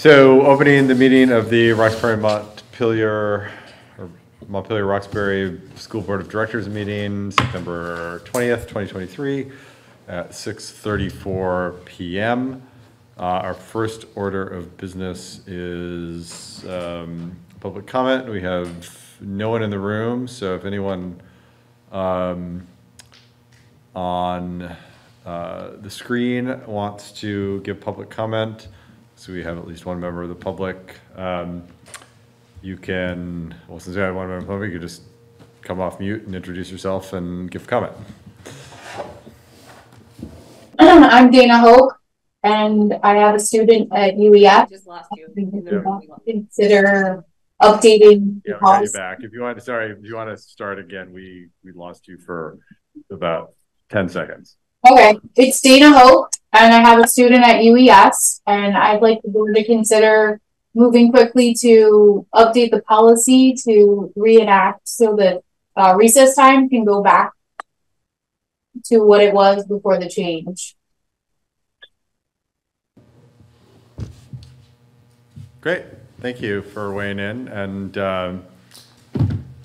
So opening the meeting of the Roxbury Montpelier, or Montpelier Roxbury School Board of Directors meeting, September 20th, 2023, at 6:34 PM. Uh, Our first order of business is um, public comment. We have no one in the room, so if anyone um, on uh, the screen wants to give public comment, so we have at least one member of the public, um, you can, well, since we have one member of the public, you could just come off mute and introduce yourself and give a comment. I'm Dana Hope, and I have a student at UES. Just lost you. Consider updating Yeah, we got you back. If you want, to sorry, if you want to start again, we, we lost you for about 10 seconds. Okay, it's Dana Hope, and I have a student at UES, and I'd like the board to consider moving quickly to update the policy to reenact so that uh, recess time can go back to what it was before the change. Great, thank you for weighing in, and um,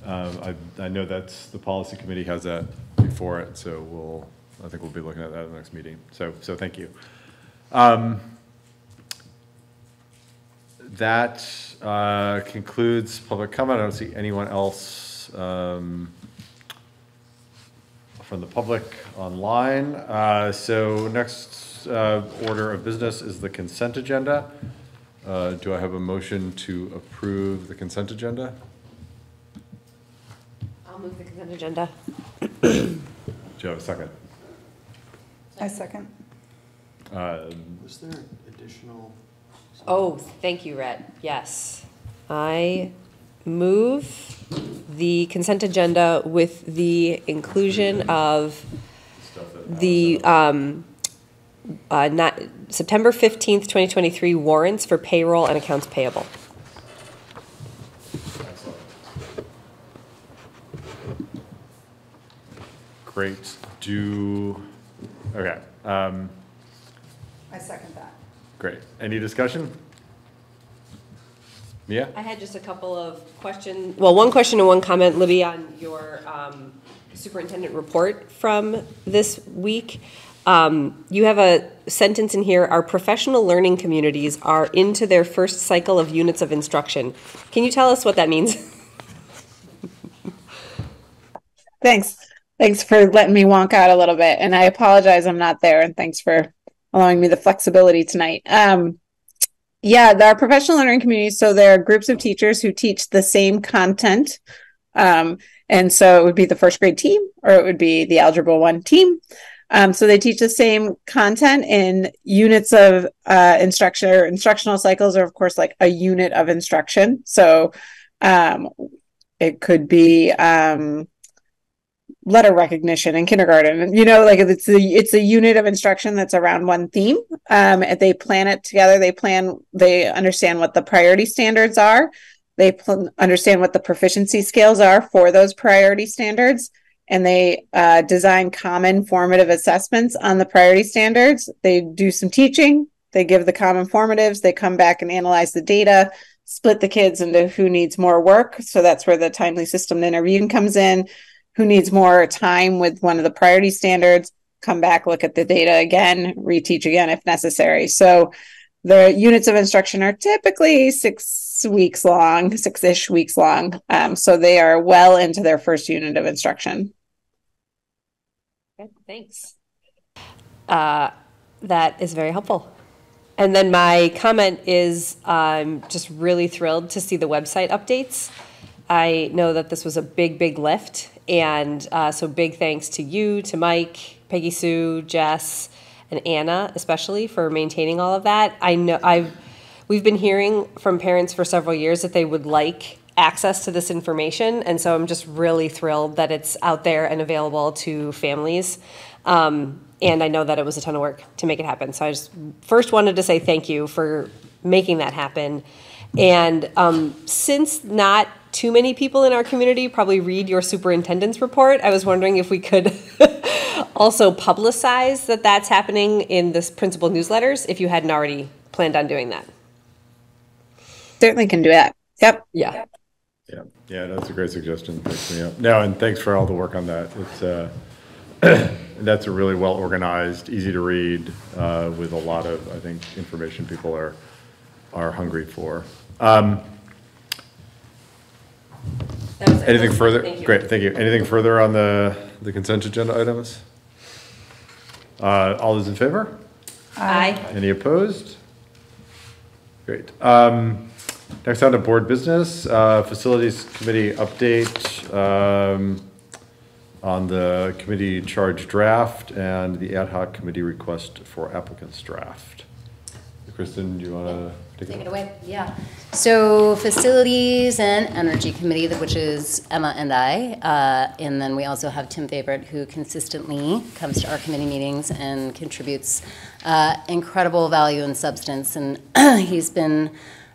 um, I, I know that's, the policy committee has that before it, so we'll, I think we'll be looking at that at the next meeting, so, so thank you. Um, That uh, concludes public comment, I don't see anyone else um, from the public online, Uh, so next uh, order of business is the consent agenda. Uh, Do I have a motion to approve the consent agenda? I'll move the consent agenda. Do you have a second? I second. Uh, Was there additional? Oh, thank you, Rhett. Yes. I move the consent agenda with the inclusion of the, um, uh, not, September fifteenth, twenty twenty-three warrants for payroll and accounts payable. Great, do, okay, um, I second that. great. Any discussion? Mia? I had just a couple of questions, well, one question and one comment, Libby, on your um, superintendent report from this week. Um, You have a sentence in here, our professional learning communities are into their first cycle of units of instruction. Can you tell us what that means? Thanks. Thanks for letting me wonk out a little bit. And I apologize I'm not there. And thanks for allowing me the flexibility tonight. Um, yeah, there are professional learning communities. So there are groups of teachers who teach the same content. Um, and so it would be the first grade team or it would be the Algebra 1 team. Um, so they teach the same content in units of uh, instruction or instructional cycles are, of course, like a unit of instruction. So um, it could be um, letter recognition in kindergarten. You know like it's a it's a unit of instruction that's around one theme um they plan it together they plan they understand what the priority standards are. They pl- understand what the proficiency scales are for those priority standards. And they uh, design common formative assessments on the priority standards. They do some teaching. They give the common formatives. They come back and analyze the data split the kids into who needs more work. So that's where the timely system interviewing comes in who needs more time with one of the priority standards, come back, look at the data again, reteach again if necessary. So the units of instruction are typically six weeks long, six ish weeks long. Um, so they are well into their first unit of instruction. Okay, Thanks. Uh, That is very helpful. And then my comment is, I'm just really thrilled to see the website updates. I know that this was a big, big lift, and uh, so big thanks to you, to Mike, Peggy Sue, Jess, and Anna especially for maintaining all of that. I know I've we've been hearing from parents for several years that they would like access to this information, and so I'm just really thrilled that it's out there and available to families. Um, and I know that it was a ton of work to make it happen. So I just first wanted to say thank you for making that happen. And um, since not too many people in our community probably read your superintendent's report, I was wondering if we could also publicize that that's happening in this principal newsletters if you hadn't already planned on doing that. certainly can do that. Yep. Yeah. Yeah, yeah, that's a great suggestion. Thanks, Mia. No, and thanks for all the work on that. It's, uh, that's a really well-organized, easy to read, uh, with a lot of, I think, information people are, are hungry for. Um, That was it. Anything further? Thank you. Great, thank you. Anything further on the, the consent agenda items? Uh, all those in favor? Aye. Any opposed? Great. Um, Next on to board business, uh, facilities committee update um, on the committee charge draft and the ad hoc committee request for applicants draft. Kristen, do you want to take it away, yeah. So Facilities and Energy Committee, which is Emma and I, uh, and then we also have Tim Favorite, who consistently comes to our committee meetings and contributes uh, incredible value and substance. And he's been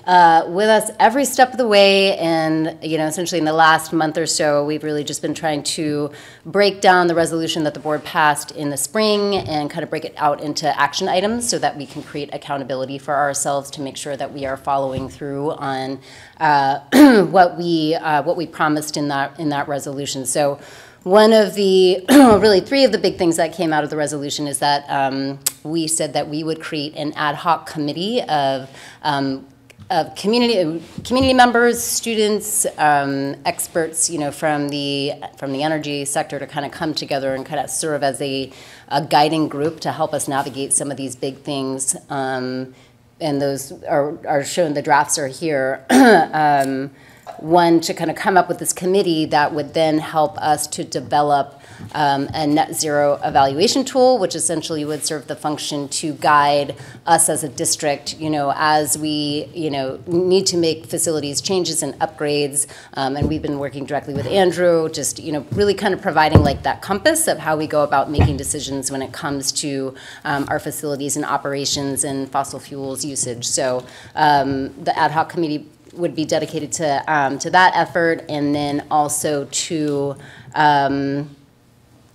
uh, with us every step of the way. And, you know, essentially in the last month or so, we've really just been trying to break down the resolution that the board passed in the spring and kind of break it out into action items so that we can create accountability for ourselves to make sure that we are following through on uh, what we uh, what we promised in that in that resolution. So. One of the, really three of the big things that came out of the resolution is that um, we said that we would create an ad hoc committee of um, of community community members, students, um, experts, you know, from the from the energy sector to kind of come together and kind of serve as a, a guiding group to help us navigate some of these big things. Um, and those are, are shown. The drafts are here. um, one to kind of come up with this committee that would then help us to develop um, a net zero evaluation tool, which essentially would serve the function to guide us as a district, you know, as we, you know, need to make facilities changes and upgrades. Um, and we've been working directly with Andrew, just, you know, really kind of providing like that compass of how we go about making decisions when it comes to um, our facilities and operations and fossil fuels usage. So um, the ad hoc committee would be dedicated to, um, to that effort and then also to, um,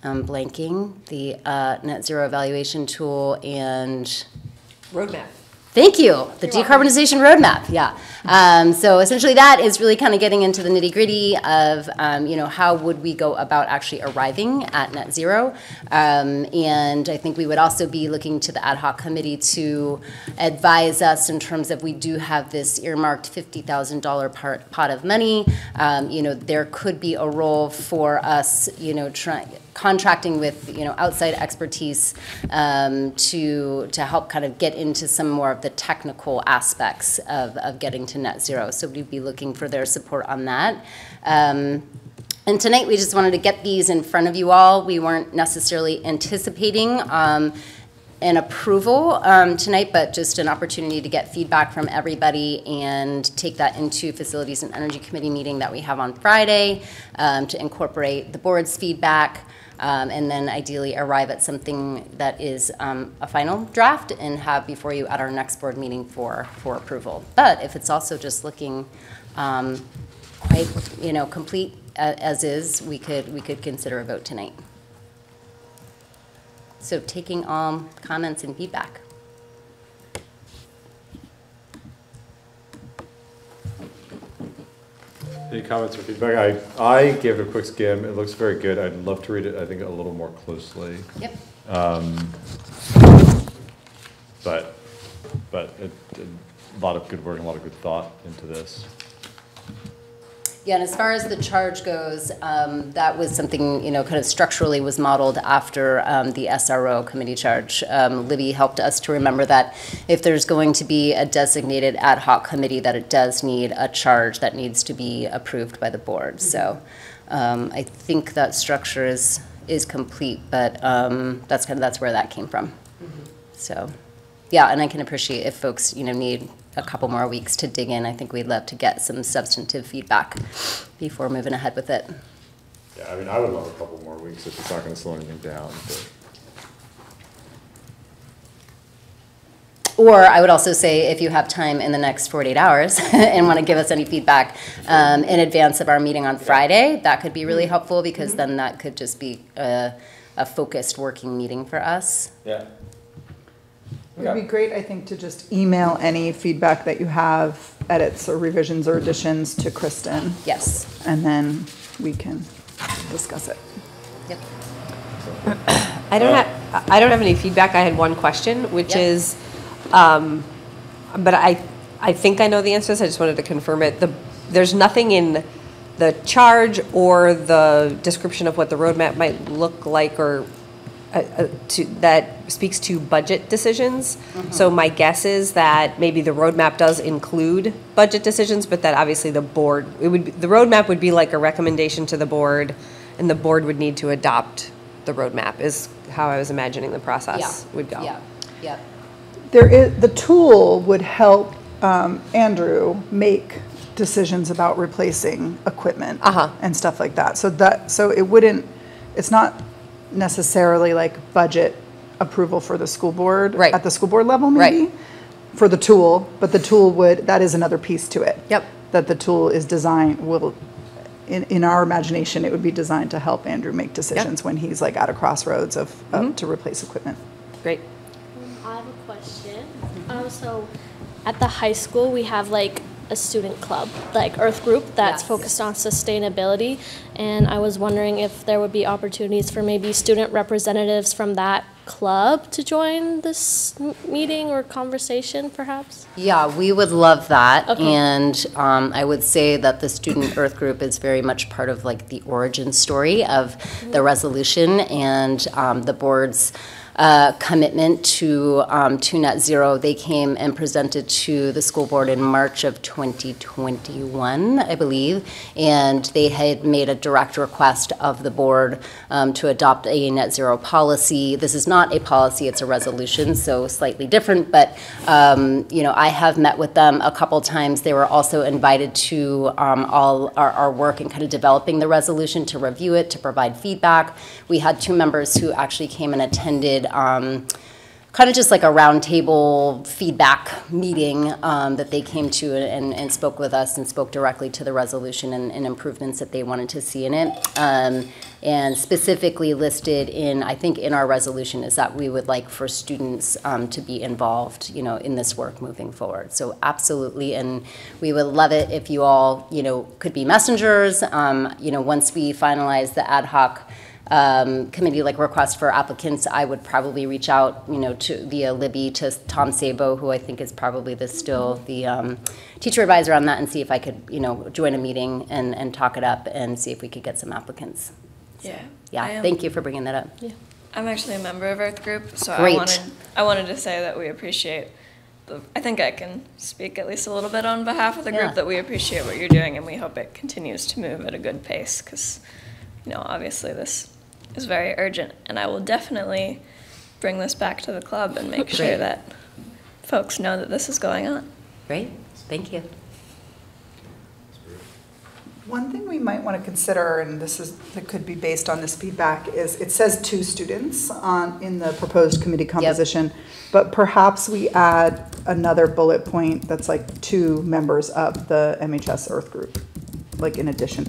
I'm blanking, the uh, net zero evaluation tool and Roadmap. Thank you. The decarbonization roadmap, yeah. Um, so essentially, that is really kind of getting into the nitty gritty of, um, you know, how would we go about actually arriving at net zero? Um, and I think we would also be looking to the ad hoc committee to advise us in terms of we do have this earmarked fifty thousand dollar part pot of money. Um, you know, there could be a role for us, you know, trying contracting with you know outside expertise um, to to help kind of get into some more of the technical aspects of, of getting to net zero. So we'd be looking for their support on that. Um, and tonight we just wanted to get these in front of you all. We weren't necessarily anticipating um, an approval um, tonight, but just an opportunity to get feedback from everybody and take that into Facilities and Energy Committee meeting that we have on Friday um, to incorporate the board's feedback. Um, and then ideally arrive at something that is um, a final draft and have before you at our next board meeting for, for approval. But if it's also just looking um, quite, you know, complete as is, we could, we could consider a vote tonight. So taking all comments and feedback. Any comments or feedback? I, I gave it a quick skim. It looks very good. I'd love to read it, I think, a little more closely. Yep. Um, but, but it, a lot of good work, and a lot of good thought into this. Yeah, and as far as the charge goes, um, that was something, you know, kind of structurally was modeled after um, the SRO committee charge. Um, Libby helped us to remember that if there's going to be a designated ad hoc committee, that it does need a charge that needs to be approved by the board. So um, I think that structure is, is complete, but um, that's kind of, that's where that came from. So, yeah, and I can appreciate if folks, you know, need a couple more weeks to dig in. I think we'd love to get some substantive feedback before moving ahead with it. Yeah, I mean, I would love a couple more weeks if it's not gonna slow anything down, but. Or I would also say, if you have time in the next 48 hours and want to give us any feedback um, in advance of our meeting on Friday, that could be really helpful because then that could just be a, a focused working meeting for us. Yeah. It would be great, I think, to just email any feedback that you have, edits or revisions or additions to Kristen, Yes. and then we can discuss it. Yep. I don't have, I don't have any feedback. I had one question, which Yep. is, um, but I, I think I know the answer. answers. I just wanted to confirm it. The, there's nothing in the charge or the description of what the roadmap might look like or uh, uh, to, that speaks to budget decisions. So my guess is that maybe the roadmap does include budget decisions, but that obviously the board, it would, be- the roadmap would be like a recommendation to the board, and the board would need to adopt the roadmap, is how I was imagining the process Yeah. process would go. Yeah, yeah. There is, the tool would help um, Andrew make decisions about replacing equipment Uh-huh. and stuff like that. So that, so it wouldn't, it's not necessarily like budget approval for the school board. Right. At the school board level, Right. maybe, for the tool, but the tool would, that is another piece to it. Yep. That the tool is designed, will, in, in our imagination, it would be designed to help Andrew make decisions when he's like at a crossroads of, Mm-hmm. to replace equipment. Great. I have a question. Um, so at the high school, we have like a student club, like Earth Group, that's Yes. focused on sustainability. And I was wondering if there would be opportunities for maybe student representatives from that club to join this meeting or conversation, perhaps? Yeah, we would love that. Okay. And um, I would say that the Student Earth Group is very much part of like the origin story of the resolution and um, the board's uh, commitment to, um, to net zero. They came and presented to the school board in March of 2021, I believe. And they had made a direct request of the board um, to adopt a net zero policy. This is not a policy, it's a resolution, so slightly different. But, um, you know, I have met with them a couple times. They were also invited to um, all our, our work in kind of developing the resolution, to review it, to provide feedback. We had two members who actually came and attended um, kind of just like a roundtable feedback meeting um, that they came to and, and spoke with us and spoke directly to the resolution and, and improvements that they wanted to see in it. Um, and specifically listed in, I think, in our resolution is that we would like for students um, to be involved, you know, in this work moving forward. So absolutely, and we would love it if you all, you know, could be messengers. Um, you know, once we finalize the ad hoc um, committee like request for applicants, I would probably reach out, you know, to via Libby to Tom Sabo, who I think is probably the still the um, teacher advisor on that, and see if I could, you know, join a meeting and and talk it up and see if we could get some applicants. Yeah. Yeah, thank you for bringing that up. I'm actually a member of Earth Group, so Great. I wanted I wanted to say that we appreciate the I think I can speak at least a little bit on behalf of the Yeah. group that we appreciate what you're doing and we hope it continues to move at a good pace cuz you know, obviously this is very urgent and I will definitely bring this back to the club and make sure that folks know that this is going on. Great, thank you. One thing we might want to consider, and this is, that could be based on this feedback, is it says two students on, in the proposed committee composition, but perhaps we add another bullet point that's like two members of the MHS Earth Group, like in addition.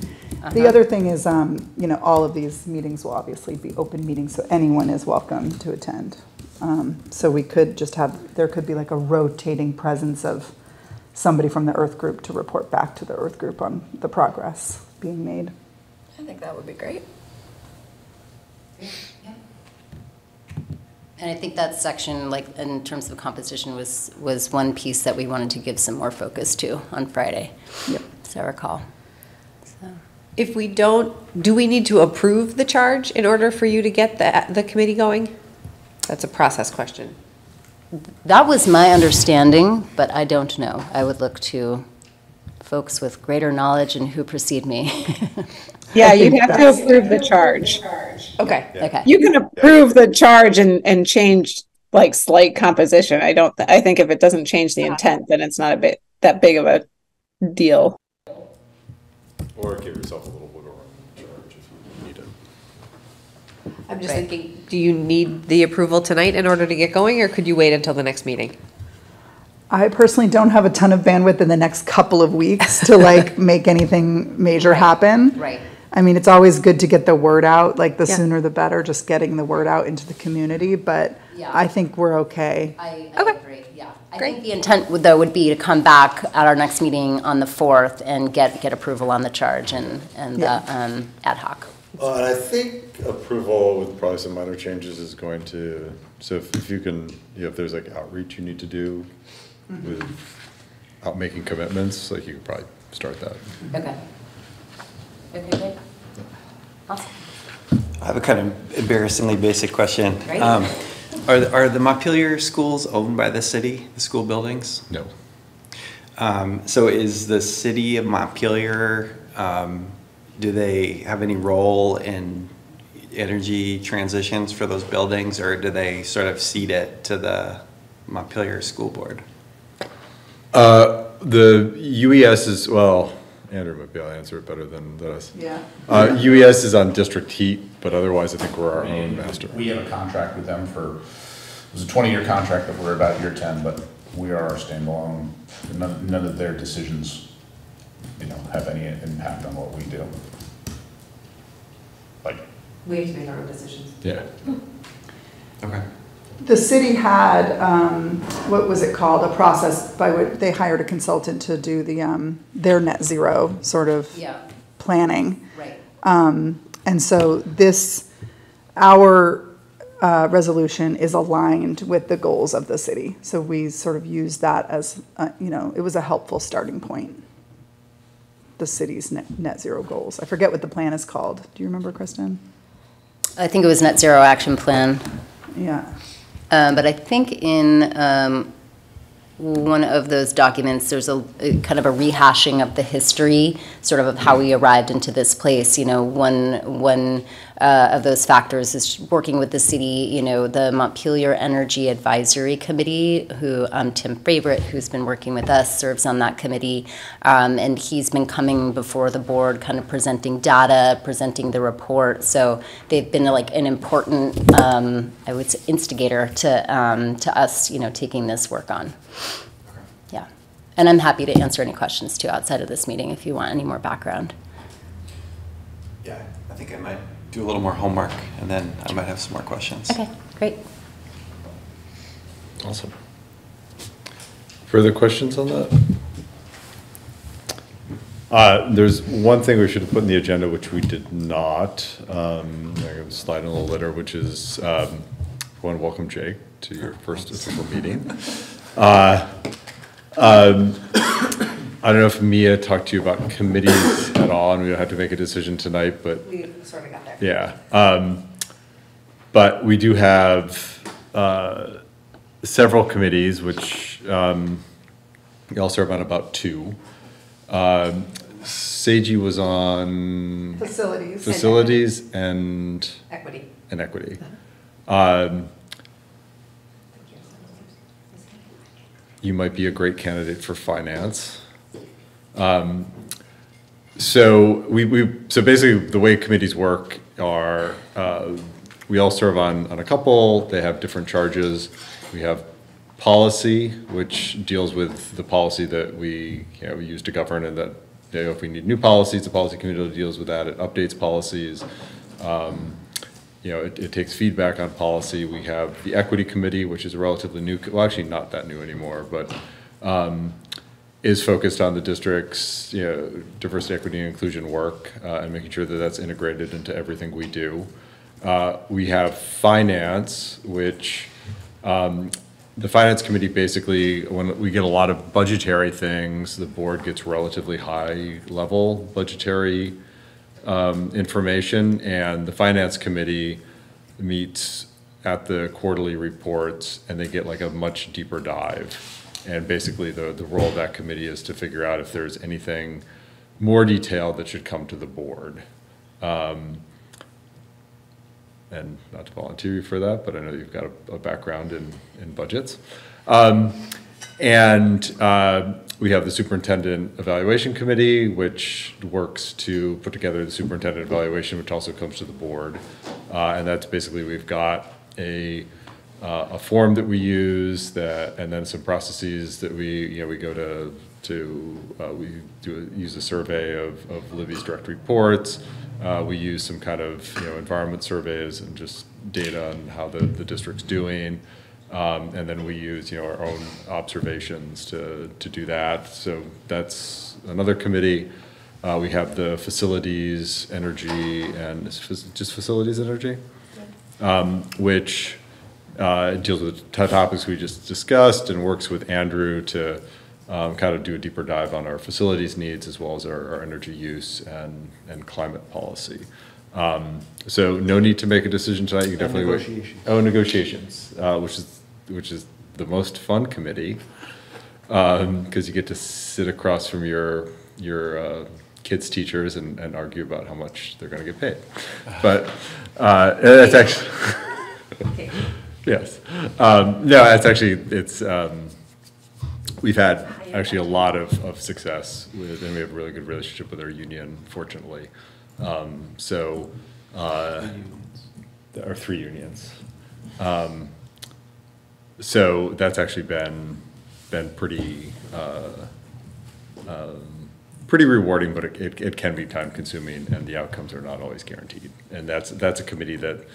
The Uh-huh. other thing is, um, you know, all of these meetings will obviously be open meetings, so anyone is welcome to attend. Um, So we could just have, there could be like a rotating presence of somebody from the Earth Group to report back to the Earth Group on the progress being made. I think that would be great. And I think that section, like in terms of composition, was was one piece that we wanted to give some more focus to on Friday, Yep. as I recall. If we don't, do we need to approve the charge in order for you to get the, the committee going? That's a process question. That was my understanding, but I don't know. I would look to folks with greater knowledge and who precede me. Yeah, you'd have to approve the charge. Okay. Okay. You can approve the charge and, and change like slight composition. I don't, I think if it doesn't change the intent, then it's not a bit, that big of a deal. Or give yourself a little wiggle room in charge if you need it. I'm just thinking, do you need the approval tonight in order to get going, or could you wait until the next meeting? I personally don't have a ton of bandwidth in the next couple of weeks to like make anything major happen. Right. I mean, it's always good to get the word out, like the Yeah. sooner the better, just getting the word out into the community, but Yeah. I think we're okay. I, I agree, yeah. I think the intent would, though, would be to come back at our next meeting on the 4th and get, get approval on the charge and, and the um, ad hoc. Uh, and I think approval with probably some minor changes is going to, so if, if you can, you know, if there's like outreach you need to do with out making commitments, like you could probably start that. Okay. Okay, great. Awesome. I have a kind of embarrassingly basic question. Great. Um, Are, the- are the Montpelier schools owned by the city, the school buildings? No. Um, So is the city of Montpelier, um, do they have any role in energy transitions for those buildings? Or do they sort of cede it to the Montpelier School Board? Uh, the UES is, well, Andrew might be able to answer it better than, than us. Yeah. Uh, UES is on district heat, but otherwise I think we're our own master. We have a contract with them for, it was a twenty-year contract, but we're about year ten, but we are our standalone. None, none of their decisions, you know, have any impact on what we do. Like, We have to make our own decisions. Yeah. Okay. The city had, um, what was it called, a process by which they hired a consultant to do the, um, their net zero sort of Yeah, planning. right. Um, and so this, our, uh, resolution is aligned with the goals of the city. So we sort of use that as, uh, you know, it was a helpful starting point. The city's net, net zero goals. I forget what the plan is called. Do you remember, Kristen? I think it was Net Zero Action Plan. Yeah. Um, But I think in um, one of those documents, there's a a kind of a rehashing of the history, sort of of how we arrived into this place. You know, one, one uh, of those factors is working with the city, you know, the Montpelier Energy Advisory Committee, who um, Tim Favorite, who's been working with us, serves on that committee. Um, And he's been coming before the board, kind of presenting data, presenting the report. So they've been like an important, um, I would say, instigator to, um, to us, you know, taking this work on. Yeah. And I'm happy to answer any questions too outside of this meeting if you want any more background. Yeah, I think I might do a little more homework and then I might have some more questions. Okay, great. Awesome. Further questions on that? Uh, there's one thing we should have put in the agenda, which we did not. Um, I'm gonna slide in a little later, which is, um, I want to welcome Jake to your first official meeting. Uh, um, I don't know if Mia talked to you about committees at all, and we don't have to make a decision tonight, but We sort of got there. yeah, um, but we do have, uh, several committees, which, um, we all serve on about two. Um, Seiji was on Facilities. facilities and, Equity. and equity. Um, you might be a great candidate for finance. Um, so we, we, so basically, the way committees work are, uh, we all serve on, on a couple, they have different charges. We have policy, which deals with the policy that we, you know, we use to govern and that, you know, if we need new policies, the policy committee deals with that, it updates policies. Um, you know, it, it takes feedback on policy. We have the equity committee, which is a relatively new, well, actually not that new anymore, but, um, is focused on the district's, you know, diversity, equity, and inclusion work, uh, and making sure that that's integrated into everything we do. Uh, we have finance, which, um, the finance committee basically, when we get a lot of budgetary things, the board gets relatively high-level budgetary, um, information, and the finance committee meets at the quarterly reports, and they get like a much deeper dive. And basically, the, the role of that committee is to figure out if there's anything more detailed that should come to the board. Um, And not to volunteer you for that, but I know you've got a, a background in, in budgets. Um, And uh, we have the superintendent evaluation committee, which works to put together the superintendent evaluation, which also comes to the board. Uh, And that's basically, we've got a, uh, a form that we use that, and then some processes that we, you know, we go to to, uh, we do, use a survey of, of Libby's direct reports. Uh, we use some kind of, you know, environment surveys and just data on how the, the district's doing. Um, and then we use, you know, our own observations to, to do that. So that's another committee. Uh, we have the facilities, energy, and just facilities, energy? Um, which, uh, deals with the topics we just discussed and works with Andrew to, um, kind of do a deeper dive on our facilities needs as well as our, our energy use and, and climate policy. Um, so no need to make a decision tonight, you can And definitely. wait- negotiations. Oh, negotiations, uh, which is, which is the most fun committee. Um, cause you get to sit across from your, your, uh, kids' teachers and, and argue about how much they're gonna get paid. But, uh, that's actually. Yes, um, no, it's actually, it's, um, we've had actually a lot of, of success with, and we have a really good relationship with our union, fortunately. Um, so, uh, are three unions. Um, so that's actually been, been pretty, uh, um, pretty rewarding, but it, it, it can be time consuming and the outcomes are not always guaranteed. And that's, that's a committee that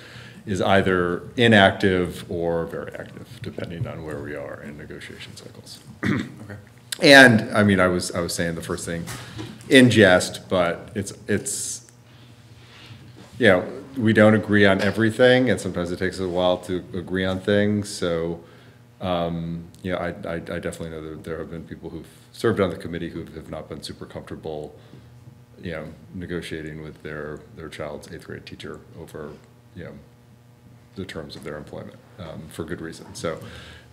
is either inactive or very active, depending on where we are in negotiation cycles. And, I mean, I was, I was saying the first thing in jest, but it's, it's, you know, we don't agree on everything, and sometimes it takes a while to agree on things, so, um, you know, I, I, I definitely know that there have been people who've served on the committee who have not been super comfortable, you know, negotiating with their, their child's eighth grade teacher over, you know, the terms of their employment, um, for good reason. So,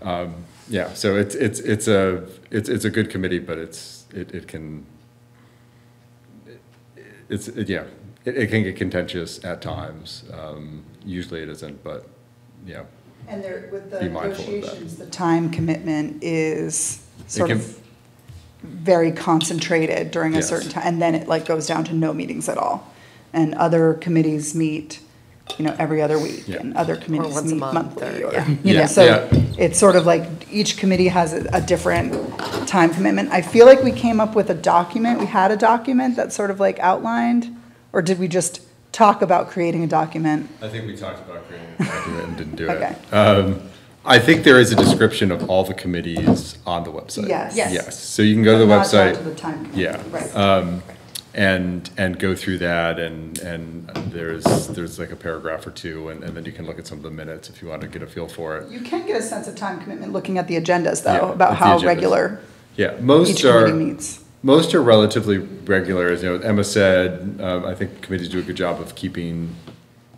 um, yeah, so it's, it's, it's a, it's, it's a good committee, but it's, it, it can, it's, it- yeah, it, it can get contentious at times. Um, usually it isn't, but, yeah. And there, with the Be mindful of that. negotiations, the time commitment is sort can- of very concentrated during a Yes. certain time, and then it like goes down to no meetings at all. And other committees meet, you know, every other week, Yeah. and other committees once a meet month, monthly, or- or, yeah. you know, Yeah, so yeah. it's sort of like each committee has a, a different time commitment. I feel like we came up with a document, we had a document that sort of like outlined, or did we just talk about creating a document? I think we talked about creating a document and didn't do it. Okay. Um, I think there is a description of all the committees on the website. Yes. Yes. Yes, so you can go to the But not down website. to the time. Yeah. Right. Um, and, and go through that and, and there's, there's like a paragraph or two and, and then you can look at some of the minutes if you want to get a feel for it. You can get a sense of time commitment looking at the agendas, Yeah, though, about how regular Yeah, each most committee are, meets. most are relatively regular, as you know, Emma said, um, I think committees do a good job of keeping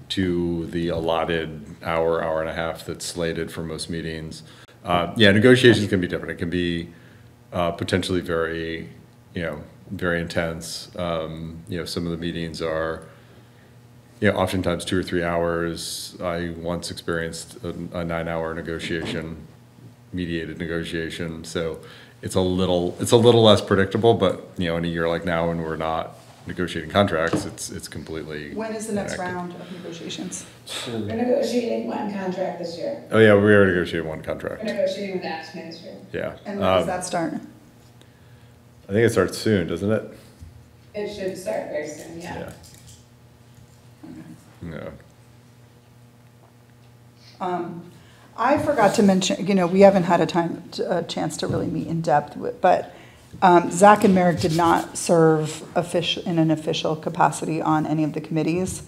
to the allotted hour, hour and a half that's slated for most meetings. Uh, yeah, negotiations can be different. It can be, uh, potentially very, you know, very intense. Um, you know, some of the meetings are, you know, oftentimes two or three hours. I once experienced a, a nine-hour negotiation, mediated negotiation, so it's a little, it's a little less predictable, but, you know, in a year like now, when we're not negotiating contracts, it's, it's completely. When is the next inactive. round of negotiations? We're negotiating one contract this year. Oh, yeah, we already negotiating one contract. We're contract, negotiating with Apps Ministry. yeah. And when does Um, that start? I think it starts soon, doesn't it? It should start very soon, yeah. Yeah. Yeah. Um, I forgot to mention, you know, we haven't had a time, a chance to really meet in depth, with- but um, Zach and Merrick did not serve official, in an official capacity on any of the committees.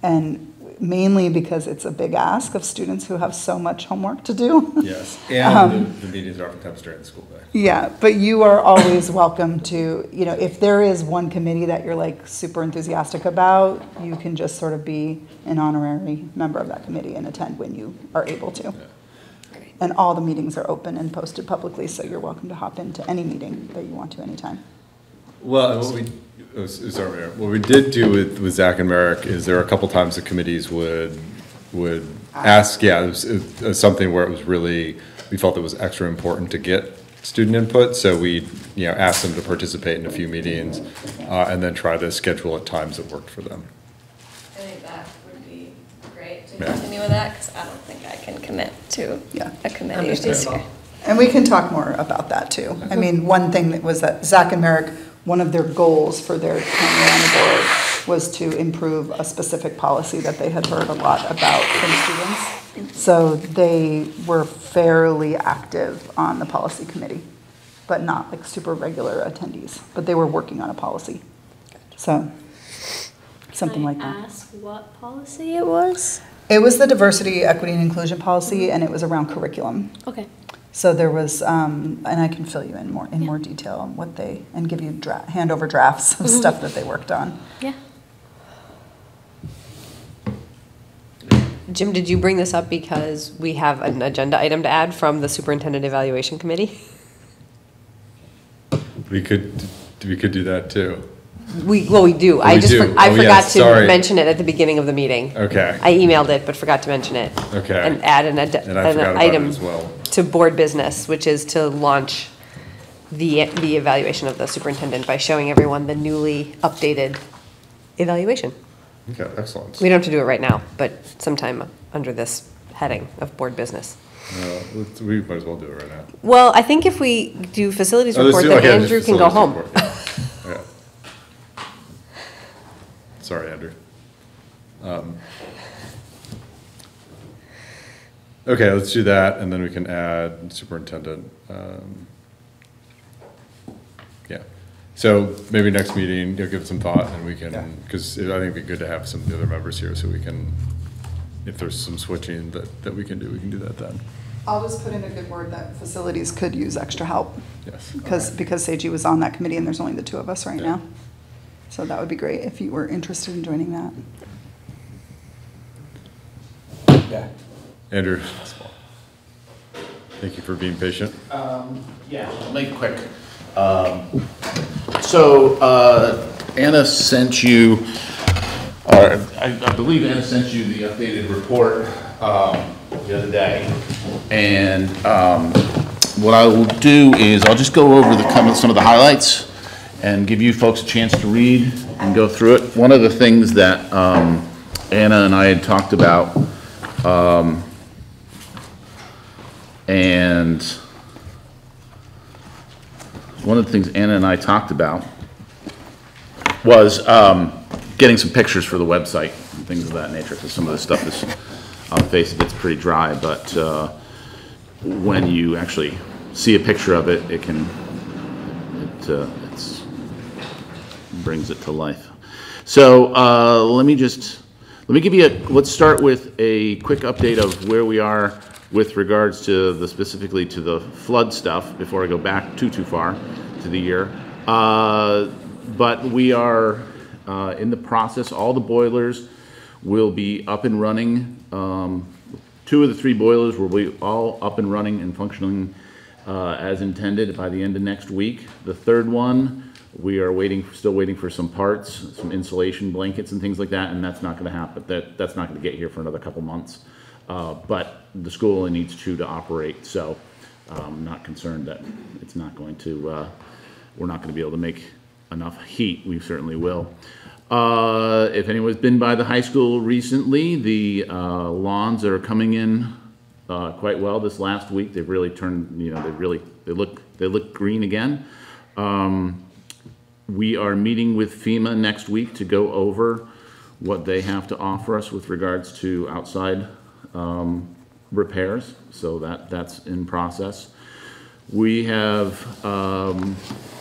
And mainly because it's a big ask of students who have so much homework to do. Yes, Um, and the, the meetings are oftentimes during the school day. Yeah, but you are always welcome to, you know, if there is one committee that you're like super enthusiastic about, you can just sort of be an honorary member of that committee and attend when you are able to. And all the meetings are open and posted publicly, so you're welcome to hop into any meeting that you want to anytime. Well, and what we, sorry, Mayor. what we did do with, with Zach and Merrick is there are a couple times the committees would, would ask, yeah, it was, it was something where it was really, we felt it was extra important to get student input, so we, you know, asked them to participate in a few meetings, uh, and then try to schedule at times that worked for them. I think that would be great to Yeah. continue with that, because I don't think I can commit to Yeah. a committee this year. And we can talk more about that too. I mean, one thing that was that Zach and Merrick, one of their goals for their tenure on the board was to improve a specific policy that they had heard a lot about from students. So they were fairly active on the policy committee, but not like super regular attendees, but they were working on a policy. So, something like that. Ask what policy it was? It was the diversity, equity, and inclusion policy, and it was around curriculum. Okay. So there was, um, and I can fill you in more, in more detail on what they, and give you dra- handover drafts of Mhm. stuff that they worked on. Yeah. Jim, did you bring this up because we have an agenda item to add from the superintendent evaluation committee? We could, we could do that too. We, well, we do. I we just, do. for- I Oh, forgot to mention it at the beginning of the meeting. Okay. I emailed it, but forgot to mention it. Okay. And add an, ad- And I an about it item as well. to board business, which is to launch the, the evaluation of the superintendent by showing everyone the newly updated evaluation. Okay, excellent. We don't have to do it right now, but sometime under this heading of board business. Uh, let's- We might as well do it right now. Well, I think if we do facilities Oh, let's report, do- then okay, just Andrew can go facilities home. report, yeah. Yeah. Sorry, Andrew. Um, Okay, let's do that, and then we can add superintendent. um, Yeah, so maybe next meeting, you'll give it some thought, and we can, because I think it'd be good to have some of the other members here, so we can, if there's some switching that, that we can do, we can do that then. I'll just put in a good word that facilities could use extra help. Yes. Because, because Seiji was on that committee and there's only the two of us right now. So that would be great if you were interested in joining that. Yeah. Andrew? Thank you for being patient. Um, yeah, I'll make it quick. Um, So, uh, Anna sent you, or I, I believe Anna sent you the updated report, um, the other day. And, um, what I will do is I'll just go over the, some of the highlights and give you folks a chance to read and go through it. One of the things that, um, Anna and I had talked about, um, and one of the things Anna and I talked about was um, getting some pictures for the website and things of that nature, because some of the stuff is, on the face of it's pretty dry, but uh, when you actually see a picture of it, it can, it, uh, brings it to life. So uh, let me just, let me give you a, let's start with a quick update of where we are with regards to the, specifically to the flood stuff, before I go back too, too far to the year. Uh, But we are uh, in the process, all the boilers will be up and running. Um, Two of the three boilers will be all up and running and functioning uh, as intended by the end of next week. The third one, we are waiting, still waiting for some parts, some insulation blankets and things like that, and that's not gonna happen. That, that's not gonna get here for another couple months. Uh, But the school only needs two to operate, so I'm not concerned that it's not going to, uh, we're not gonna be able to make enough heat. We certainly will. Uh, If anyone's been by the high school recently, the uh, lawns are coming in uh, quite well this last week. They've really turned, you know, they really, they look, they look green again. Um, We are meeting with FEMA next week to go over what they have to offer us with regards to outside um, repairs, so that, that's in process. We have, um,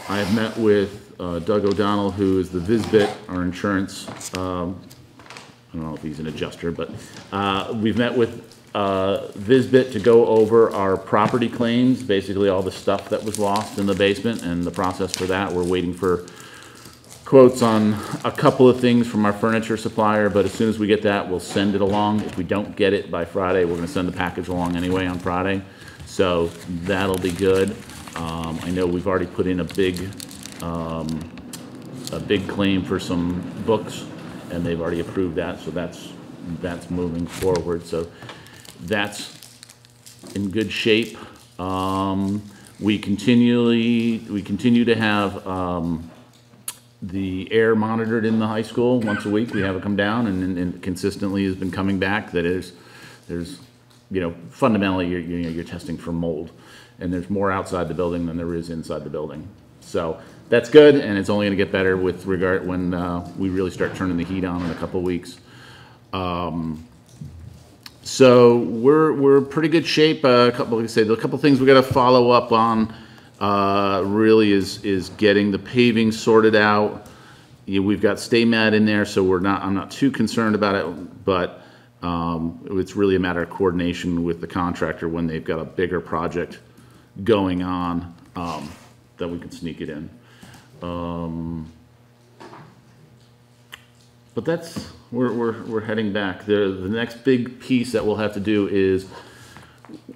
I have met with uh, Doug O'Donnell, who is the VSBIT, our insurance, um, I don't know if he's an adjuster, but, uh, we've met with, uh, VSBIT to go over our property claims, basically all the stuff that was lost in the basement and the process for that. We're waiting for quotes on a couple of things from our furniture supplier, but as soon as we get that, we'll send it along. If we don't get it by Friday, we're gonna send the package along anyway on Friday. So that'll be good. Um, I know we've already put in a big, um, a big claim for some books, and they've already approved that, so that's, that's moving forward. So that's in good shape. Um, we continually, we continue to have, um, the air monitored in the high school once a week. We have it come down and, and consistently has been coming back that is, there's you know, fundamentally, you're, you know, you're testing for mold. And there's more outside the building than there is inside the building. So that's good, and it's only gonna get better with regard, when, uh, we really start turning the heat on in a couple weeks. Um, so we're, we're pretty good shape. Uh, A couple, like I said, a couple things we gotta follow up on, uh, really is, is getting the paving sorted out. We've got stay mat in there, so we're not, I'm not too concerned about it, but, um, it's really a matter of coordination with the contractor when they've got a bigger project going on, um, that we can sneak it in. Um, but that's, we're, we're, we're heading back. The, the next big piece that we'll have to do is,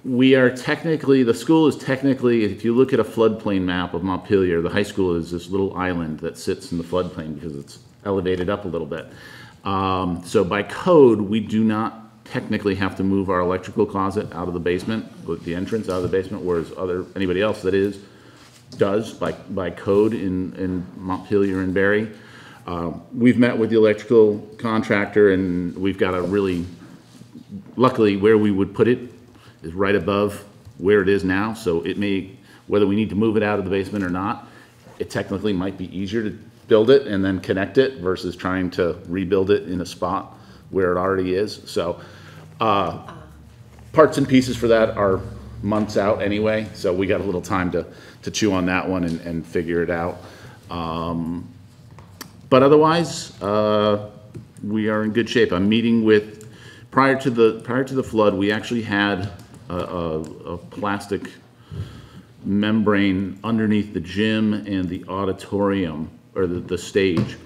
we are technically, the school is technically, if you look at a floodplain map of Montpelier, the high school is this little island that sits in the floodplain because it's elevated up a little bit. Um, so by code, we do not technically have to move our electrical closet out of the basement, with the entrance out of the basement, whereas other, anybody else that is, does by, by code in, in Montpelier and Barre. Um, We've met with the electrical contractor and we've got a really, luckily where we would put it is right above where it is now, so it may, whether we need to move it out of the basement or not, it technically might be easier to build it and then connect it versus trying to rebuild it in a spot where it already is, so, uh, parts and pieces for that are months out anyway, so we got a little time to, to chew on that one and, and figure it out. Um, but otherwise, uh, we are in good shape. I'm meeting with, prior to the, prior to the flood, we actually had a, a, a plastic membrane underneath the gym and the auditorium, or the, the stage.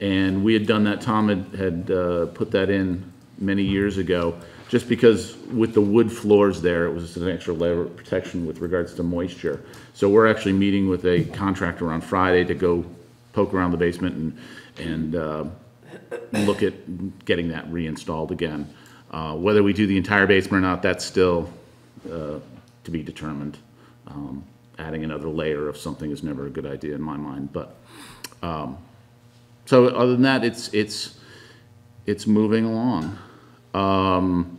And we had done that, Tom had, had, uh, put that in many years ago, just because with the wood floors there, it was an extra layer of protection with regards to moisture. So we're actually meeting with a contractor on Friday to go poke around the basement and, and, uh, look at getting that reinstalled again. Uh, whether we do the entire basement or not, that's still, uh, to be determined. Um, adding another layer of something is never a good idea in my mind, but, um, so other than that, it's, it's, it's moving along. Um,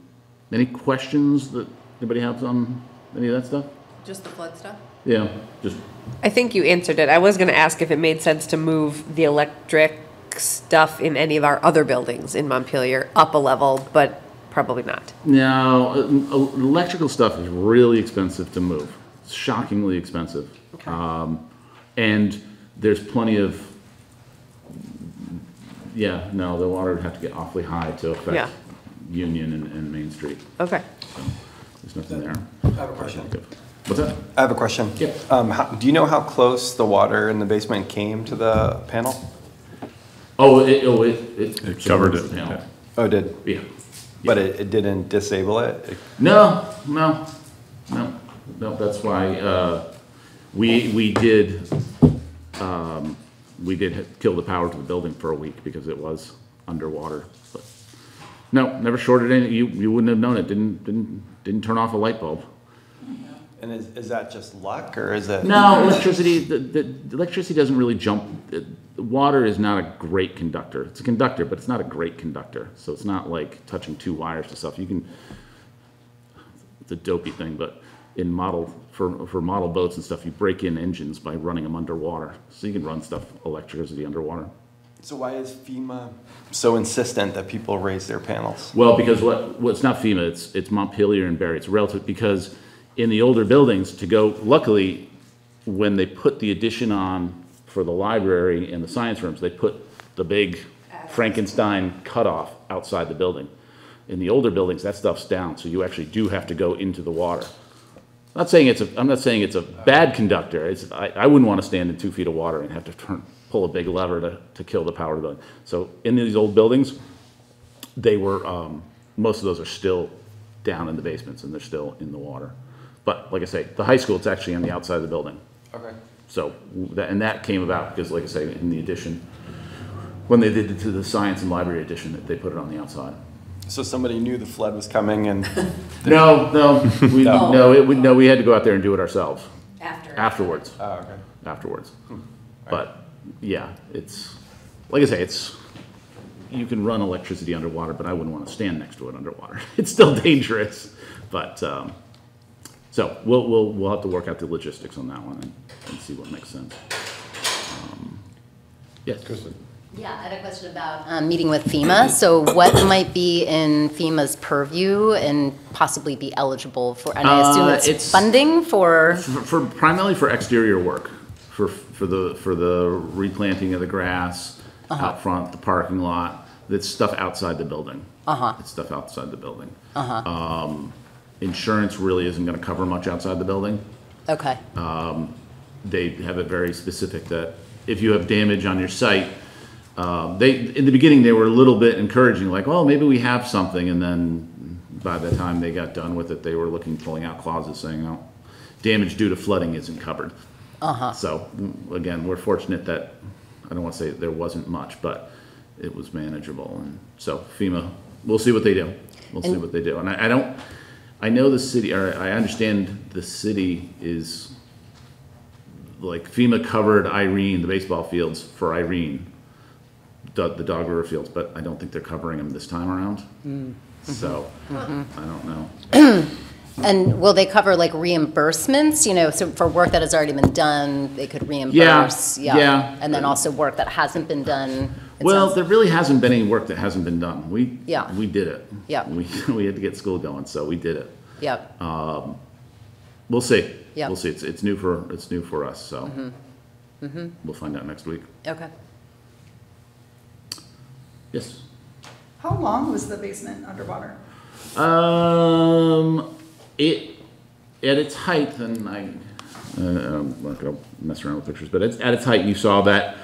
any questions that anybody has on any of that stuff? Just the flood stuff? Yeah, just, I think you answered it. I was gonna ask if it made sense to move the electric stuff in any of our other buildings in Montpelier up a level, but probably not. now, uh, electrical stuff is really expensive to move, It's shockingly expensive. Um, and there's plenty of, yeah, no, the water would have to get awfully high to Yeah. affect Union and, and Main Street. Okay. There's nothing there. I have a question. What's that? I have a question. Yeah. Um, how, do you know how close the water in the basement came to the panel? Oh, it, oh, it, it. It covered it, panel. yeah. Oh, it did? Yeah. But it, it didn't disable it? It- No, no, no, no, that's why, uh, we, we did, um, we did kill the power to the building for a week because it was underwater, but, no, never shorted any, you, you wouldn't have known it, didn't, didn't, didn't turn off a light bulb. And is, is that just luck or is it? No, electricity, the, the, electricity doesn't really jump, water is not a great conductor, it's a conductor, but it's not a great conductor, so it's not like touching two wires to stuff, you can, it's a dopey thing, but in model, for, for model boats and stuff, you break in engines by running them underwater, so you can run stuff, electricity underwater. So why is FEMA so insistent that people raise their panels? Well, because what, well, it's not FEMA, it's, it's Montpelier and Barre, it's relative, because in the older buildings, to go, luckily, when they put the addition on for the library and the science rooms, they put the big Frankenstein cutoff outside the building. In the older buildings, that stuff's down, so you actually do have to go into the water. Not saying it's a, I'm not saying it's a bad conductor, it's, I, I wouldn't wanna stand in two feet of water and have to turn, pull a big lever to, to kill the power to the building. So in these old buildings, they were, um, most of those are still down in the basements and they're still in the water. But like I say, the high school, it's actually on the outside of the building. Okay. So, that, and that came about because like I say, in the addition, when they did it to the science and library edition, that they put it on the outside. So somebody knew the flood was coming and No, no, we, No. no, it, would- no, we had to go out there and do it ourselves. After. Afterwards, Oh, okay. afterwards. But, yeah, it's, like I say, it's, you can run electricity underwater, but I wouldn't want to stand next to it underwater. It's still dangerous, but, um, so we'll, we'll, we'll have to work out the logistics on that one and, and see what makes sense. Um, Yes. Kristen? Yeah, I had a question about um, meeting with FEMA. So what might be in FEMA's purview and possibly be eligible for, and I assume Uh, it's it's- funding for, For, for primarily for exterior work, for, for the, for the replanting of the grass out front, the parking lot, it's stuff outside the building. Uh-huh. It's stuff outside the building. Uh-huh. Um, insurance really isn't gonna cover much outside the building. okay, They have it very specific that if you have damage on your site, um, they, in the beginning, they were a little bit encouraging, like, oh, maybe we have something, and then by the time they got done with it, they were looking, pulling out clauses saying, no, damage due to flooding isn't covered. uh-huh, So, mm, again, we're fortunate that, I don't want to say there wasn't much, but it was manageable, and so FEMA, we'll see what they do. We'll see what they do, and I, I don't, I know the city, or I understand the city is, like FEMA covered Irene, the baseball fields for Irene, the, the Dog River fields, but I don't think they're covering them this time around. Mm. So, mm-hmm. I don't know. and will they cover like reimbursements, you know, so for work that has already been done, they could reimburse? yeah. And then also work that hasn't been done? it Well, sounds- there really hasn't been any work that hasn't been done. We, Yeah. we did it. Yeah. We, we had to get school going, so we did it. Yep, We'll see. Yeah. We'll see. It's, it's new for, it's new for us, so. Mm-hmm. We'll find out next week. okay. Yes. How long was the basement underwater? Um, it, at its height, and I, uh, I'm not gonna mess around with pictures, but it's, at its height, you saw that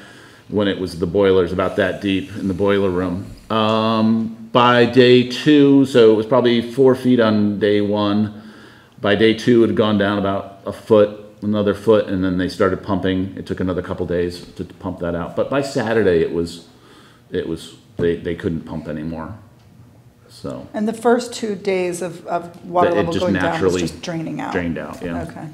when it was the boilers about that deep in the boiler room. Um, by day two, so it was probably four feet on day one. By day two, it had gone down about a foot, another foot, and then they started pumping. It took another couple days to pump that out. But by Saturday, it was, it was, they, they couldn't pump anymore. So. And the first two days of, of water level going down was naturally just draining out? drained out, yeah. Okay.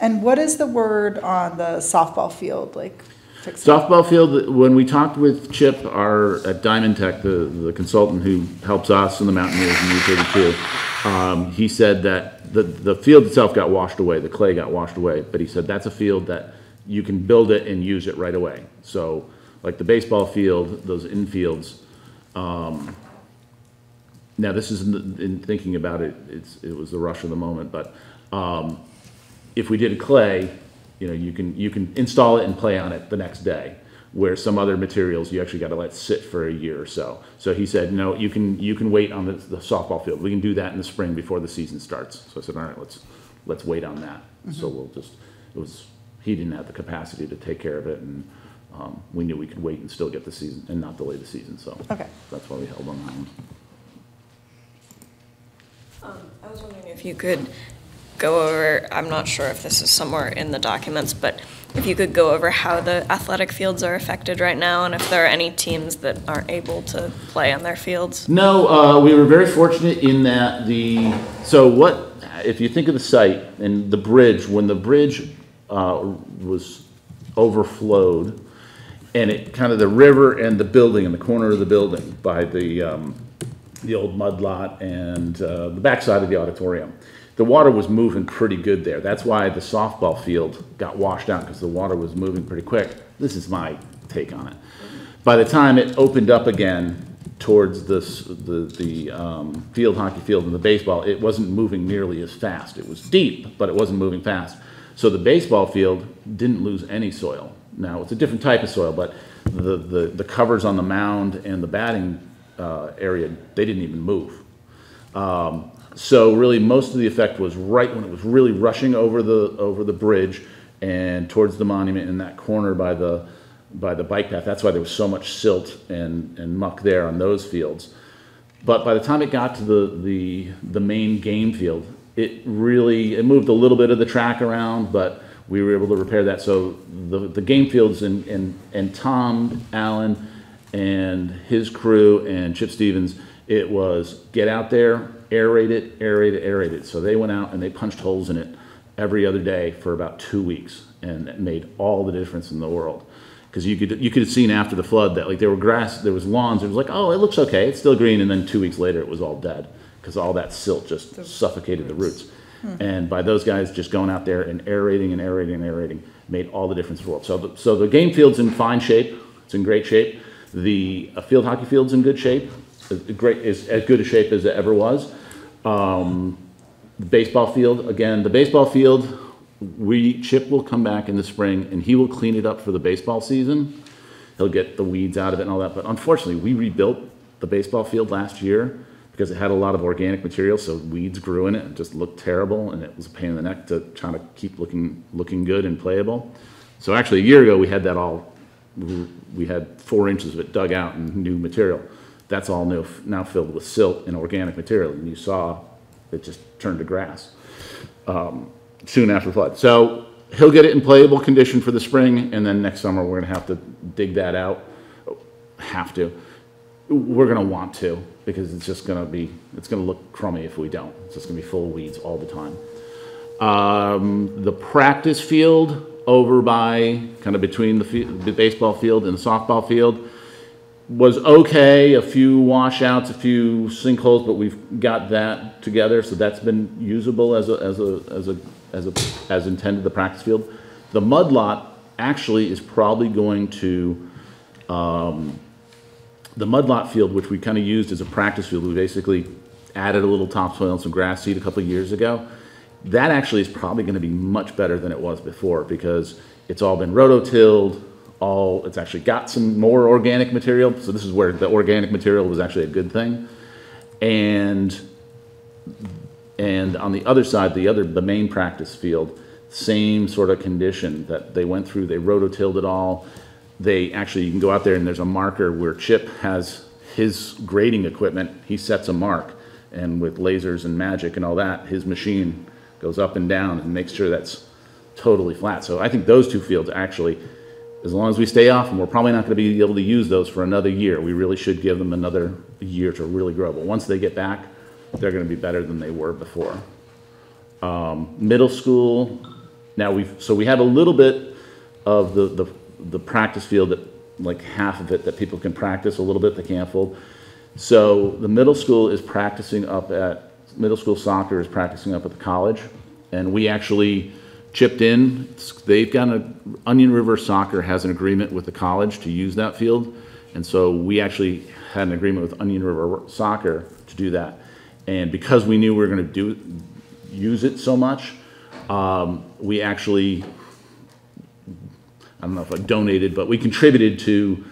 And what is the word on the softball field, like Softball field, when we talked with Chip, our, at Diamond Tech, the, the consultant who helps us and the Mountaineers in U thirty-two, um, he said that the, the field itself got washed away, the clay got washed away, but he said that's a field that you can build it and use it right away. So, like the baseball field, those infields, um, now this is, in in thinking about it, it's, it was the rush of the moment, but, um, if we did a clay, you know, you can, you can install it and play on it the next day. Where some other materials, you actually gotta let sit for a year or so. So he said, no, you can, you can wait on the, the softball field. We can do that in the spring before the season starts. So I said, all right, let's, let's wait on that. So we'll just, it was, he didn't have the capacity to take care of it and, um, we knew we could wait and still get the season and not delay the season, so. Okay. That's why we held on that one. Um, I was wondering if you could go over, I'm not sure if this is somewhere in the documents, but if you could go over how the athletic fields are affected right now and if there are any teams that aren't able to play on their fields. No, uh, we were very fortunate in that the, so what, if you think of the site and the bridge, when the bridge uh, was overflowed, and it, kind of the river and the building, in the corner of the building by the, um, the old mud lot and uh, the backside of the auditorium, the water was moving pretty good there. That's why the softball field got washed out, because the water was moving pretty quick. This is my take on it. By the time it opened up again towards this, the, the um, field hockey field and the baseball, it wasn't moving nearly as fast. It was deep, but it wasn't moving fast. So the baseball field didn't lose any soil. Now, it's a different type of soil, but the, the, the covers on the mound and the batting uh, area, they didn't even move. Um, so really, most of the effect was right when it was really rushing over the, over the bridge and towards the monument in that corner by the, by the bike path. That's why there was so much silt and, and muck there on those fields. But by the time it got to the, the, the main game field, it really, it moved a little bit of the track around, but we were able to repair that. So the, the game fields and, and, and Tom Allen and his crew and Chip Stevens, it was get out there, aerate it, aerate it, aerate it. So they went out and they punched holes in it every other day for about two weeks and it made all the difference in the world. Because you could, you could have seen after the flood that like there were grass, there was lawns, it was like, oh, it looks okay, it's still green, and then two weeks later, it was all dead. Because all that silt just suffocated the roots. And by those guys just going out there and aerating and aerating and aerating, made all the difference in the world. So, the- so the game field's in fine shape, it's in great shape. The uh, field hockey field's in good shape, is great, is as good a shape as it ever was. Um, the baseball field, again, the baseball field, we, Chip will come back in the spring and he will clean it up for the baseball season. He'll get the weeds out of it and all that, but unfortunately, we rebuilt the baseball field last year because it had a lot of organic material, so weeds grew in it and just looked terrible, and it was a pain in the neck to try to keep looking, looking good and playable. So actually, a year ago, we had that all, we had four inches of it dug out and new material. That's all new, now filled with silt and organic material, and you saw it just turned to grass um, soon after flood. So he'll get it in playable condition for the spring, and then next summer, we're gonna have to dig that out. Have to. We're gonna want to, because it's just gonna be, it's gonna look crummy if we don't. It's just gonna be full of weeds all the time. Um, the practice field over by, kind of between the, the baseball field and the softball field was okay, a few washouts, a few sinkholes, but we've got that together, so that's been usable as a, as a, as a, as a, as intended, the practice field. The mud lot actually is probably going to, um, the mud lot field, which we kind of used as a practice field, we basically added a little topsoil and some grass seed a couple years ago. That actually is probably going to be much better than it was before because it's all been rototilled, all, it's actually got some more organic material. So this is where the organic material was actually a good thing. And, and on the other side, the other, the main practice field, same sort of condition that they went through, they rototilled it all. They actually, you can go out there and there's a marker where Chip has his grading equipment, he sets a mark. And with lasers and magic and all that, his machine goes up and down and makes sure that's totally flat. So I think those two fields actually, as long as we stay off them, we're probably not gonna be able to use those for another year. We really should give them another year to really grow. But once they get back, they're gonna be better than they were before. Um, middle school, now we've, so we have a little bit of the, the, the practice field that, like half of it that people can practice a little bit, they can't fold. So the middle school is practicing up at, middle school soccer is practicing up at the college. And we actually chipped in, they've got a, Onion River Soccer has an agreement with the college to use that field. And so we actually had an agreement with Onion River Soccer to do that. And because we knew we were gonna do, use it so much, um, we actually, I don't know if I donated, but we contributed to,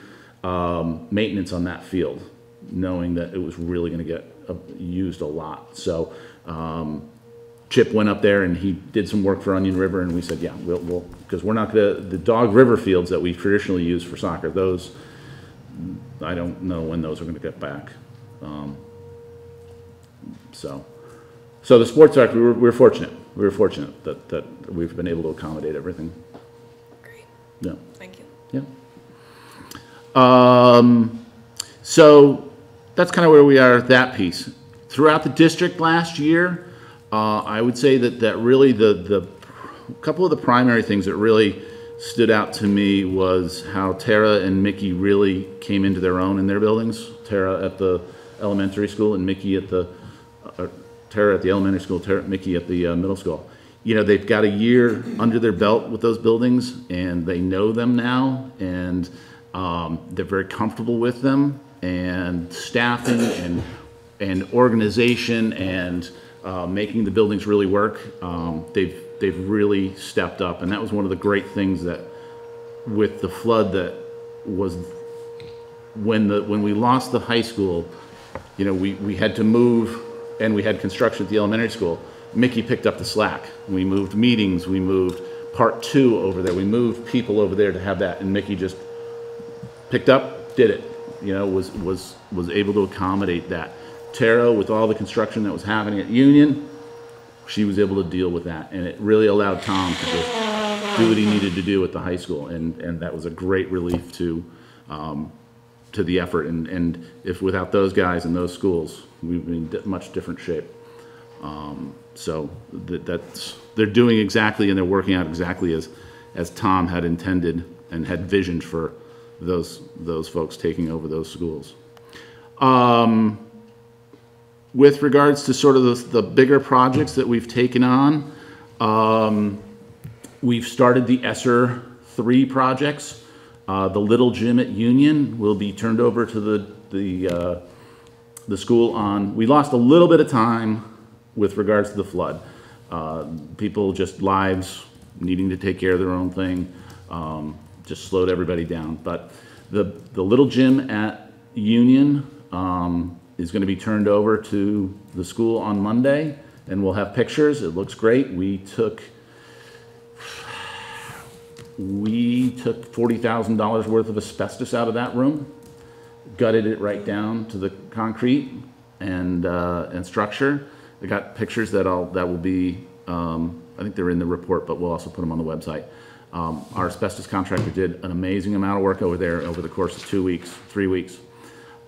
um, maintenance on that field, knowing that it was really gonna get, uh, used a lot. So, um, Chip went up there and he did some work for Onion River and we said, yeah, we'll, we'll, because we're not gonna, the Dog River fields that we traditionally use for soccer, those, I don't know when those are gonna get back. Um, So, so the sports act, we were, we were fortunate, we were fortunate that, that we've been able to accommodate everything. Great, Yeah. thank you. Yeah. Um, so that's kind of where we are at that piece. Throughout the district last year, uh, I would say that, that really the, the, couple of the primary things that really stood out to me was how Tara and Mickey really came into their own in their buildings. Tara at the elementary school and Mickey at the, uh, Tara at the elementary school, Tara, Mickey at the uh, middle school. You know, they've got a year under their belt with those buildings and they know them now and um, they're very comfortable with them and staffing and, and organization and uh, making the buildings really work. Um, they've, they've really stepped up and that was one of the great things that with the flood that was when the, when we lost the high school, you know, we, we had to move and we had construction at the elementary school. Mickey picked up the slack. We moved meetings, we moved part two over there, we moved people over there to have that, and Mickey just picked up, did it. You know, was, was, was able to accommodate that. Tara, with all the construction that was happening at Union, she was able to deal with that, and it really allowed Tom to just do what he needed to do at the high school, and, and that was a great relief to, um, to the effort, and, and if without those guys in those schools, we'd be in much different shape. Um, so that, that's, they're doing exactly and they're working out exactly as, as Tom had intended and had visioned for those, those folks taking over those schools. Um, with regards to sort of the, the bigger projects that we've taken on, um, we've started the ESSER three projects. Uh, the little gym at Union will be turned over to the, the, uh, the school on, we lost a little bit of time with regards to the flood. Uh, people just lives needing to take care of their own thing, um, just slowed everybody down. But the, the little gym at Union, um, is gonna be turned over to the school on Monday, and we'll have pictures. It looks great. We took, we took forty thousand dollars worth of asbestos out of that room, gutted it right down to the concrete and, uh, and structure. I got pictures that I'll, that will be, um, I think they're in the report, but we'll also put them on the website. Um, our asbestos contractor did an amazing amount of work over there over the course of two weeks, three weeks.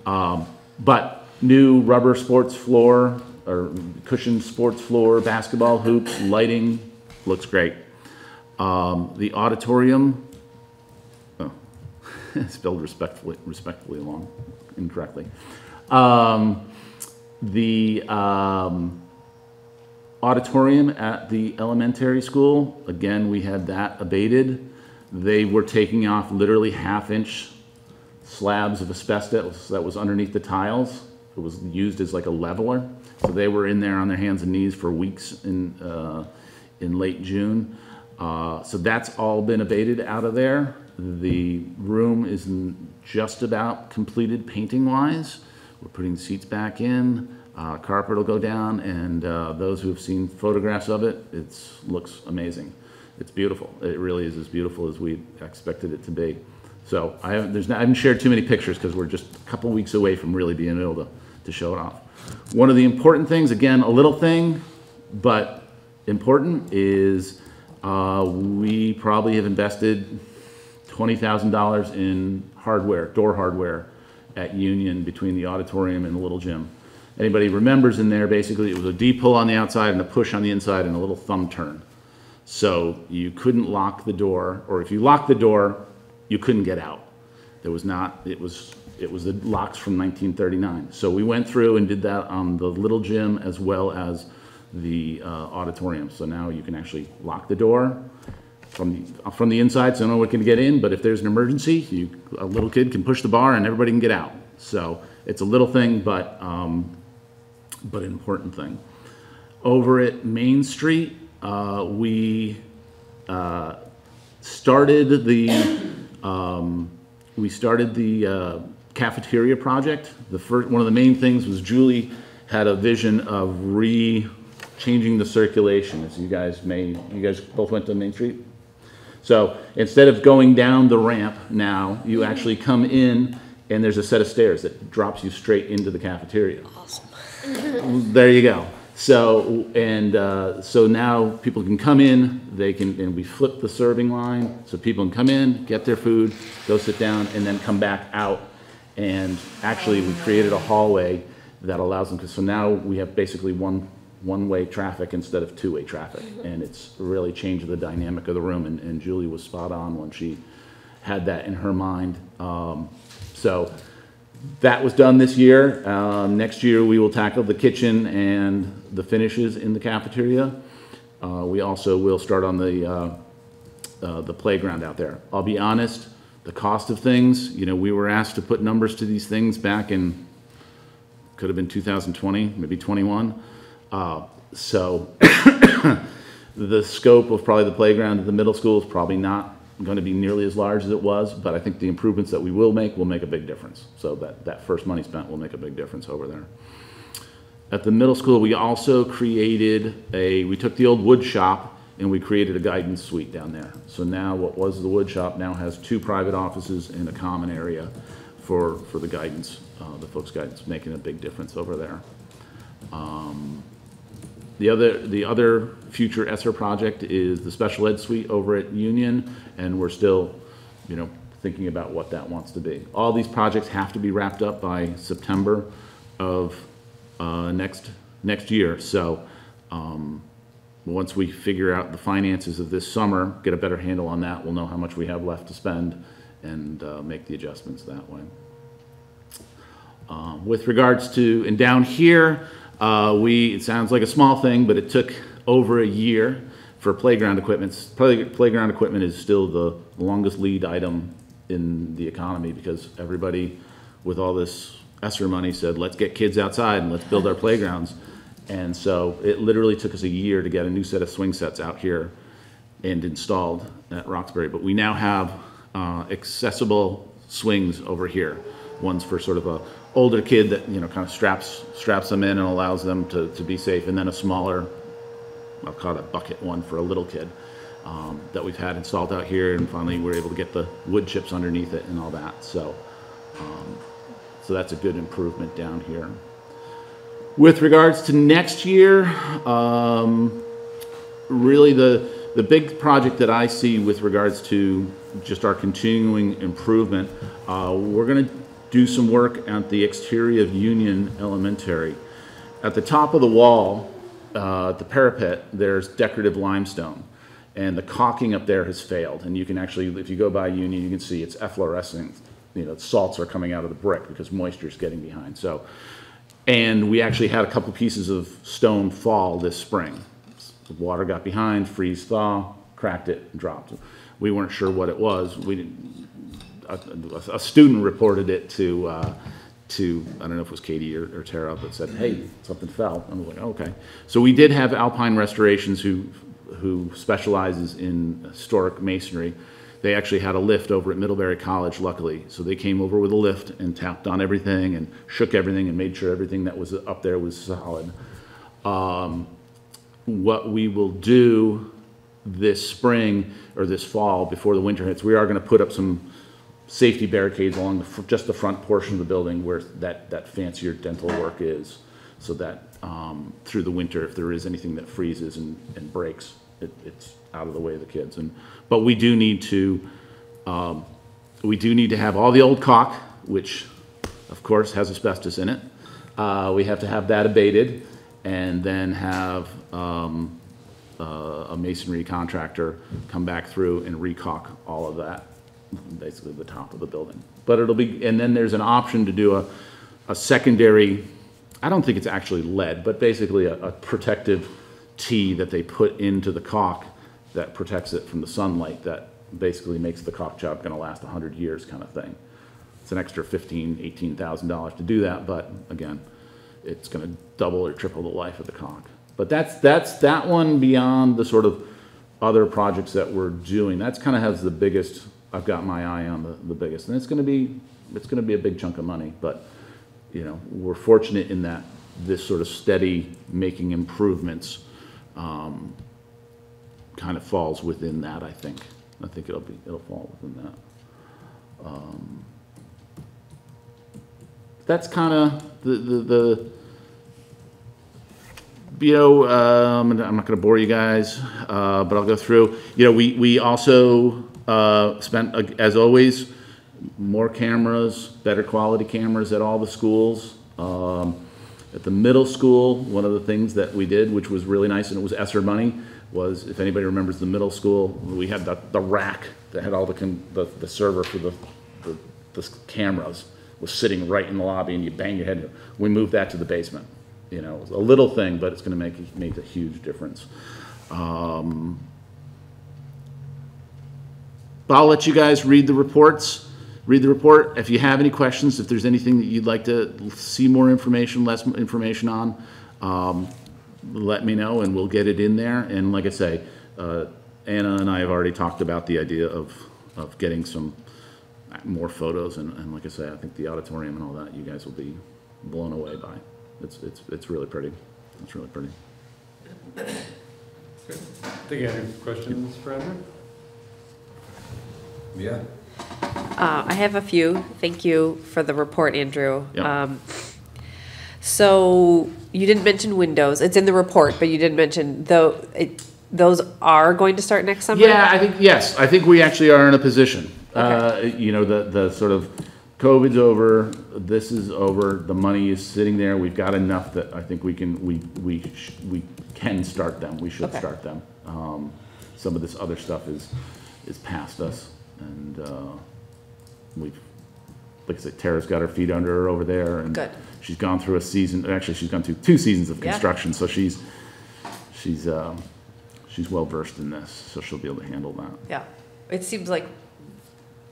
Um, but new rubber sports floor or cushioned sports floor, basketball hoops, lighting, looks great. Um, the auditorium, oh, spelled respectfully, respectfully along incorrectly. Um, the um, auditorium at the elementary school, again, we had that abated. They were taking off literally half-inch slabs of asbestos that was underneath the tiles. It was used as like a leveler. So they were in there on their hands and knees for weeks in, uh, in late June. Uh, so that's all been abated out of there. The room is just about completed painting wise. We're putting seats back in, uh, carpet will go down, and, uh, those who have seen photographs of it, it looks amazing. It's beautiful. It really is as beautiful as we expected it to be. So I haven't, there's not, I haven't shared too many pictures because we're just a couple weeks away from really being able to, to show it off. One of the important things, again, a little thing, but important, is uh, we probably have invested twenty thousand dollars in hardware, door hardware at Union between the auditorium and the little gym. Anybody remembers in there, basically, it was a D pull on the outside and a push on the inside and a little thumb turn. So you couldn't lock the door, or if you locked the door, you couldn't get out. There was not, it was, it was the locks from 1939. So we went through and did that on the little gym as well as the uh, auditorium. So now you can actually lock the door from, the from the inside so no one can get in, but if there's an emergency, you, a little kid can push the bar and everybody can get out. So it's a little thing, but, um, but an important thing. Over at Main Street, uh, we uh, started the um, we started the uh, cafeteria project. The first one of the main things was Julie had a vision of re changing the circulation. As you guys may, you guys both went to Main Street. So instead of going down the ramp now, you actually come in and there's a set of stairs that drops you straight into the cafeteria. Awesome. there you go. So, and uh, so now people can come in, they can, and we flip the serving line, so people can come in, get their food, go sit down, and then come back out. And actually, we created a hallway that allows them, to so now we have basically one, one-way traffic instead of two-way traffic. And it's really changed the dynamic of the room, and, and Julie was spot on when she had that in her mind. Um, So that was done this year. Um, Next year, we will tackle the kitchen and the finishes in the cafeteria. Uh, We also will start on the, uh, uh, the playground out there. I'll be honest, the cost of things, you know, we were asked to put numbers to these things back in, could have been 2020, maybe 21. Uh, So the scope of probably the playground at the middle school is probably not going to be nearly as large as it was, but I think the improvements that we will make will make a big difference. So that, that first money spent will make a big difference over there. At the middle school, we also created a, we took the old wood shop and we created a guidance suite down there. So now what was the wood shop now has two private offices and a common area for, for the guidance, uh, the folks' guidance, making a big difference over there. Um, The other, the other future ESSER project is the special ed suite over at Union, and we're still, you know, thinking about what that wants to be. All these projects have to be wrapped up by September of uh, next, next year, so um, once we figure out the finances of this summer, get a better handle on that, we'll know how much we have left to spend and uh, make the adjustments that way. Um, With regards to, and down here, uh, we, it sounds like a small thing, but it took over a year for playground equipment. Play- Playground equipment is still the longest lead item in the economy because everybody with all this ESSER money said, let's get kids outside and let's build our playgrounds. And so it literally took us a year to get a new set of swing sets out here and installed at Roxbury. But we now have uh, accessible swings over here. One's for sort of a older kid that, you know, kind of straps, straps them in and allows them to, to be safe. And then a smaller, I'll call it a bucket one for a little kid um, that we've had installed out here. And finally, we are able to get the wood chips underneath it and all that. So, um, so that's a good improvement down here. With regards to next year, um, really the, the big project that I see with regards to just our continuing improvement, uh, we're gonna do some work at the exterior of Union Elementary. At the top of the wall, uh, the parapet, there's decorative limestone. And the caulking up there has failed. And you can actually, if you go by Union, you can see it's efflorescent. You know, salts are coming out of the brick because moisture is getting behind. So, and we actually had a couple pieces of stone fall this spring. The water got behind, freeze thaw, cracked it, dropped. We weren't sure what it was. We a, a- student reported it to, uh, to, I don't know if it was Katie or, or Tara, but said, hey, something fell. And we're like, okay. So we did have Alpine Restorations who, who specializes in historic masonry. They actually had a lift over at Middlebury College, luckily. So they came over with a lift and tapped on everything and shook everything and made sure everything that was up there was solid. Um, what we will do this spring or this fall before the winter hits, we are going to put up some safety barricades along the, just the front portion of the building where that, that fancier dental work is. So that, um, through the winter, if there is anything that freezes and, and breaks, it, it's out of the way of the kids. And, but we do need to, um, we do need to have all the old caulk, which of course has asbestos in it. Uh, we have to have that abated and then have, um, uh, a masonry contractor come back through and recaulk all of that, basically the top of the building. But it'll be, and then there's an option to do a, a secondary, I don't think it's actually lead, but basically a, a protective tee that they put into the caulk that protects it from the sunlight, that basically makes the caulk job gonna last hundred years kind of thing. It's an extra fifteen, eighteen thousand dollars to do that, but again, it's gonna double or triple the life of the caulk. But that's, that's, that one beyond the sort of other projects that we're doing, that's kind of has the biggest, I've got my eye on the, the biggest. And it's gonna be, it's gonna be a big chunk of money, but, you know, we're fortunate in that this sort of steady making improvements, um, kind of falls within that, I think. I think it'll be, it'll fall within that. Um, That's kind of the, the, the, you know, um, I'm not gonna bore you guys, uh, but I'll go through. You know, we, we also, uh, spent, as always, more cameras, better quality cameras at all the schools. Um, at the middle school, one of the things that we did, which was really nice, and it was ESSER money, was, if anybody remembers the middle school, we had the, the rack that had all the, the, the server for the, the, the cameras was sitting right in the lobby, and you bang your head. We moved that to the basement. You know, it was a little thing, but it's gonna make, make a huge difference. Um, but I'll let you guys read the reports. Read the report. If you have any questions, if there's anything that you'd like to see more information, less information on, um, let me know and we'll get it in there. And like I say, uh, Anna and I have already talked about the idea of, of getting some more photos. And, and like I say, I think the auditorium and all that, you guys will be blown away by. It's, it's, it's really pretty. It's really pretty. Think you have any questions for Andrew? Yeah. Uh, I have a few. Thank you for the report, Andrew. Yeah. Um, so you didn't mention windows. It's in the report, but you didn't mention though. It, those are going to start next summer. Yeah, I think, yes, I think we actually are in a position. Uh, you know, the, the sort of COVID's over, this is over, the money is sitting there, we've got enough that I think we can, we, we, sh- we can start them, we should Okay. start them. Um, Some of this other stuff is, is past us, and, uh, we've, like I said, Tara's got her feet under her over there, and Good. She's gone through a season, actually, she's gone through two seasons of Yeah. construction, so she's, she's, um, she's well versed in this, so she'll be able to handle that. Yeah, it seems like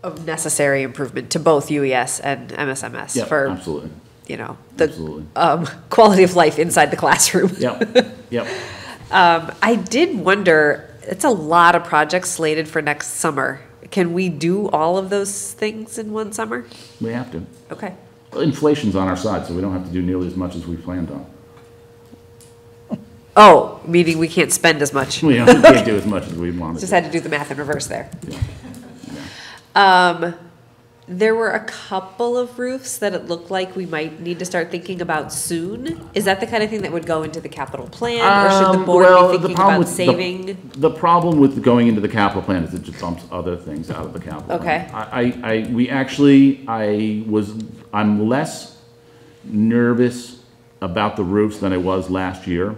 a necessary improvement to both UES and MSMS Yeah, for, absolutely, you know, the um, quality of life inside the classroom. Yep, yep. Um, I did wonder, it's a lot of projects slated for next summer. Can we do all of those things in one summer? We have to. Okay. Inflation's on our side, so we don't have to do nearly as much as we planned on. Oh, meaning we can't spend as much. We don't- we can't do as much as we wanted Just to. had to do the math in reverse there. Yeah. Um, there were a couple of roofs that it looked like we might need to start thinking about soon. Is that the kind of thing that would go into the capital plan, or should the Um, board well, be the thinking problem about with the- saving? The problem with going into the capital plan is it just bumps other things out of the capital. plan. Okay. I, I, I- we actually, I was, I'm less nervous about the roofs than I was last year.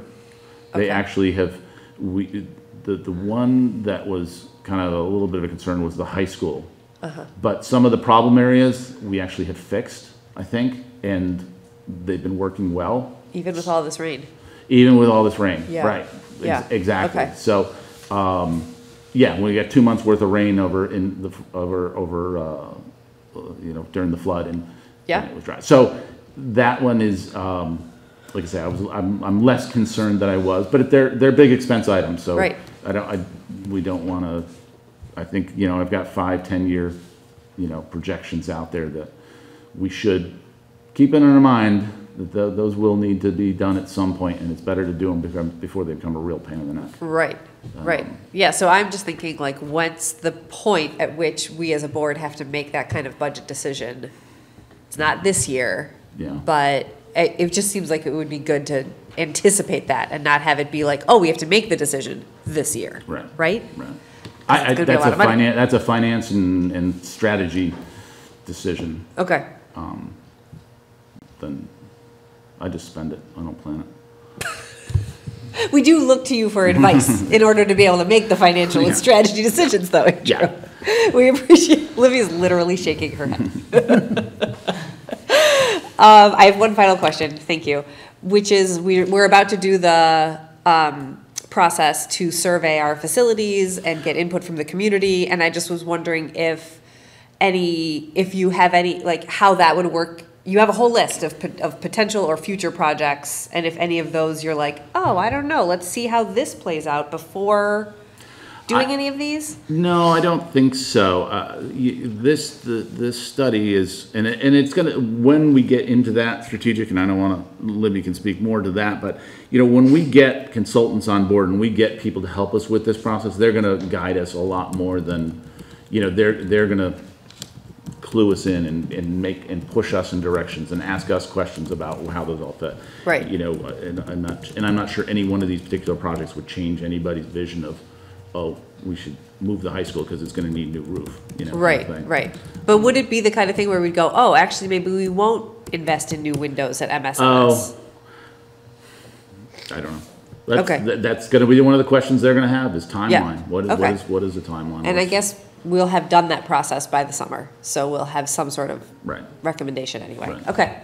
They actually have, we, the, the one that was kind of a little bit of a concern was the high school. Uh-huh. But some of the problem areas, we actually have fixed, I think, and they've been working well. Even with all this rain? Even with all this rain, Yeah. right? Ex- Yeah. Exactly. Okay. So, um, yeah, we got two months worth of rain over in the, over, over, uh, uh, you know, during the flood and. Yeah. and it was dry. So that one is, um, like I say, I was, I'm, I'm less concerned than I was, but they're, they're big expense items, so. Right. I don't, I, we don't wanna, I think, you know, I've got five, ten-year, you know, projections out there that we should keep in our mind that tho- those will need to be done at some point, and it's better to do them before, before they become a real pain in the neck. Right, right. Um, yeah, so I'm just thinking like, what's the point at which we as a board have to make that kind of budget decision? It's not this year. Yeah. But it, it just seems like it would be good to anticipate that and not have it be like, oh, we have to make the decision this year. Right. Right? Right. I, I, be a that's lot a of money. finan, that's a finance and, and strategy decision, Okay. then I just spend it, I don't plan it. We do look to you for advice in order to be able to make the financial and strategy decisions, though. Andrew. Yeah. We appreciate, Olivia's literally shaking her head. Um, I have one final question, thank you, which is, we're, we're about to do the, um, process to survey our facilities and get input from the community, and I just was wondering if any, if you have any, like, how that would work. You have a whole list of, of potential or future projects, and if any of those you're like, oh, I don't know, let's see how this plays out before doing I- any of these? No, I don't think so. Uh, y- This, the- this study is, and it- and it's gonna, when we get into that strategic, and I don't wanna, Libby can speak more to that, but, you know, when we get consultants on board and we get people to help us with this process, they're gonna guide us a lot more than, you know, they're, they're gonna clue us in and, and make, and push us in directions and ask us questions about how those all fit. Right. You know, and I'm not, and I'm not sure any one of these particular projects would change anybody's vision of, oh, we should move the high school because it's gonna need a new roof, you know? kind of Right, thing. right. But would it be the kind of thing where we'd go, oh, actually, maybe we won't invest in new windows at MSMS? Oh. I don't know. That's, Okay. that- That's gonna be one of the questions they're gonna have is timeline. What is, what Okay. is, what is the timeline? And I guess we'll have done that process by the summer, so we'll have some sort of Right. recommendation anyway. Right. Okay,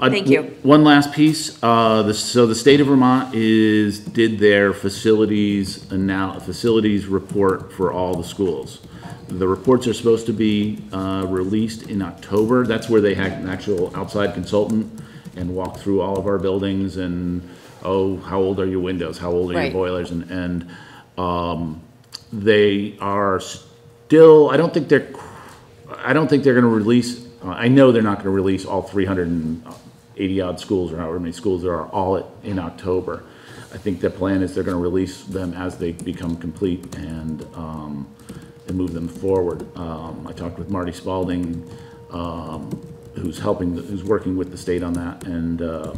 Uh, Thank you. One last piece, uh, the, so the state of Vermont is, did their facilities, now, facilities report for all the schools. The reports are supposed to be, uh, released in October, that's where they had an actual outside consultant and walk through all of our buildings and, oh, how old are your windows, how old are your boilers, and, and, um, they are still, I don't think they're, I don't think they're gonna release, uh, I know they're not gonna release all three hundred and eighty odd schools or however many schools there are all in October. I think the plan is they're gonna release them as they become complete and, um, and move them forward. Um, I talked with Marty Spalding, um, who's helping, who's working with the state on that, and, uh,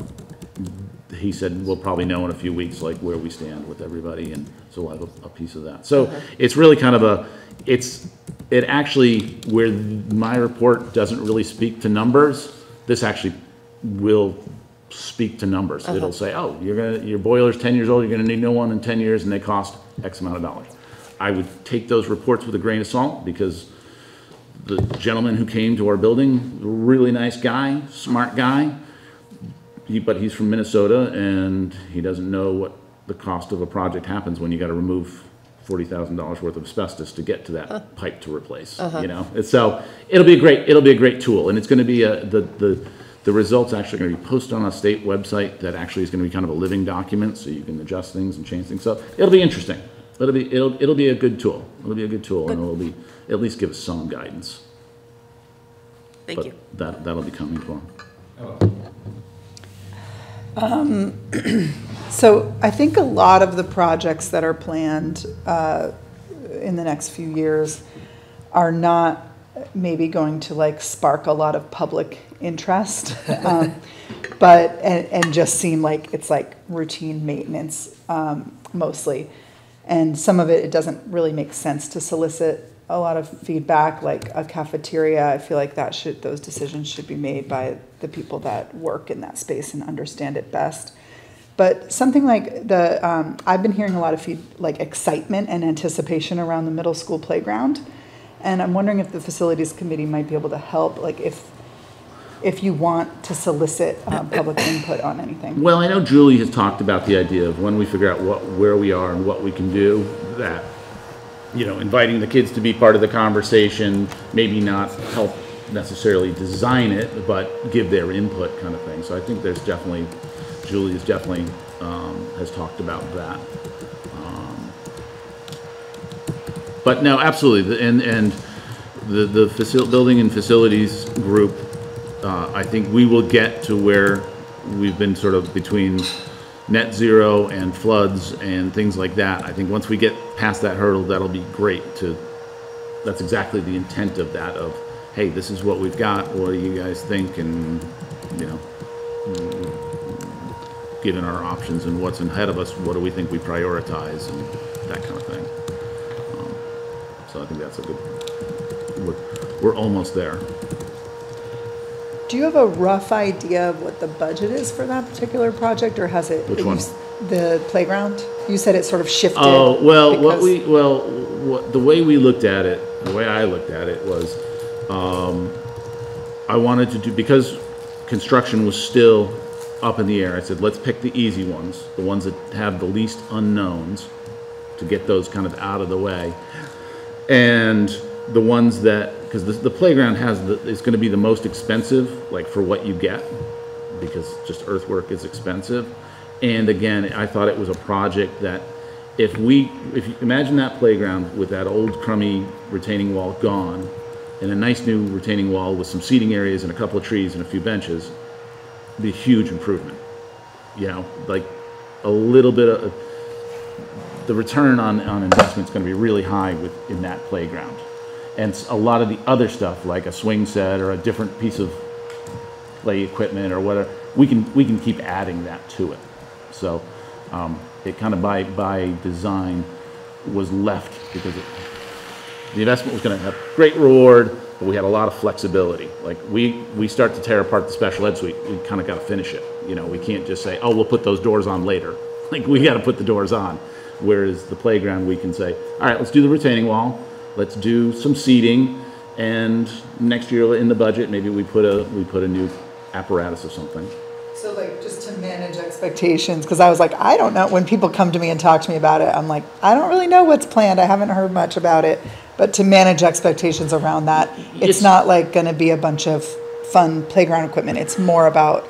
he said, we'll probably know in a few weeks, like, where we stand with everybody, and so we'll have a, a piece of that. So, it's really kind of a, it's, it actually, where my report doesn't really speak to numbers, this actually will speak to numbers. It'll say, oh, you're gonna, your boiler's ten years old, you're gonna need new one in ten years, and they cost X amount of dollars. I would take those reports with a grain of salt, because the gentleman who came to our building, really nice guy, smart guy, he, but he's from Minnesota, and he doesn't know what the cost of a project happens when you gotta remove forty thousand dollars worth of asbestos to get to that uh-huh. pipe to replace, you uh-huh. know? And so, it'll be a great, it'll be a great tool, and it's gonna be a, the, the, the results actually gonna be posted on a state website that actually is gonna be kind of a living document, so you can adjust things and change things, so it'll be interesting. It'll be, it'll, it'll be a good tool, it'll be a good tool, and it'll be, at least give us some guidance. Thank you. But that, that'll be coming for. So I think a lot of the projects that are planned uh, in the next few years are not maybe going to like spark a lot of public interest. um, But, and, and just seem like it's like routine maintenance um, mostly. And some of it, it doesn't really make sense to solicit a lot of feedback, like a cafeteria. I feel like that should, those decisions should be made by the people that work in that space and understand it best. But something like the, um, I've been hearing a lot of feed, like excitement and anticipation around the middle school playground. And I'm wondering if the facilities committee might be able to help, like if, if you want to solicit uh, public input on anything. Well, I know Julie has talked about the idea of when we figure out what, where we are and what we can do, that, you know, inviting the kids to be part of the conversation, maybe not help necessarily design it, but give their input kind of thing. So I think there's definitely, Julie is definitely, um, has talked about that. Um, But no, absolutely, and, and the, the building and facilities group, uh, I think we will get to where we've been sort of between net zero and floods and things like that. I think once we get past that hurdle, that'll be great to, that's exactly the intent of that, of, hey, this is what we've got, what do you guys think, and, you know, given our options and what's ahead of us, what do we think we prioritize, and that kind of thing. Um, So I think that's a good, we're, we're almost there. Do you have a rough idea of what the budget is for that particular project, or has it? Which one? The playground? You said it sort of shifted. Oh, well, what we, well, what, the way we looked at it, the way I looked at it was, um, I wanted to do, because construction was still up in the air, I said, let's pick the easy ones, the ones that have the least unknowns, to get those kind of out of the way. And the ones that, because the, the playground has the, is gonna be the most expensive, like for what you get, because just earthwork is expensive. And again, I thought it was a project that if we, if you imagine that playground with that old crummy retaining wall gone, and a nice new retaining wall with some seating areas and a couple of trees and a few benches, be a huge improvement. You know, like a little bit of, the return on, on investment is gonna be really high with, in that playground. And a lot of the other stuff, like a swing set or a different piece of play equipment or whatever, we can, we can keep adding that to it. So, um, it kind of by, by design was left because it, the investment was gonna have great reward, but we had a lot of flexibility. Like, we, we start to tear apart the special ed suite, we kind of gotta finish it. You know, we can't just say, oh, we'll put those doors on later. Like, we gotta put the doors on. Whereas the playground, we can say, all right, let's do the retaining wall, let's do some seating, and next year in the budget, maybe we put a, we put a new apparatus or something. So like, just to manage expectations, because I was like, I don't know, when people come to me and talk to me about it, I'm like, I don't really know what's planned, I haven't heard much about it. But to manage expectations around that, it's It's- not like gonna be a bunch of fun playground equipment, it's more about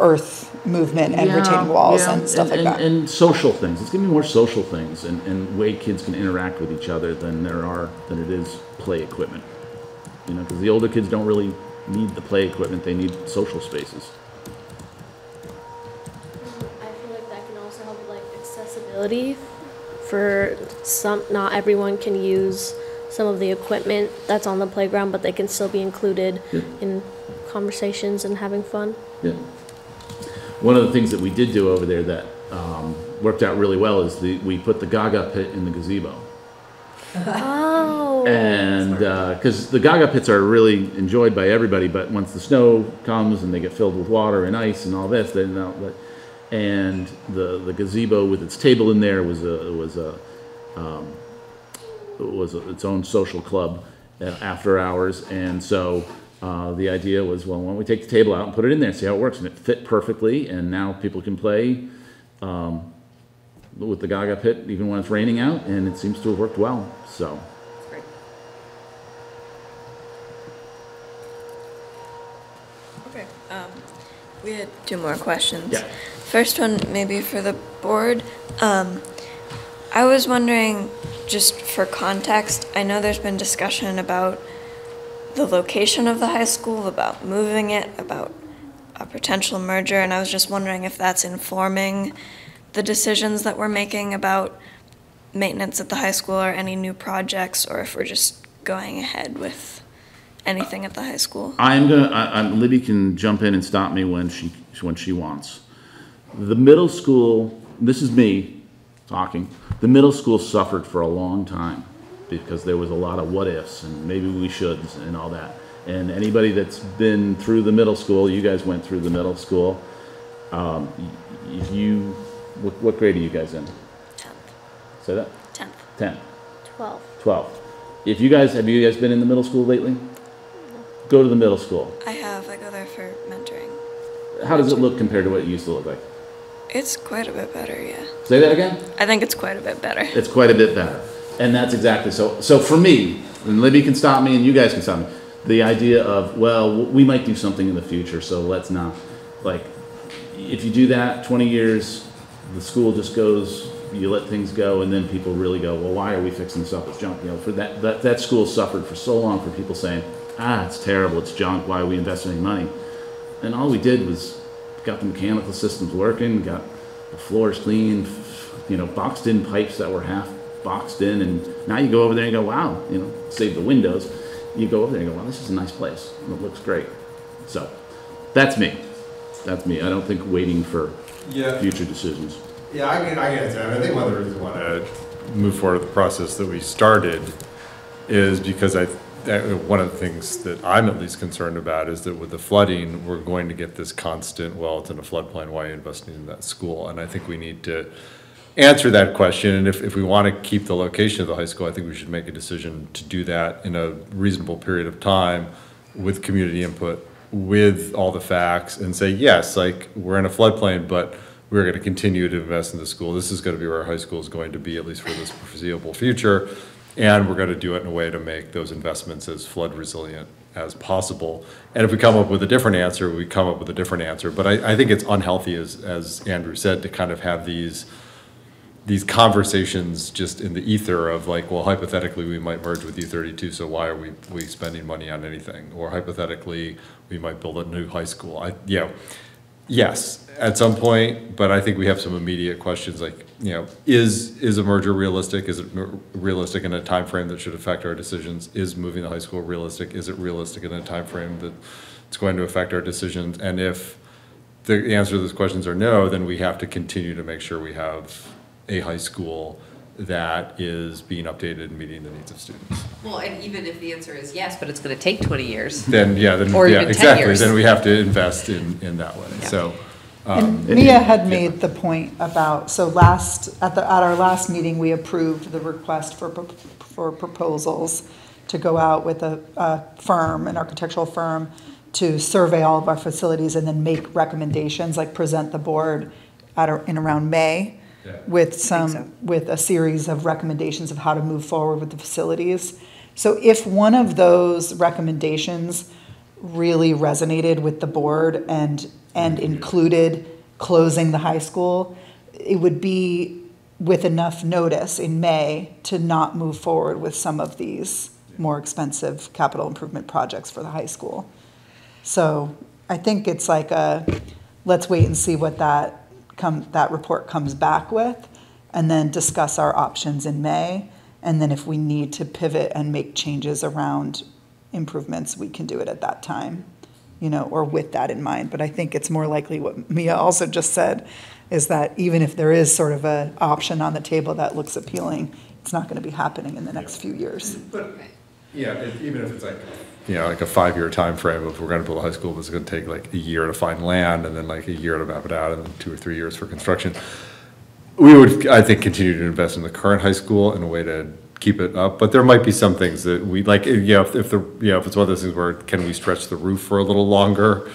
earth movement and retaining walls yeah, and stuff like and- that. And social things, it's gonna be more social things and, and way kids can interact with each other than there are, than it is play equipment. You know, because the older kids don't really need the play equipment, they need social spaces. I feel like that can also help with like accessibility for some, not everyone can use some of the equipment that's on the playground, but they can still be included Yeah. in conversations and having fun. Yeah. One of the things that we did do over there that, um, worked out really well is the, we put the Gaga pit in the gazebo. Oh. And, because the Gaga pits are really enjoyed by everybody, but once the snow comes and they get filled with water and ice and all this, then, but- and the, the gazebo with its table in there was a, was a, um, was its own social club uh, after hours. And so, uh, the idea was, well, why don't we take the table out and put it in there, see how it works? And it fit perfectly, and now people can play, um, with the Gaga pit even when it's raining out, and it seems to have worked well, so. Okay. Um, we had two more questions. Yeah. First one, maybe for the board. Um, I was wondering, just for context, I know there's been discussion about the location of the high school, about moving it, about a potential merger, and I was just wondering if that's informing the decisions that we're making about maintenance at the high school or any new projects, or if we're just going ahead with anything at the high school. I'm gonna, I, I'm, Libby can jump in and stop me when she, when she wants. The middle school, this is me talking, the middle school suffered for a long time because there was a lot of what ifs and maybe we shoulds and all that. And anybody that's been through the middle school, you guys went through the middle school. Um, if you, what, what grade are you guys in? Tenth. Say that? Tenth. Ten. Twelve. 12. If you guys, have you guys been in the middle school lately? Go to the middle school. I have. I go there for mentoring. How does it look compared to what it used to look like? It's quite a bit better, yeah. Say that again? I think it's quite a bit better. It's quite a bit better. And that's exactly so. So for me, and Libby can stop me and you guys can stop me, the idea of, well, we might do something in the future, so let's not. Like, if you do that, 20 years, the school just goes, you let things go, and then people really go, well, why are we fixing this up? It's junk. You know, for that, that, that school suffered for so long for people saying, ah, it's terrible, it's junk, why are we investing any money? And all we did was got the mechanical systems working, got the floors clean, you know, boxed in pipes that were half boxed in, and now you go over there and go, wow, you know, save the windows. You go over there and go, wow, this is a nice place. and It looks great. So that's me. That's me. I don't think waiting for Yeah. future decisions. Yeah, I can, I answer that. I think one of the reasons we want to uh, move forward with the process that we started is because I, one of the things that I'm at least concerned about is that with the flooding, we're going to get this constant, well, it's in a floodplain, why are you investing in that school? And I think we need to answer that question, and if, if we want to keep the location of the high school, I think we should make a decision to do that in a reasonable period of time with community input, with all the facts, and say, yes, like, we're in a floodplain, but we're going to continue to invest in the school. This is going to be where our high school is going to be, at least for this foreseeable future. And we're going to do it in a way to make those investments as flood resilient as possible. And if we come up with a different answer, we come up with a different answer. But I, I think it's unhealthy, as, as Andrew said, to kind of have these, these conversations just in the ether of like, well, hypothetically, we might merge with U thirty-two, so why are we, we spending money on anything? Or hypothetically, we might build a new high school. I, you know, yes, at some point, but I think we have some immediate questions like, you know, is, is a merger realistic? Is it realistic in a time frame that should affect our decisions? Is moving the high school realistic? Is it realistic in a time frame that it's going to affect our decisions? And if the answer to those questions are no, then we have to continue to make sure we have a high school that is being updated and meeting the needs of students. Well, and even if the answer is yes, but it's gonna take twenty years. Then, yeah, then, Or yeah, even 10 exactly, years. then we have to invest in, in that way, so. um, And Mia had made the point about, so last, at the, at our last meeting, we approved the request for, pro- for proposals to go out with a, a firm, an architectural firm, to survey all of our facilities and then make recommendations, like present the board at, a- in around May with some, with a series of recommendations of how to move forward with the facilities. So if one of those recommendations really resonated with the board and, and included closing the high school, it would be with enough notice in May to not move forward with some of these more expensive capital improvement projects for the high school. So I think it's like a, let's wait and see what that come, that report comes back with, and then discuss our options in May. And then if we need to pivot and make changes around improvements, we can do it at that time, you know, or with that in mind. But I think it's more likely what Mia also just said, is that even if there is sort of a option on the table that looks appealing, it's not gonna be happening in the next few years. But Yeah, it- even if it's like, you know, like a five-year time frame of we're gonna build a high school, but it's gonna take like a year to find land, and then like a year to map it out, and then two or three years for construction. We would, I think, continue to invest in the current high school in a way to keep it up, but there might be some things that we, like, you know, if if the, you know, if it's one of those things where, can we stretch the roof for a little longer?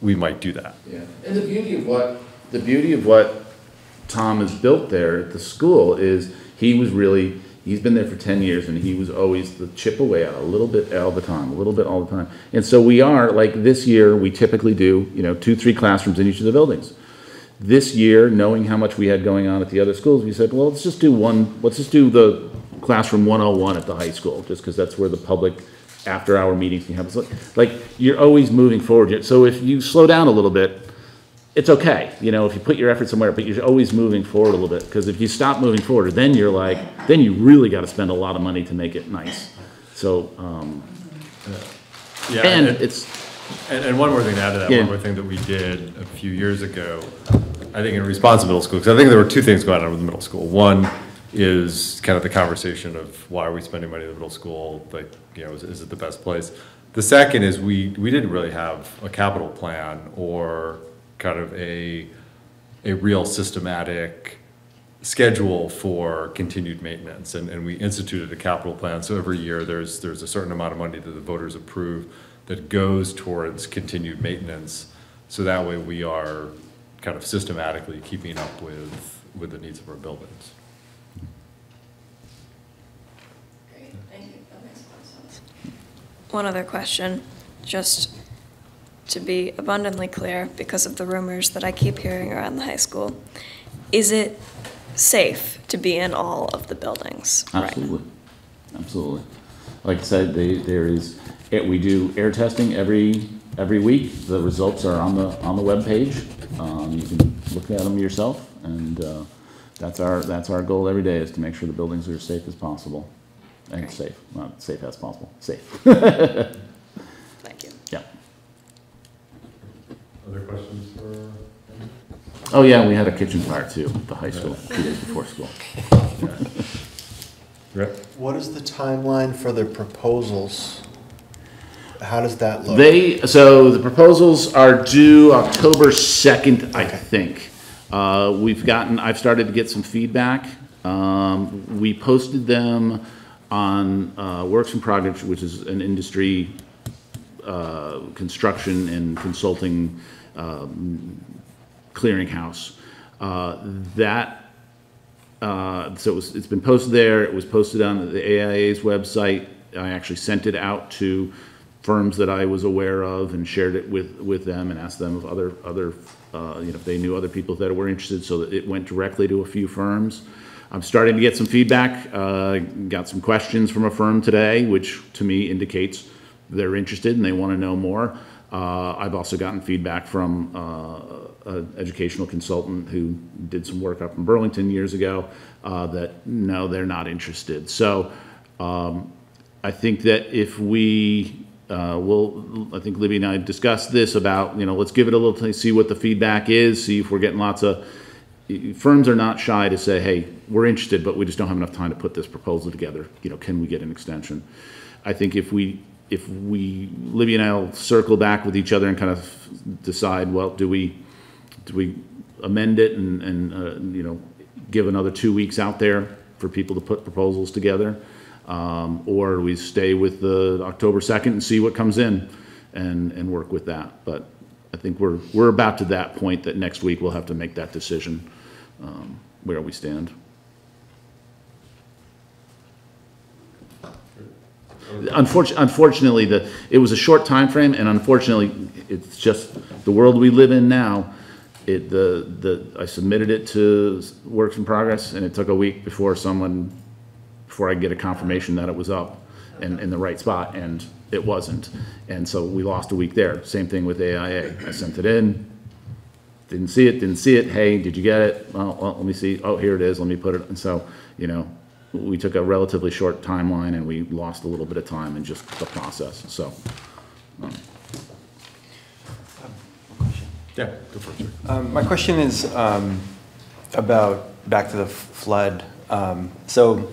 We might do that. Yeah, and the beauty of what, the beauty of what Tom has built there at the school is he was really, he's been there for ten years and he was always the chip away at a little bit all the time, a little bit all the time. And so we are, like this year, we typically do, you know, two, three classrooms in each of the buildings. This year, knowing how much we had going on at the other schools, we said, well, let's just do one, let's just do the classroom one oh one at the high school, just because that's where the public after-hour meetings can happen. So, Like, you're always moving forward. So if you slow down a little bit, it's okay, you know, if you put your effort somewhere, but you're always moving forward a little bit, because if you stop moving forward, then you're like, then you really gotta spend a lot of money to make it nice. So, um, Yeah, and and- it's, And, and one more thing to add to that, Yeah. one more thing that we did a few years ago, I think in response to middle school, because I think there were two things going on with the middle school. One is kind of the conversation of why are we spending money in the middle school? Like, you know, is, is it the best place? The second is we, we didn't really have a capital plan or kind of a, a real systematic schedule for continued maintenance, and, and we instituted a capital plan, so every year, there's, there's a certain amount of money that the voters approve that goes towards continued maintenance, so that way we are kind of systematically keeping up with, with the needs of our buildings. Great. Thank you. One other question, just to be abundantly clear, because of the rumors that I keep hearing around the high school. Is it safe to be in all of the buildings right? Absolutely, absolutely. Like I said, they, there is, eh, we do air testing every, every week. The results are on the, on the webpage. Um, you can look at them yourself, and, uh, that's our, that's our goal every day, is to make sure the buildings are as safe as possible. And safe, not safe as possible, safe. Thank you. Yeah. Other questions for? Oh, yeah, we had a kitchen fire too, at the high school, two days before school. Rip? What is the timeline for the proposals? How does that look? They, so the proposals are due October second, I think. Uh, we've gotten, I've started to get some feedback. Um, we posted them on, uh, Works in Progress, which is an industry, uh, construction and consulting, um, clearinghouse. Uh, that uh, so it was, it's been posted there, it was posted on the AIA's website. I actually sent it out to firms that I was aware of and shared it with, with them and asked them if other, other, uh, you know, if they knew other people that were interested, so that it went directly to a few firms. I'm starting to get some feedback, uh, got some questions from a firm today, which to me indicates they're interested and they want to know more. Uh, I've also gotten feedback from, uh, an educational consultant who did some work up in Burlington years ago, uh, that, no, they're not interested. So, um, I think that if we, uh, will, I think Libby and I discussed this about, you know, let's give it a little, see what the feedback is, see if we're getting lots of, firms are not shy to say, hey, we're interested, but we just don't have enough time to put this proposal together. You know, can we get an extension? I think if we, if we, Libby and I will circle back with each other and kind of decide, well, do we, do we amend it and, and, uh, you know, give another two weeks out there for people to put proposals together? Um, or do we stay with the October second and see what comes in and, and work with that. But I think we're, we're about to that point that next week we'll have to make that decision, um, where we stand. Unfortunately, unfortunately, the, it was a short time frame, and unfortunately, it's just the world we live in now. It, the, the, I submitted it to Works in Progress, and it took a week before someone, before I could get a confirmation that it was up and in the right spot, and it wasn't. And so we lost a week there. Same thing with AIA. I sent it in, didn't see it, didn't see it. Hey, did you get it? Well, well, let me see. Oh, here it is. Let me put it. And so, you know, we took a relatively short timeline and we lost a little bit of time in just the process. So, um, Yeah, go for it. Um, My question is um, about, back to the flood. Um, So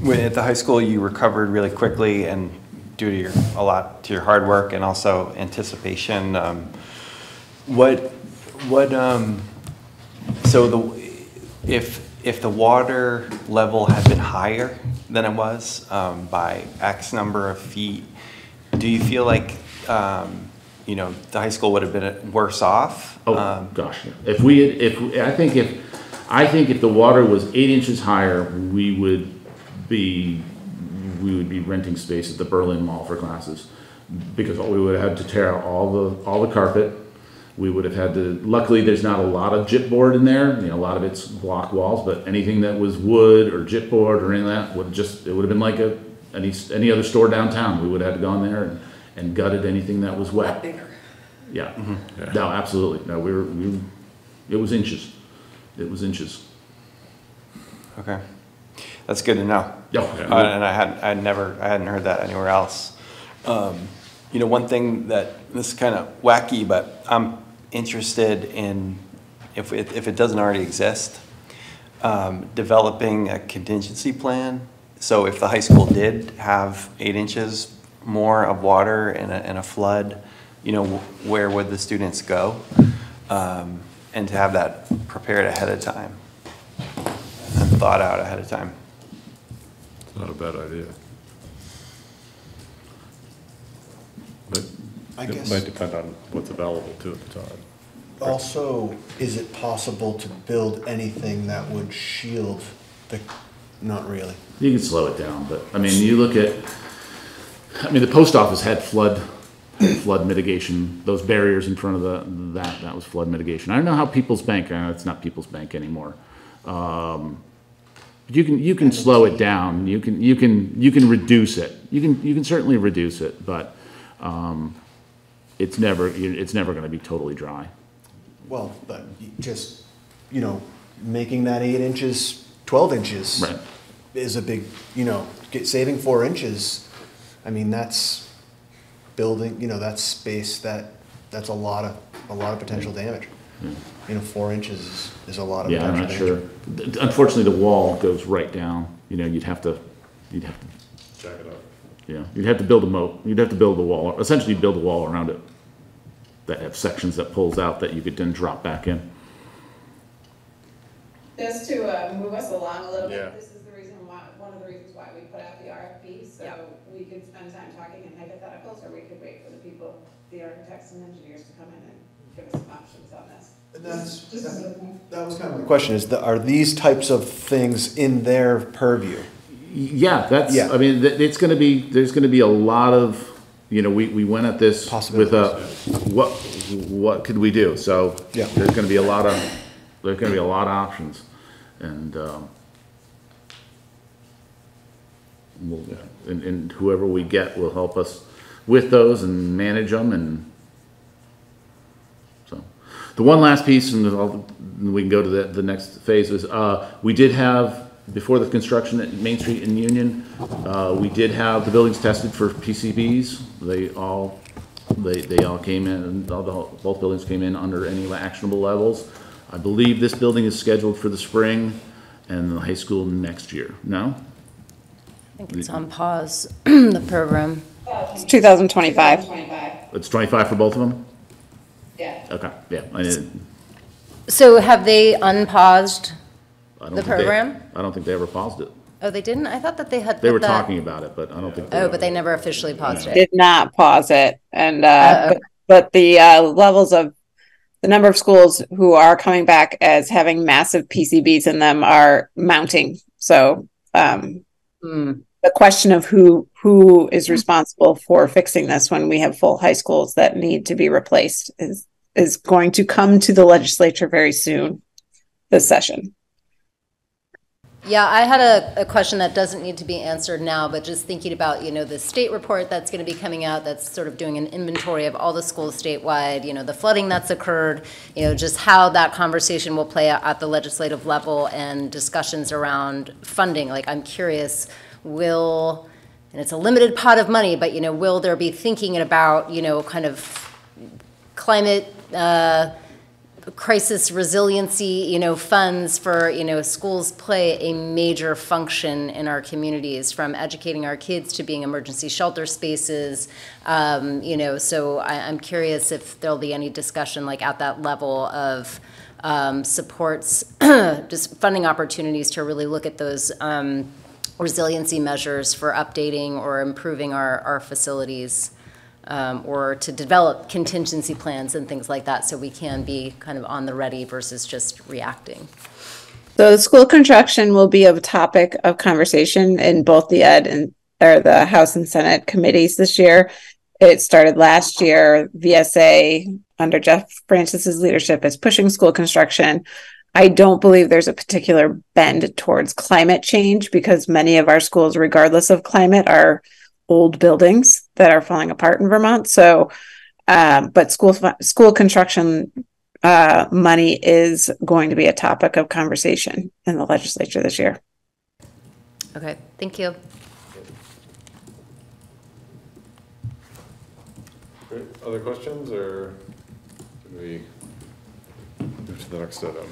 When at the high school, you recovered really quickly and due to your, a lot to your hard work and also anticipation. um, What, what, um, so the, if, if the water level had been higher than it was um, by X number of feet, do you feel like, um, you know, the high school would have been worse off? Oh, Um, gosh, if we, had if, I think if, I think if the water was eight inches higher, we would be, we would be renting space at the Berlin Mall for classes. Because we would have had to tear out all the, all the carpet. We would have had to, luckily, there's not a lot of chipboard in there, you know, a lot of it's block walls, but anything that was wood or chipboard or any of that would have just, it would have been like a, any, any other store downtown. We would have had to gone there and, and gutted anything that was wet. Yeah, no, absolutely, no, we were, we, it was inches, it was inches. Okay, that's good to know. Yeah. Uh, And I hadn't, I had never, I hadn't heard that anywhere else. Um, You know, one thing that, this is kind of wacky, but I'm interested in, if, it- if it doesn't already exist, um, developing a contingency plan. So if the high school did have eight inches more of water in a, in a flood, you know, where would the students go? Um, And to have that prepared ahead of time and thought out ahead of time. It's not a bad idea. I it guess- might depend on what's available too at the time. Also, is it possible to build anything that would shield the, not really? You can slow it down, but, I mean, you look at, I mean, the post office had flood, flood mitigation, those barriers in front of the, that, that was flood mitigation. I don't know how People's Bank, uh, it's not People's Bank anymore. Um, but You can, you can slow it down, you can, you can, you can reduce it, you can, you can certainly reduce it, but, um, it's never, it's never gonna be totally dry. Well, but just, you know, making that eight inches, twelve inches. Right. Is a big, you know, get, saving four inches, I mean, that's building, you know, that's space that, that's a lot of, a lot of potential damage. You know, four inches is, is a lot of Yeah, I'm not damage. sure. Unfortunately, the wall goes right down, you know, you'd have to, you'd have to Jack it up. Yeah, you'd have to build a moat, you'd have to build a wall, essentially build a wall around it that have sections that pulls out that you could then drop back in. Just to uh, move us along a little Yeah. bit, this is the reason why, one of the reasons why we put out the RFP, so we could spend time talking in hypotheticals, or we could wait for the people, the architects and engineers to come in and give us some options on this. And that's- Just as a point. That was kind of my question, is that, are these types of things in their purview? Yeah, that's, Yeah. I mean, it's gonna be, there's gonna be a lot of, you know, we, we went at this with a, what, what could we do? So, Yeah. there's gonna be a lot of, there's gonna be a lot of options, and, um, we'll, and, and whoever we get will help us with those and manage them and so. The one last piece, and then I'll- we can go to the, the next phase, is, uh, we did have, before the construction at Main Street in Union, uh, we did have the buildings tested for PCBs. They all, they, they all came in, all the, both buildings came in under any actionable levels. I believe this building is scheduled for the spring and the high school next year, no? I think it's on pause, the program. It's 2025. Twenty-five, It's twenty-five for both of them? yeah. Okay, yeah. I didn't- So have they unpaused? I don't The think they- program? I don't think they ever paused it. Oh, they didn't? I thought that they had. They put were that- talking about it, but I don't think. Oh, but they never officially paused it. Did not pause it. And, Uh, uh, but, but the, uh, levels of, the number of schools who are coming back as having massive PCBs in them are mounting. So, um, Hmm. the question of who, who is responsible for fixing this when we have full high schools that need to be replaced is, is going to come to the legislature very soon this session. Yeah, I had a, a question that doesn't need to be answered now, but just thinking about, you know, the state report that's going to be coming out, that's sort of doing an inventory of all the schools statewide, you know, the flooding that's occurred, you know, just how that conversation will play out at the legislative level and discussions around funding. Like, I'm curious, will, and it's a limited pot of money, but, you know, will there be thinking about, you know, kind of climate, uh, crisis resiliency, you know, funds for, you know, schools play a major function in our communities, from educating our kids to being emergency shelter spaces. Um, you know, so I, I'm curious if there'll be any discussion like at that level of um, supports, just funding opportunities to really look at those um, resiliency measures for updating or improving our, our facilities um, or to develop contingency plans and things like that so we can be kind of on the ready versus just reacting. So school construction will be a topic of conversation in both the ed and or the House and Senate committees this year. It started last year. VSA under Jeff Francis's leadership is pushing school construction. I don't believe there's a particular bend towards climate change because many of our schools, regardless of climate, are old buildings that are falling apart in Vermont. So, um, but school school construction uh, money is going to be a topic of conversation in the legislature this year. Okay, thank you. Great. Other questions or should we move to the next item?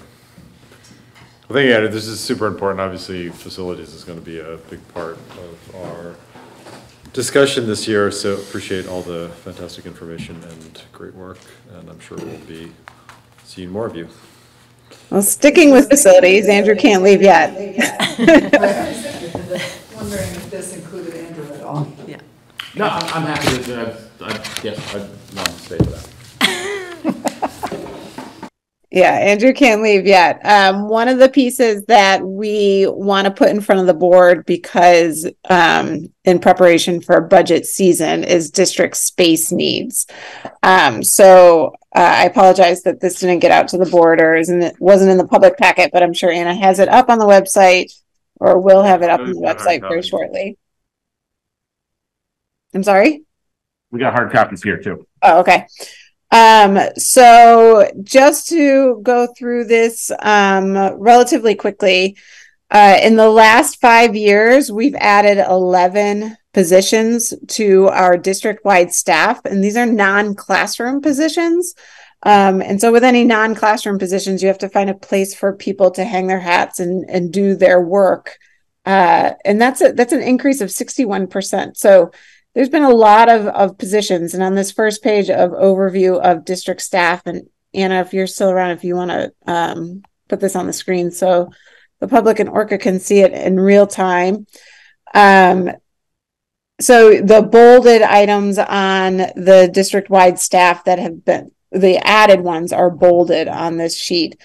I think, yeah, this is super important. Obviously, facilities is going to be a big part of our discussion this year, so appreciate all the fantastic information and great work, and I'm sure we'll be seeing more of you. Well, sticking with facilities, Andrew can't leave yet. Wondering if this included Andrew at all? Yeah. No, I'm I'm happy to, I, yes, I want to stay for that. Yeah, Andrew can't leave yet. Um, one of the pieces that we want to put in front of the board because um, in preparation for budget season is district space needs. Um, so uh, I apologize that this didn't get out to the board or isn't it wasn't in the public packet, but I'm sure Anna has it up on the website or will have it up on the website very shortly. I'm sorry. We got hard copies here too. Oh, okay. Um, so just to go through this um, relatively quickly, uh, in the last five years, we've added 11 positions to our district wide staff, and these are non classroom positions. Um, and so, with any non classroom positions, you have to find a place for people to hang their hats and, and do their work. Uh, and that's a, that's an increase of 61%. So, there's been a lot of, of positions. And on this first page of overview of district staff, and Anna, if you're still around, if you want to um, put this on the screen so the public and Orca can see it in real time. Um, so the bolded items on the district wide staff that have been the added ones are bolded on this sheet.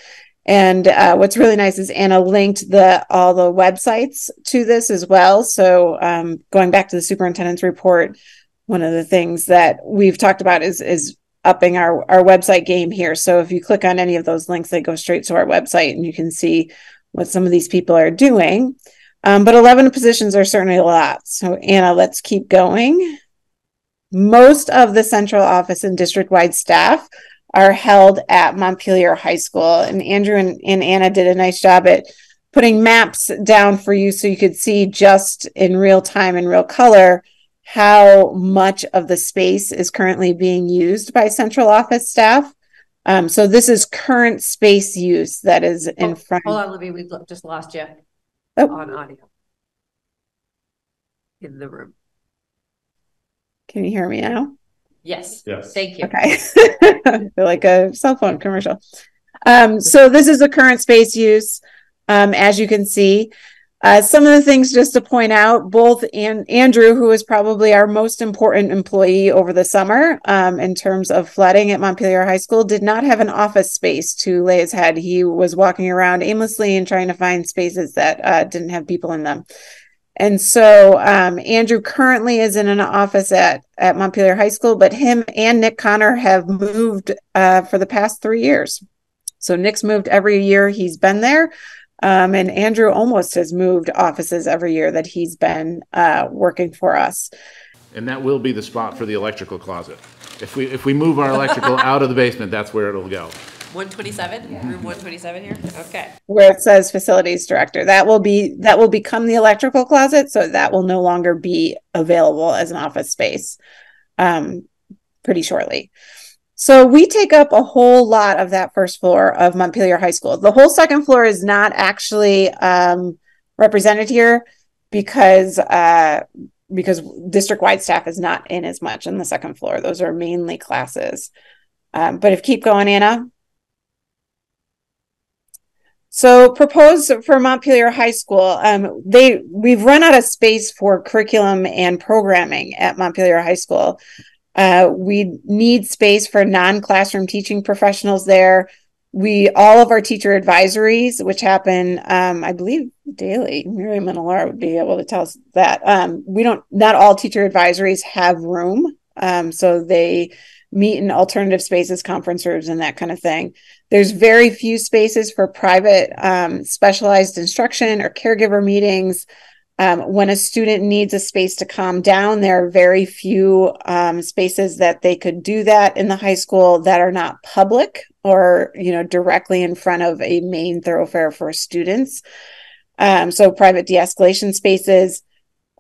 And uh, what's really nice is Anna linked the all the websites to this as well. So um, going back to the superintendent's report, one of the things that we've talked about is is upping our our website game here. So if you click on any of those links, they go straight to our website, and you can see what some of these people are doing. Um, but 11 positions are certainly a lot. So Anna, let's keep going. Most of the central office and district wide staff are held at Montpelier High School. And Andrew and, and Anna did a nice job at putting maps down for you so you could see just in real time in real color how much of the space is currently being used by central office staff. Um, so this is current space use that is in Oh, front. Hold on, Libby, we've just lost you Oh. on audio. In the room. Can you hear me now? Yes. Yes. Thank you. Okay. I feel like a cell phone commercial. Um, so this is the current space use. Um, as you can see, uh, some of the things just to point out, both and Andrew, who is probably our most important employee over the summer, um, in terms of flooding at Montpelier High School, did not have an office space to lay his head. He was walking around aimlessly and trying to find spaces that uh, didn't have people in them. And so um, Andrew currently is in an office at, at Montpelier High School, but him and Nick Connor have moved uh, for the past three years. So Nick's moved every year he's been there. Um, and Andrew almost has moved offices every year that he's been uh, working for us. And that will be the spot for the electrical closet. If we, if we move our electrical out of the basement, that's where it'll go. One twenty-seven, room one twenty-seven here? Okay. Where it says facilities director, that will be that will become the electrical closet, so that will no longer be available as an office space um, pretty shortly. So we take up a whole lot of that first floor of Montpelier High School. The whole second floor is not actually um, represented here because uh, because district-wide staff is not in as much on the second floor. Those are mainly classes. Um, but if keep going, Anna. So proposed for Montpelier High School, um, they we've run out of space for curriculum and programming at Montpelier High School. Uh, we need space for non-classroom teaching professionals there. We all of our teacher advisories, which happen, um, I believe, daily. Mary Manalar would be able to tell us that. Um, we don't. Not all teacher advisories have room, um, so they meet in alternative spaces, conference rooms, and that kind of thing. There's very few spaces for private um, specialized instruction or caregiver meetings. Um, when a student needs a space to calm down, there are very few um, spaces that they could do that in the high school that are not public or you know directly in front of a main thoroughfare for students. Um, so private de-escalation spaces.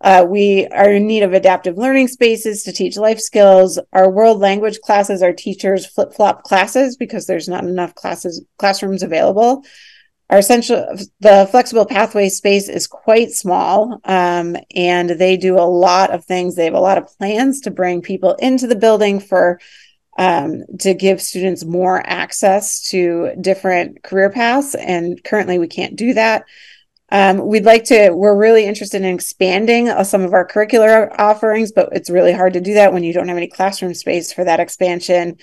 Uh, we are in need of adaptive learning spaces to teach life skills. Our world language classes are teachers flip flop classes because there's not enough classes classrooms available. Our essential the flexible pathway space is quite small um, and they do a lot of things. They have a lot of plans to bring people into the building for um, to give students more access to different career paths and currently we can't do that um, we'd like to we're really interested in expanding uh, some of our curricular offerings but it's really hard to do that when you don't have any classroom space for that expansion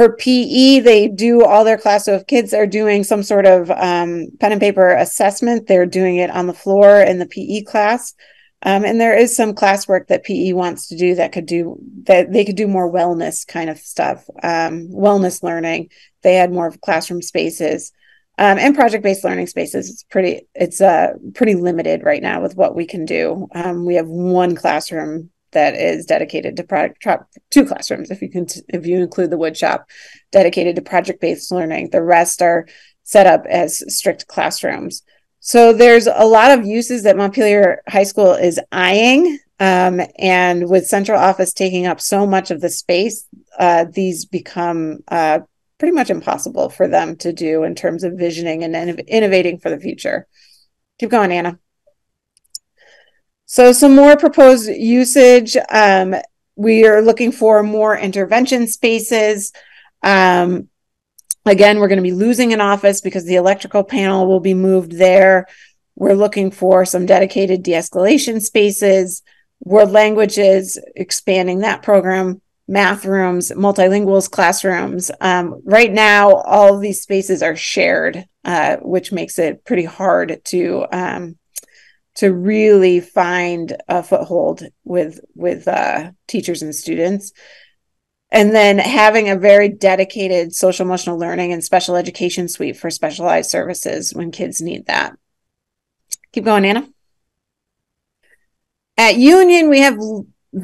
for PE, they do all their class. So if kids are doing some sort of um, pen and paper assessment, they're doing it on the floor in the PE class. Um, and there is some classwork that PE wants to do that could do that they could do more wellness kind of stuff, um, wellness learning. They had more classroom spaces um, and project-based learning spaces. It's pretty it's uh, pretty limited right now with what we can do. Um, we have one classroom that is dedicated to project two classrooms if you can if you include the wood shop dedicated to project based learning the rest are set up as strict classrooms so there's a lot of uses that montpelier high school is eyeing um, and with central office taking up so much of the space uh, these become uh, pretty much impossible for them to do in terms of visioning and innovating for the future keep going anna so some more proposed usage. Um, we are looking for more intervention spaces. Um, again, we're going to be losing an office because the electrical panel will be moved there. We're looking for some dedicated de-escalation spaces, world languages, expanding that program, math rooms, multilinguals classrooms. Um, right now, all these spaces are shared, uh, which makes it pretty hard to um, to really find a foothold with with uh, teachers and students. And then having a very dedicated social emotional learning and special education suite for specialized services when kids need that. Keep going anna. At union we have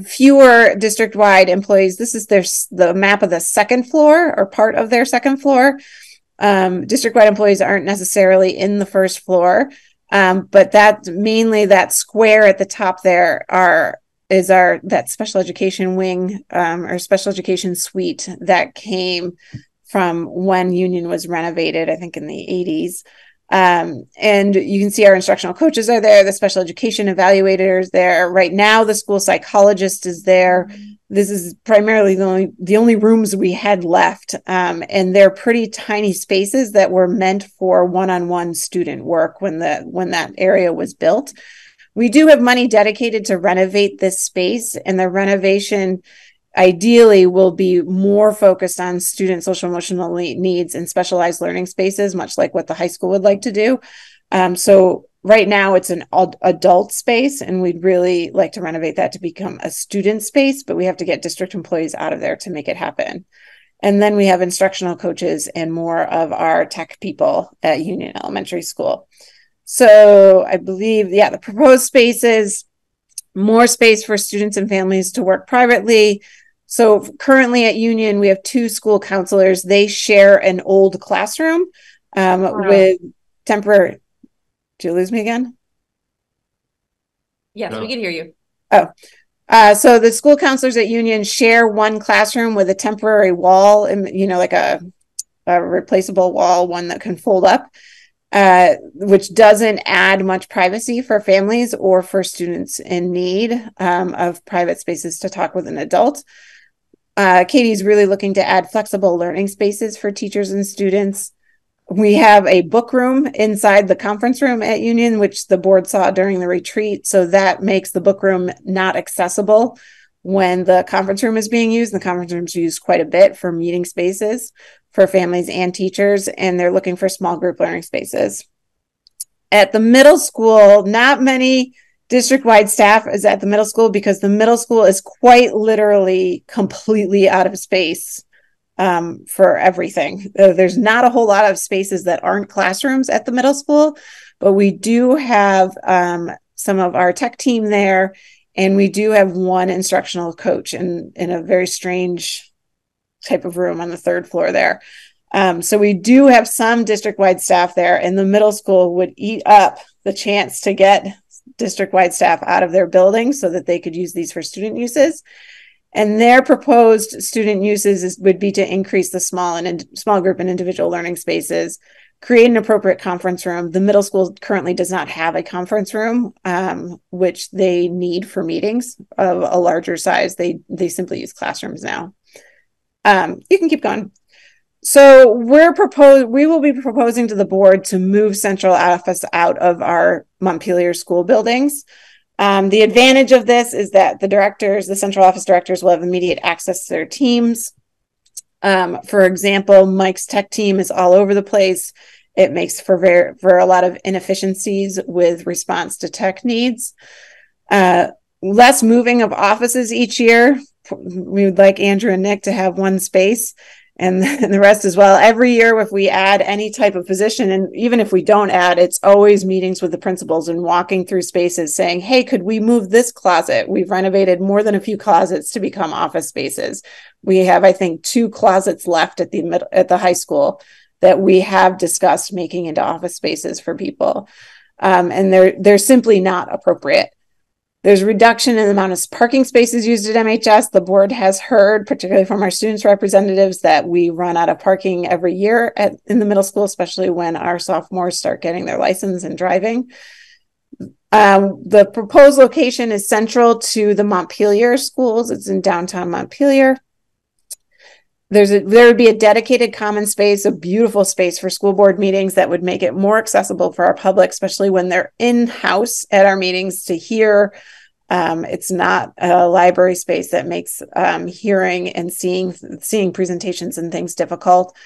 fewer district wide employees. This is their the map of the second floor or part of their second floor. Um, district wide employees aren't necessarily in the first floor. Um, but that mainly that square at the top there are is our that special education wing um, or special education suite that came from when Union was renovated, I think in the 80s. Um, and you can see our instructional coaches are there, the special education evaluators there. Right now, the school psychologist is there. This is primarily the only the only rooms we had left, um, and they're pretty tiny spaces that were meant for one-on-one student work when the when that area was built. We do have money dedicated to renovate this space, and the renovation ideally will be more focused on student social emotional needs and specialized learning spaces, much like what the high school would like to do. Um, so right now it's an adult space and we'd really like to renovate that to become a student space, but we have to get district employees out of there to make it happen. And then we have instructional coaches and more of our tech people at Union Elementary School. So I believe, yeah, the proposed spaces, more space for students and families to work privately, so currently at Union, we have two school counselors. They share an old classroom um, wow. with temporary. Did you lose me again? Yes, no. we can hear you. Oh, Uh, so the school counselors at Union share one classroom with a temporary wall, and you know, like a, a replaceable wall, one that can fold up, uh, which doesn't add much privacy for families or for students in need um, of private spaces to talk with an adult. Uh, Katie's really looking to add flexible learning spaces for teachers and students. We have a book room inside the conference room at Union, which the board saw during the retreat. So that makes the book room not accessible when the conference room is being used. The conference room is used quite a bit for meeting spaces for families and teachers, and they're looking for small group learning spaces. At the middle school, not many district wide staff is at the middle school because the middle school is quite literally completely out of space um, for everything. There's not a whole lot of spaces that aren't classrooms at the middle school, but we do have um, some of our tech team there, and we do have one instructional coach in in a very strange type of room on the third floor there. Um, so we do have some district wide staff there, and the middle school would eat up the chance to get district wide staff out of their building so that they could use these for student uses. And their proposed student uses is, would be to increase the small and in, small group and individual learning spaces, create an appropriate conference room. The middle school currently does not have a conference room, um, which they need for meetings of a larger size. They they simply use classrooms now. Um, you can keep going. So we're propose we will be proposing to the board to move central office out of our Montpelier school buildings. Um, the advantage of this is that the directors, the central office directors, will have immediate access to their teams. Um, for example, Mike's tech team is all over the place. It makes for very for a lot of inefficiencies with response to tech needs. Uh, less moving of offices each year. We would like Andrew and Nick to have one space and, the rest as well. Every year, if we add any type of position, and even if we don't add, it's always meetings with the principals and walking through spaces saying, Hey, could we move this closet? We've renovated more than a few closets to become office spaces. We have, I think, two closets left at the middle, at the high school that we have discussed making into office spaces for people. Um, and they're they're simply not appropriate. There's reduction in the amount of parking spaces used at MHS. The board has heard, particularly from our students representatives, that we run out of parking every year at, in the middle school, especially when our sophomores start getting their license and driving. Um, the proposed location is central to the Montpelier schools. It's in downtown Montpelier. There's a, there would be a dedicated common space, a beautiful space for school board meetings that would make it more accessible for our public, especially when they're in house at our meetings to hear um, it's not a library space that makes um, hearing and seeing seeing presentations and things difficult.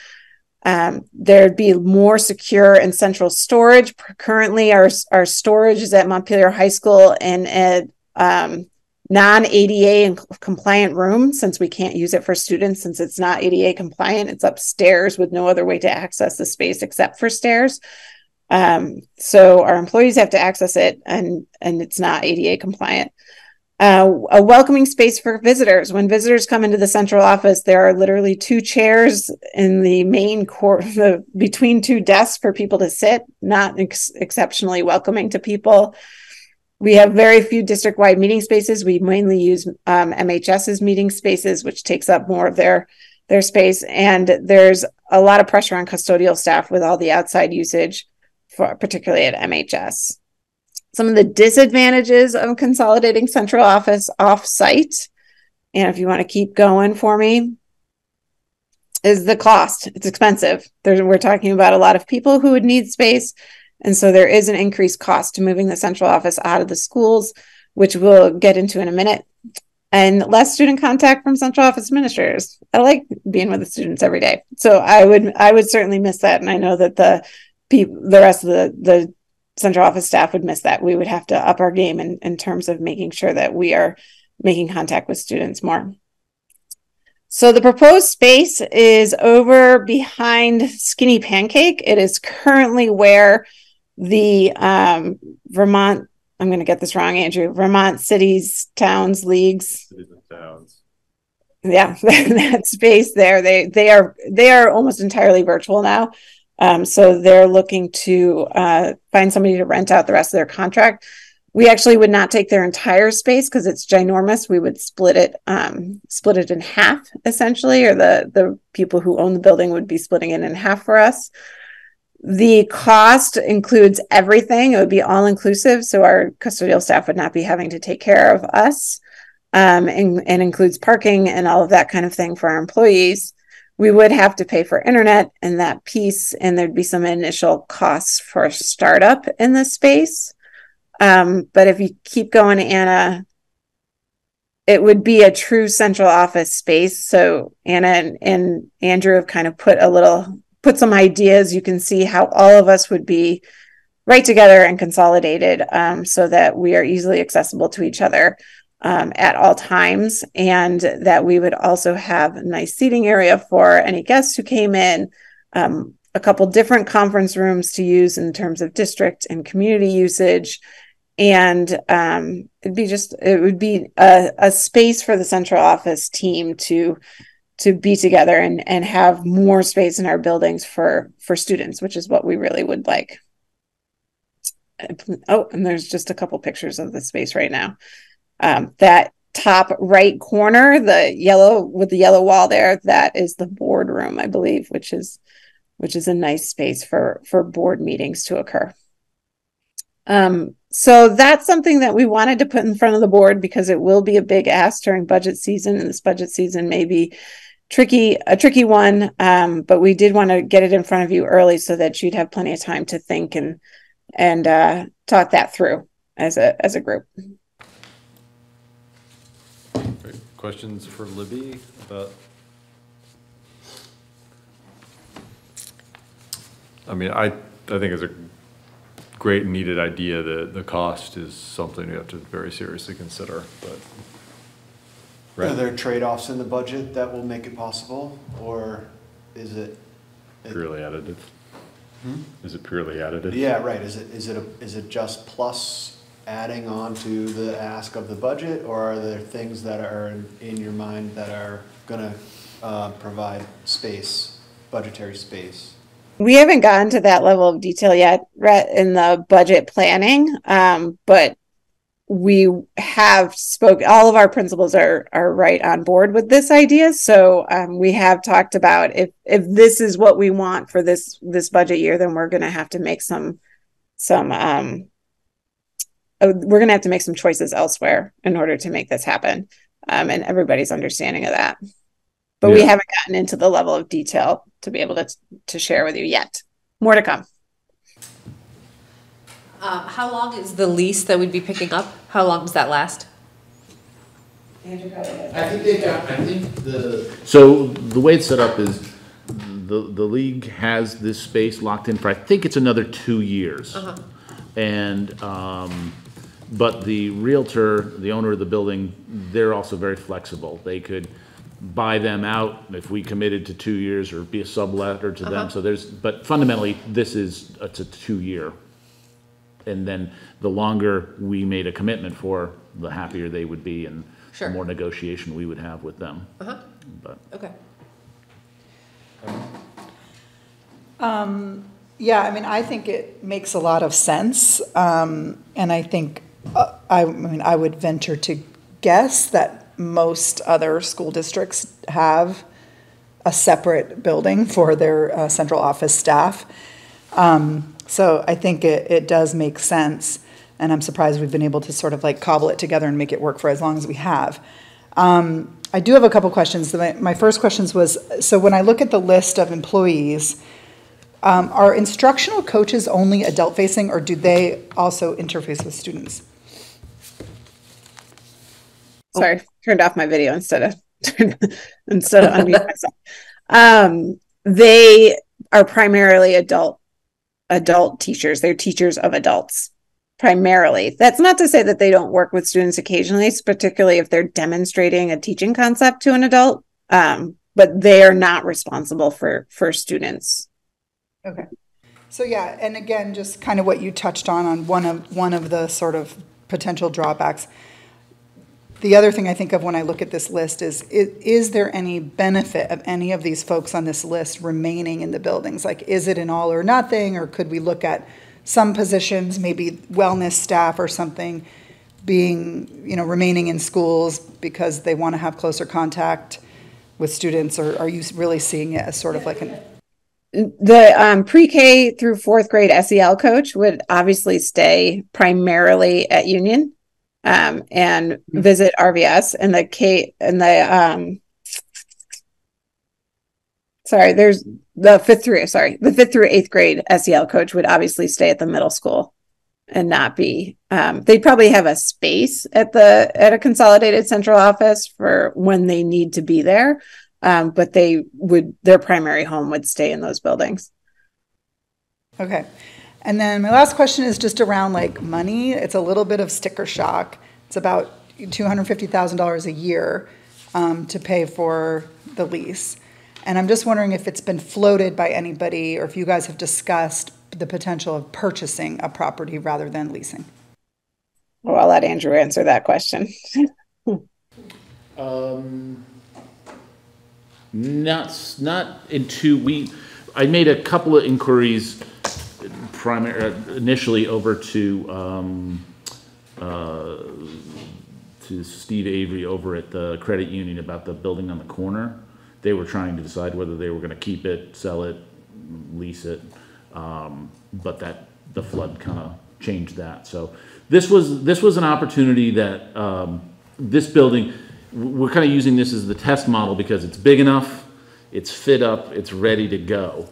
Um, there'd be more secure and central storage. Currently, our our storage is at Montpelier High School in a um, non ADA and compliant room since we can't use it for students since it's not ADA compliant. It's upstairs with no other way to access the space except for stairs. Um, so our employees have to access it and, and it's not ADA compliant. Uh, a welcoming space for visitors. When visitors come into the central office, there are literally two chairs in the main court, between two desks for people to sit, not ex- exceptionally welcoming to people. We have very few district wide meeting spaces. We mainly use um, MHS's meeting spaces, which takes up more of their their space. And there's a lot of pressure on custodial staff with all the outside usage for particularly at MHS. Some of the disadvantages of consolidating central office off-site, and if you want to keep going for me, is the cost. It's expensive. There's, we're talking about a lot of people who would need space, and so there is an increased cost to moving the central office out of the schools, which we'll get into in a minute. And less student contact from central office administrators. I like being with the students every day, so I would I would certainly miss that, and I know that the people, the rest of the the central office staff would miss that. We would have to up our game in, in terms of making sure that we are making contact with students more. So the proposed space is over behind Skinny Pancake. It is currently where the um, Vermont, I'm going to get this wrong, Andrew, Vermont Cities, Towns, Leagues. Cities and towns. Yeah, that space there. They they are they are almost entirely virtual now. Um, so they're looking to uh, find somebody to rent out the rest of their contract. we actually would not take their entire space because it's ginormous. We would split it, um, split it in half essentially, or the the people who own the building would be splitting it in half for us. The cost includes everything. It would be all inclusive, so our custodial staff would not be having to take care of us, um, and, and includes parking and all of that kind of thing for our employees. We would have to pay for internet and that piece, and there'd be some initial costs for a startup in this space. Um, but if you keep going, Anna, it would be a true central office space. So Anna and, and Andrew have kind of put a little, put some ideas. You can see how all of us would be right together and consolidated um, so that we are easily accessible to each other um, at all times. And that we would also have a nice seating area for any guests who came in. Um, a couple different conference rooms to use in terms of district and community usage and um, it'd be just it would be a, a space for the central office team to to be together and and have more space in our buildings for for students which is what we really would like oh and there's just a couple pictures of the space right now um, that top right corner the yellow with the yellow wall there that is the boardroom i believe which is which is a nice space for for board meetings to occur um, so that's something that we wanted to put in front of the board because it will be a big ask during budget season, and this budget season may be tricky, a tricky one. Um, but we did want to get it in front of you early so that you'd have plenty of time to think and and uh, talk that through as a as a group. Great. Questions for Libby about? I mean, I, I think it's a great and needed idea. that the cost is something you have to very seriously consider, but. Are there trade-offs in the budget that will make it possible, or is it? it- Purely additive? Hmm? Is it purely additive? Yeah, right, is it, is it, a- is it just plus adding on to the ask of the budget, or are there things that are in- your mind that are gonna, uh, provide space, budgetary space? We haven't gotten to that level of detail yet in the budget planning, um, but we have spoke. All of our principals are are right on board with this idea. So um, we have talked about if if this is what we want for this this budget year, then we're going to have to make some some um, we're going to have to make some choices elsewhere in order to make this happen. Um, and everybody's understanding of that. But we haven't gotten into the level of detail to be able to to share with you yet. More to come. Um, how long is the lease that we'd be picking up? How long does that last? I think they got, I think the. So the way it's set up is the, the league has this space locked in for, I think it's another two years. Uh-huh. And, um, but the Realtor, the owner of the building, they're also very flexible. They could buy them out if we committed to two years or be a subletter to Uh-huh. them. So there's, but fundamentally, this is, it's a two-year. And then the longer we made a commitment for, the happier they would be and the more negotiation we would have with them. Uh-huh, But okay. Um, yeah, I mean, I think it makes a lot of sense. Um, and I think, uh, I, mean, I would venture to guess that most other school districts have a separate building for their uh, central office staff. Um, so I think it, it does make sense. And I'm surprised we've been able to sort of like cobble it together and make it work for as long as we have. Um, I do have a couple questions. My, my first question was, so when I look at the list of employees, um, are instructional coaches only adult facing or do they also interface with students? Sorry, turned off my video instead of instead of unmuting myself. Um, they are primarily adult adult teachers. They're teachers of adults primarily. That's not to say that they don't work with students occasionally, particularly if they're demonstrating a teaching concept to an adult. Um, but they are not responsible for for students. Okay. So yeah, and again, just kind of what you touched on, on one of, one of the sort of potential drawbacks. The other thing I think of when I look at this list is, i- is there any benefit of any of these folks on this list remaining in the buildings? Like, is it an all or nothing, or could we look at some positions, maybe wellness staff or something, being, you know, remaining in schools because they want to have closer contact with students, or are you really seeing it as sort of like an, The um, pre-K through fourth grade SEL coach would obviously stay primarily at Union um, and visit RVS and the K and the um, sorry, there's the fifth through sorry the fifth through eighth grade SEL coach would obviously stay at the middle school and not be um, they'd probably have a space at the at a consolidated central office for when they need to be there um, but they would their primary home would stay in those buildings okay. And then my last question is just around like money. It's a little bit of sticker shock. It's about $250,000 a year um, to pay for the lease. And I'm just wondering if it's been floated by anybody or if you guys have discussed the potential of purchasing a property rather than leasing. well i'll let andrew answer that question Um, not, s- not into, we, I made a couple of inquiries primary, initially over to, um, uh, to Steve Avery over at the credit union about the building on the corner. They were trying to decide whether they were gonna keep it, sell it, lease it. Um, but that, the flood kind of changed that. So this was, this was an opportunity that, um, this building, we're kind of using this as the test model because it's big enough, it's fit up, it's ready to go.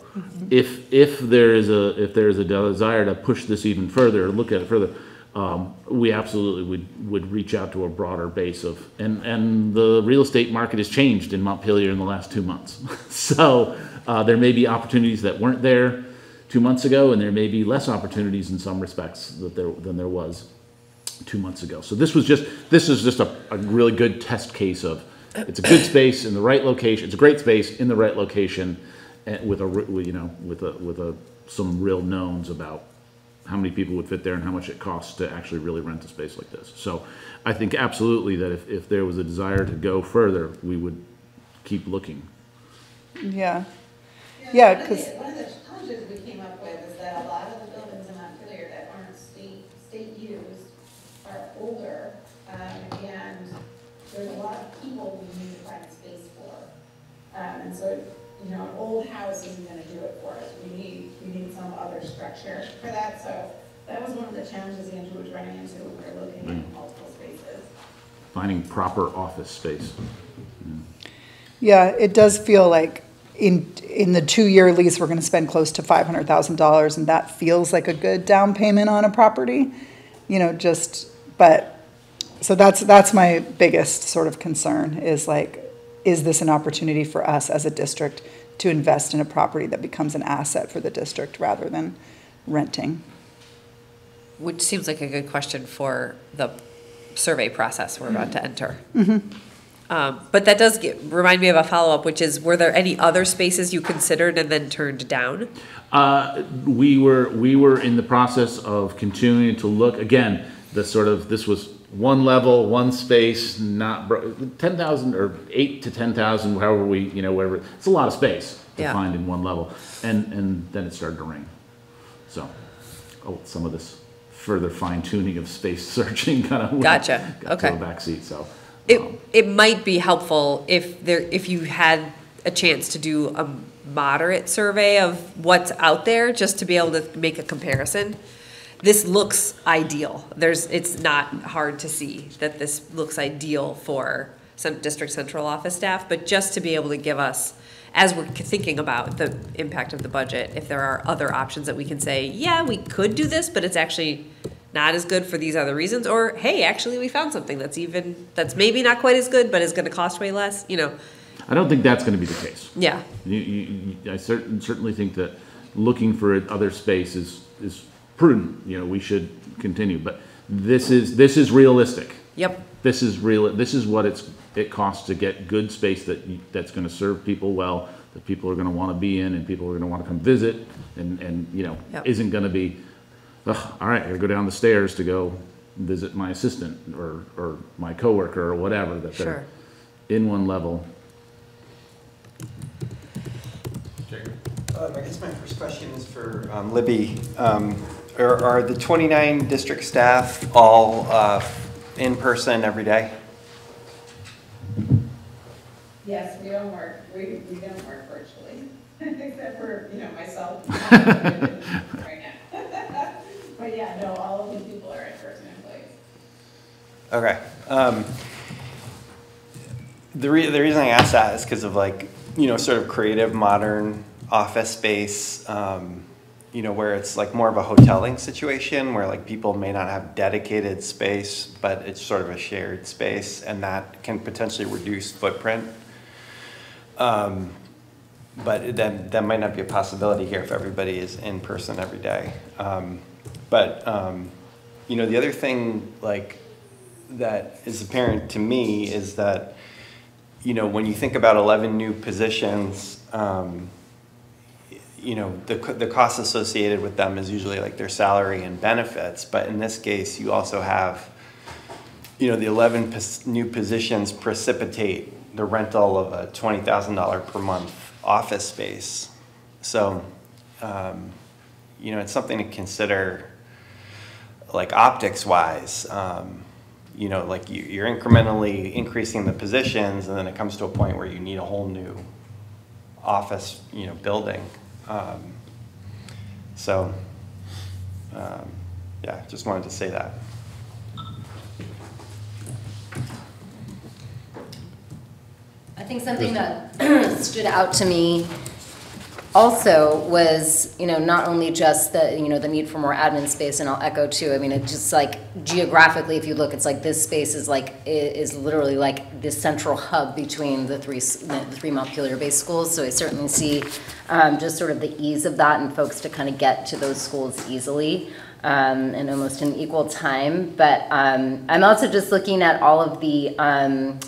If, if there is a, if there is a desire to push this even further, look at it further, um, we absolutely would, would reach out to a broader base of, and, and the real estate market has changed in Montpelier in the last two months. So, uh, there may be opportunities that weren't there two months ago, and there may be less opportunities in some respects that there, than there was two months ago. So this was just, this is just a, a really good test case of, it's a good space in the right location, it's a great space in the right location, and with a, you know, with a, with a, some real knowns about how many people would fit there and how much it costs to actually really rent a space like this. So I think absolutely that if, if there was a desire to go further, we would keep looking. Yeah. Yeah, One of the- 'cause- One of the challenges we came up with is that a lot of the buildings in Montpelier that aren't state, state used are older, um, and there's a lot of people we need to find space for. Um, and so, you know, an old house isn't gonna do it for us, we need, we need some other structure for that, so that was one of the challenges Andrew was running into when we were looking at multiple spaces. Finding proper office space. Yeah, it does feel like in, in the two-year lease, we're gonna spend close to five hundred thousand dollars, and that feels like a good down payment on a property. You know, just, but, so that's, that's my biggest sort of concern, is like, is this an opportunity for us as a district to invest in a property that becomes an asset for the district rather than renting? Which seems like a good question for the survey process we're about to enter. Um, but that does get, remind me of a follow-up, which is, were there any other spaces you considered and then turned down? Uh, we were, we were in the process of continuing to look, again, the sort of, this was one level, one space, not, ten thousand or eight to ten thousand, however we, you know, whatever, it's a lot of space to Yeah. find in one level. And, and then it started to rain. So, oh, some of this further fine tuning of space searching kind of. Gotcha. Got to a Okay. backseat, so. It, um, it might be helpful if there, if you had a chance to do a moderate survey of what's out there, just to be able to make a comparison. This looks ideal. There's, it's not hard to see that this looks ideal for some district central office staff, but just to be able to give us, as we're thinking about the impact of the budget, if there are other options that we can say, yeah, we could do this, but it's actually not as good for these other reasons, or hey, actually, we found something that's even, that's maybe not quite as good, but is gonna cost way less, you know, I don't think that's gonna be the case. yeah. You, you, you- I certain, certainly think that looking for other space is, is prudent, you know, we should continue, but this is, this is realistic. Yep. This is real, this is what it's, it costs to get good space that, that's gonna serve people well, that people are gonna wanna be in, and people are gonna wanna come visit, and, and, you know, Yep. isn't gonna be, ugh, all right, I gotta go down the stairs to go visit my assistant, or, or my coworker, or whatever, that Sure. they're in one level. Um, I guess my first question is for um, Libby. Um, Are are the 29 district staff all uh, in person every day? Yes, we don't work, we, we don't work virtually, except for, you know, myself. right now. But yeah, no, all of these people are in-person employees. Okay. um, The rea- the reason I ask that is because of like, you know, sort of creative, modern office space, um, you know, where it's like more of a hoteling situation where like people may not have dedicated space, but it's sort of a shared space and that can potentially reduce footprint. Um, But then, that might not be a possibility here if everybody is in person every day. Um, But, um, you know, the other thing, like, that is apparent to me is that, you know, when you think about 11 new positions, um, you know, the, the cost associated with them is usually like their salary and benefits. But in this case, you also have, you know, the 11 pos- new positions precipitate the rental of a $20,000 per month office space. So, um, you know, it's something to consider, like optics wise. Um, you know, like you, you're incrementally increasing the positions, and then it comes to a point where you need a whole new office, you know, building. Um, so, um, yeah, just wanted to say that. I think something that stood out to me also was, you know, not only just the, you know, the need for more admin space, and I'll echo too, I mean, it just like geographically, if you look, it's like this space is like, is literally like this central hub between the three, the three Montpelier-based schools, so I certainly see um, just sort of the ease of that and folks to kind of get to those schools easily um, and almost in equal time. But um, I'm also just looking at all of the, um,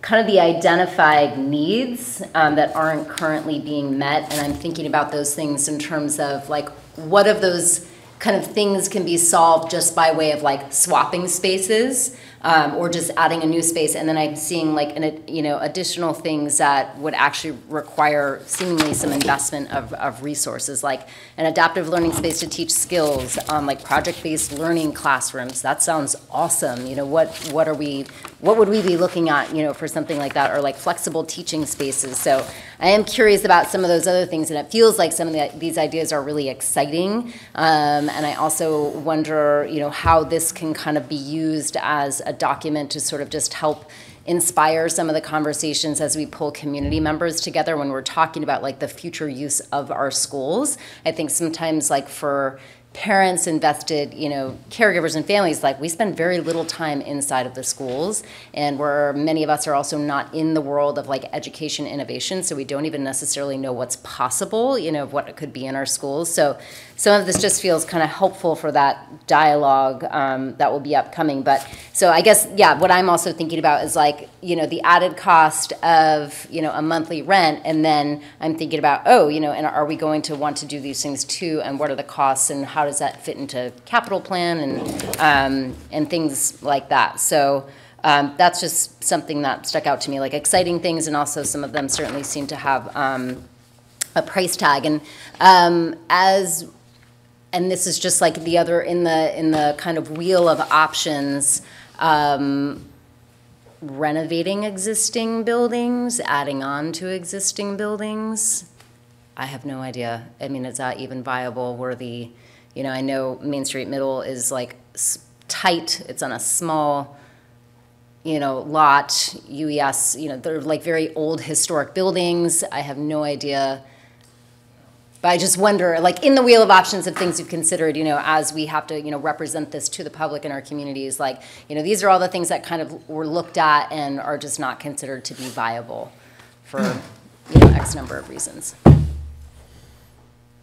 kind of the identified needs um, that aren't currently being met. And i'm thinking about those things in terms of like what of those kind of things can be solved just by way of like swapping spaces um, or just adding a new space and then i'm seeing like an, you know additional things that would actually require seemingly some investment of, of resources like an adaptive learning space to teach skills um, like project-based learning classrooms. That sounds awesome. You know what what are we what would we be looking at you know for something like that or like flexible teaching spaces? So i am curious about some of those other things and it feels like some of the, these ideas are really exciting um, and i also wonder you know how this can kind of be used as a document to sort of just help inspire some of the conversations as we pull community members together when we're talking about like the future use of our schools. I think sometimes like for parents invested you know caregivers and families like we spend very little time inside of the schools and where many of us are also not in the world of like education innovation so we don't even necessarily know what's possible you know what it could be in our schools. So some of this just feels kind of helpful for that dialogue um, that will be upcoming but so i guess yeah what i'm also thinking about is like you know the added cost of you know a monthly rent and then i'm thinking about oh you know and are we going to want to do these things too and what are the costs and how does that fit into capital plan and um, and things like that. So um, that's just something that stuck out to me like exciting things and also some of them certainly seem to have um, a price tag. And um, as and this is just like the other in the in the kind of wheel of options um, renovating existing buildings adding on to existing buildings. I have no idea. I mean is that even viable? Worthy you know i know main street middle is like tight. It's on a small you know lot ues you know they're like very old historic buildings. I have no idea but I just wonder, like, in the wheel of options of things you've considered, you know, as we have to, you know, represent this to the public in our communities, like, you know, these are all the things that kind of were looked at and are just not considered to be viable for, you know, X number of reasons.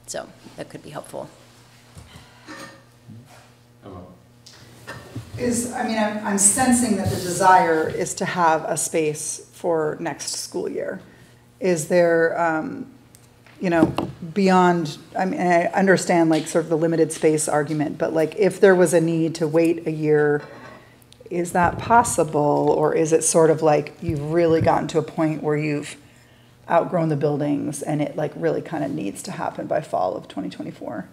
So that could be helpful. Is, I mean, I'm, I'm sensing that the desire is to have a space for next school year. Is there, um, you know, beyond, I mean, I understand like sort of the limited space argument, but like if there was a need to wait a year, is that possible? Or is it sort of like you've really gotten to a point where you've outgrown the buildings and it like really kind of needs to happen by fall of 2024.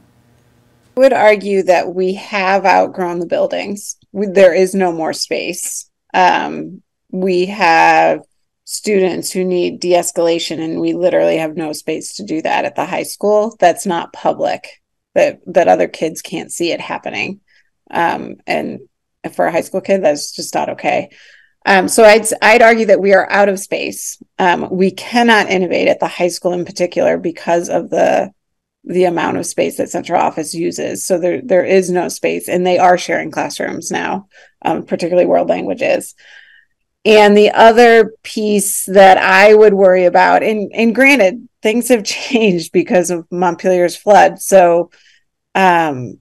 I would argue that we have outgrown the buildings. There is no more space. Um, we have students who need de-escalation and we literally have no space to do that at the high school. That's not public. That that other kids can't see it happening. Um, and for a high school kid, that's just not okay. Um, so I'd I'd argue that we are out of space. Um, we cannot innovate at the high school in particular because of the the amount of space that central office uses. So there there is no space, and they are sharing classrooms now, um, particularly world languages. And the other piece that I would worry about, and and granted, things have changed because of Montpelier's flood. So, um,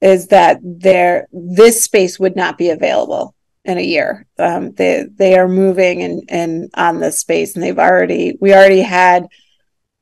is that there this space would not be available in a year. Um, they they are moving and and on this space, and they've already we already had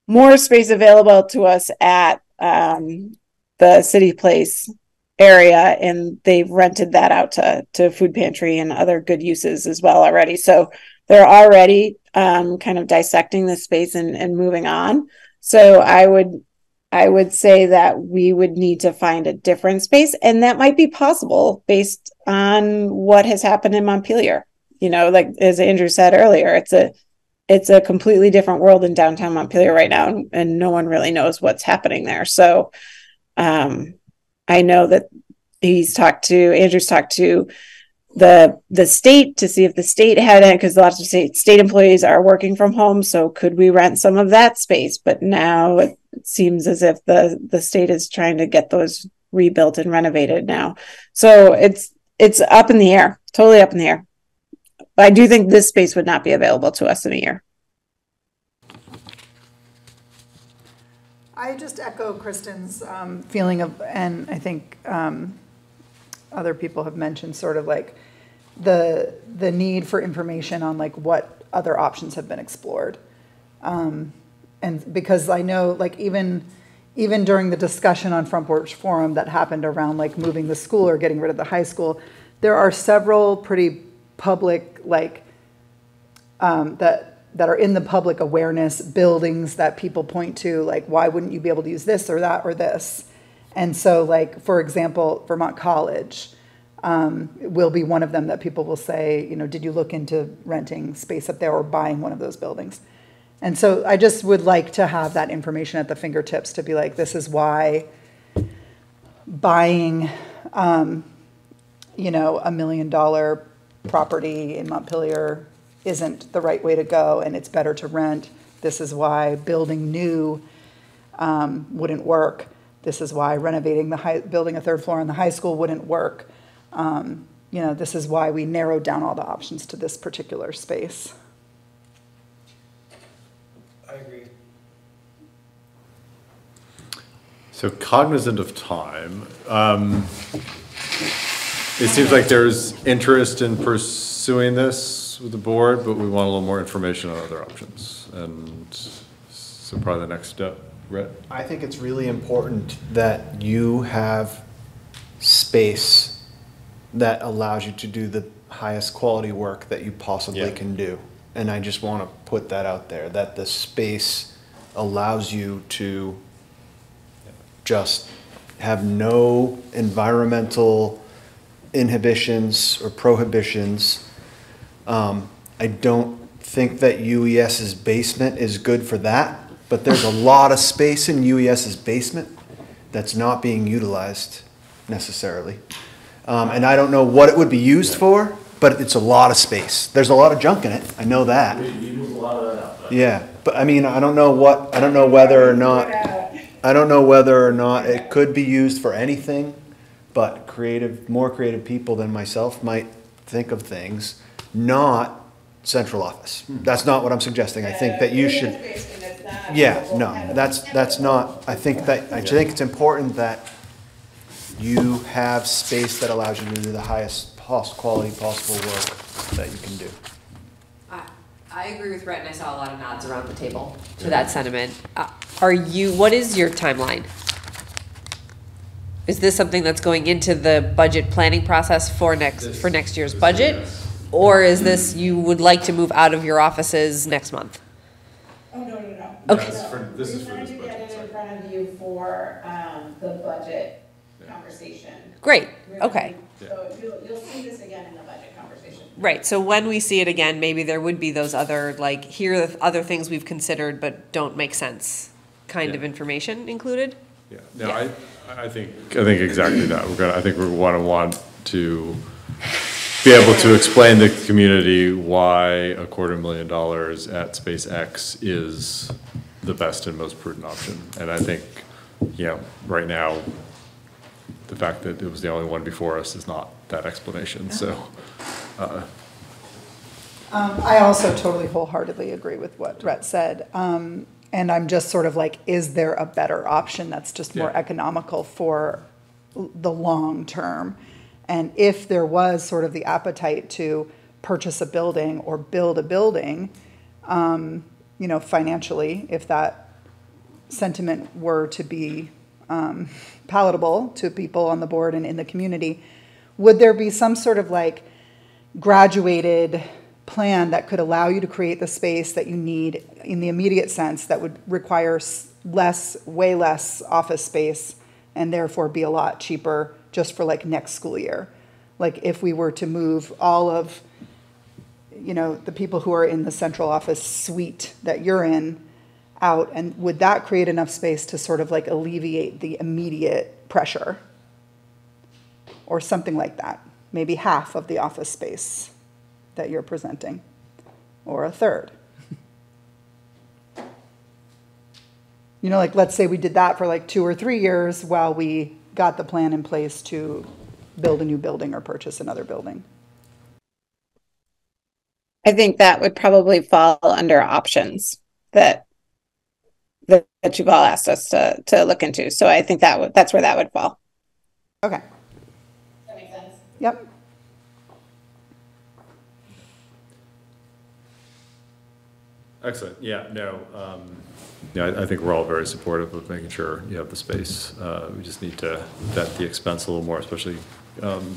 more space available to us at um, the city place area and they've rented that out to to food pantry and other good uses as well already. So they're already um, kind of dissecting the space and, and moving on. So i would i would say that we would need to find a different space and that might be possible based on what has happened in montpelier. You know like as andrew said earlier it's a it's a completely different world in downtown Montpelier right now, and, and no one really knows what's happening there. So, um, I know that he's talked to Andrew's talked to the the state to see if the state had it because lots of state state employees are working from home. So could we rent some of that space? But now it seems as if the the state is trying to get those rebuilt and renovated now. So it's it's up in the air, totally up in the air. But I do think this space would not be available to us in a year. I just echo Kristen's um, feeling of, and I think um, other people have mentioned sort of like the the need for information on like what other options have been explored, um, and because I know like even even during the discussion on Front Porch Forum that happened around like moving the school or getting rid of the high school, there are several pretty public like um, that that are in the public awareness buildings that people point to like why wouldn't you be able to use this or that or this? And so like for example vermont college um, will be one of them that people will say you know did you look into renting space up there or buying one of those buildings? And so i just would like to have that information at the fingertips to be like this is why buying um, you know a million dollar property in montpelier isn't the right way to go and it's better to rent. This is why building new um, wouldn't work. This is why renovating the high, building a third floor in the high school wouldn't work. Um, you know, this is why we narrowed down all the options to this particular space. I agree. So cognizant of time, um, it seems like there's interest in pursuing this with the board, but we want a little more information on other options. And so probably the next step, Rhett? I think it's really important that you have space that allows you to do the highest quality work that you possibly Yeah. can do. And I just want to put that out there, that the space allows you to just have no environmental inhibitions or prohibitions. Um, I don't think that UES's basement is good for that, but there's a lot of space in UES's basement that's not being utilized necessarily. Um, and I don't know what it would be used for, but it's a lot of space. There's a lot of junk in it, I know that. Yeah, but I mean, I don't know what, I don't know whether or not, I don't know whether or not it could be used for anything, but creative, more creative people than myself might think of things, not central office. That's not what I'm suggesting. I think that you should. Yeah, no, that's, that's not, I think that, I think it's important that you have space that allows you to do the highest pos, quality possible work that you can do. I, I agree with Rhett, and I saw a lot of nods around the table to that sentiment. Uh, Are you, what is your timeline? Is this something that's going into the budget planning process for next, for next year's budget? Or is this, you would like to move out of your offices next month? Oh, no, Okay. That's for- This is for this We wanted to budget, get it sorry. in front of you for, um, the budget conversation. Great, We're okay. do- So you'll, you'll see this again in the budget conversation. Right, so when we see it again, maybe there would be those other, like, here are the other things we've considered but don't make sense kind of Yeah. information included? Yeah, no, I, I think, I think exactly that. We're gonna, I think we're gonna want to be able to explain to the community why a quarter million dollars at SpaceX is the best and most prudent option. And I think, you know, right now, the fact that it was the only one before us is not that explanation, so. uh, Um, I also totally wholeheartedly agree with what Rhett said. Um, and I'm just sort of like, is there a better option that's just more Yeah. economical for l- the long term? And if there was sort of the appetite to purchase a building or build a building, um, you know, financially, if that sentiment were to be um, palatable to people on the board and in the community, would there be some sort of like graduated plan that could allow you to create the space that you need in the immediate sense that would require less, way less office space and therefore be a lot cheaper just for like next school year? Like if we were to move all of, you know, the people who are in the central office suite that you're in out, and would that create enough space to sort of like alleviate the immediate pressure? Or something like that, maybe half of the office space that you're presenting, or a third. You know, like, let's say we did that for like two or three years while we got the plan in place to build a new building or purchase another building. I think that would probably fall under options that that, that you've all asked us to to look into. So I think that would that's where that would fall. Okay, That makes sense? yep. Excellent, yeah, no, um, yeah, I, I think we're all very supportive of making sure you have the space. Uh, we just need to vet the expense a little more, especially, um,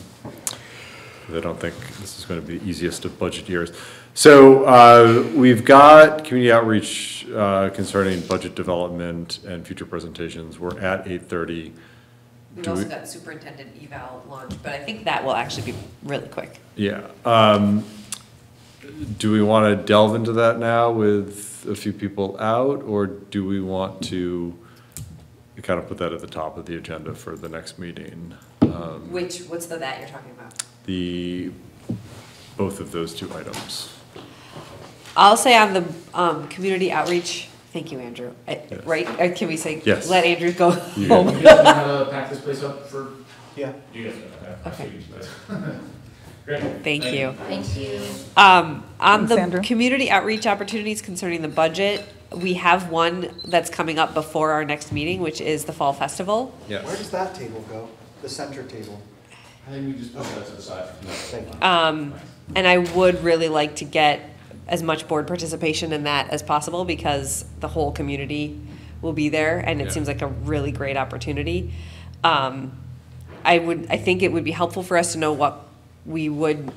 I don't think this is gonna be the easiest of budget years. So, uh, we've got community outreach, uh, concerning budget development and future presentations. We're at eight thirty. We've Do also we- got superintendent eval launch, but I think that will actually be really quick. Yeah, um, do we want to delve into that now with a few people out, or do we want to kind of put that at the top of the agenda for the next meeting? Um, Which, what's the that you're talking about? The, both of those two items. I'll say on the, um, community outreach, thank you, Andrew, Uh, Yes. right? Uh, Can we say? Yes. Let Andrew go You home. can- You guys know how to pack this place up for? Yeah. You guys know. Okay. Great. Thank you. Thank you. Um, on Thanks, the Andrew. community outreach opportunities concerning the budget, we have one that's coming up before our next meeting, which is the Fall Festival. Yes. Where does that table go? The center table? I think we just push that to the side. Thank you. Um, and I would really like to get as much board participation in that as possible because the whole community will be there and it Yeah. seems like a really great opportunity. Um, I would, I think it would be helpful for us to know what we would,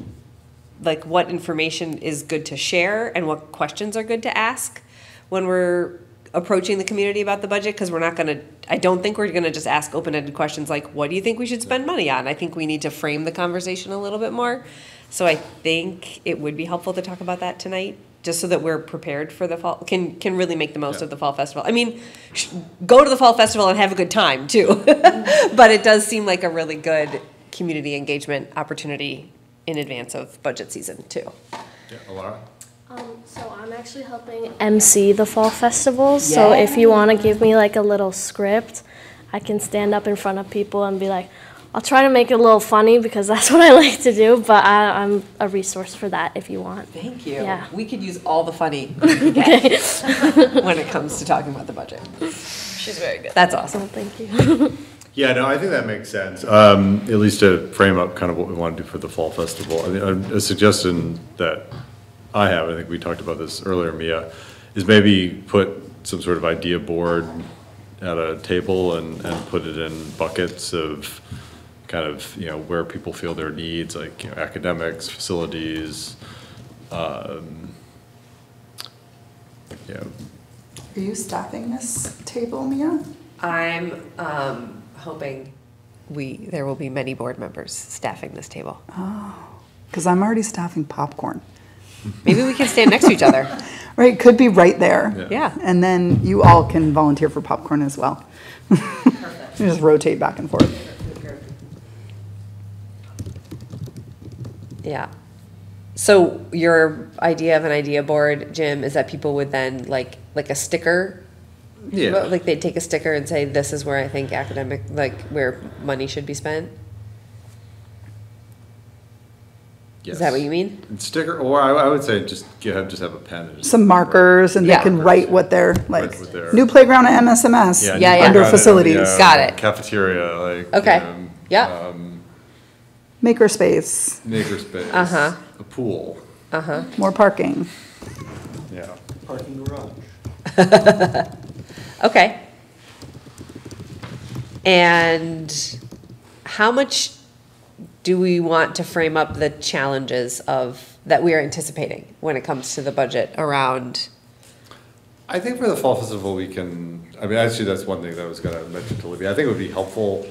like what information is good to share and what questions are good to ask when we're approaching the community about the budget, because we're not gonna, I don't think we're gonna just ask open-ended questions like, what do you think we should spend money on? I think we need to frame the conversation a little bit more. So I think it would be helpful to talk about that tonight, just so that we're prepared for the fall, can, can really make the most Yeah. of the fall festival. I mean, sh- go to the fall festival and have a good time too. But it does seem like a really good community engagement opportunity in advance of budget season too. Yeah, Alara? Um, so I'm actually helping MC the fall festival. So if you want to give me like a little script, I can stand up in front of people and be like, I'll try to make it a little funny because that's what I like to do. But I, I'm a resource for that if you want. Thank you. Yeah. We could use all the funny we can get when it comes to talking about the budget. She's very good. That's awesome. So thank you. Yeah, no, I think that makes sense, um, at least to frame up kind of what we want to do for the fall festival. I mean, a- a suggestion that I have, I think we talked about this earlier, Mia, is maybe put some sort of idea board at a table and, and put it in buckets of kind of, you know, where people feel their needs, like, you know, academics, facilities, um, you know, Are you staffing this table, Mia? I'm um, hoping we, there will be many board members staffing this table. Oh, Because I'm already staffing popcorn. Maybe we can stand next to each other. Right, could be right there. Yeah. And then you all can volunteer for popcorn as well. You Just rotate back and forth. Yeah. So your idea of an idea board, Jim, is that people would then like, like a sticker? Yeah. Like they'd take a sticker and say, this is where I think academic, like where money should be spent? Is that what you mean? And Sticker, or I, I would say just get, have, just have a pen. and just- Some markers and they Yeah. can write what they're, like, what they're- new playground at MSMS. Yeah, Yeah, yeah. Under playground, facilities. yeah, Got it. Cafeteria, like. Okay. um, Yeah. Um, Makerspace, makerspace. Uh-huh. A pool, Uh-huh. more parking. yeah. Parking garage. Okay. And how much do we want to frame up the challenges of, that we are anticipating when it comes to the budget around? I think for the fall festival, we can, I mean, actually, that's one thing that I was gonna mention to Libby. I think it would be helpful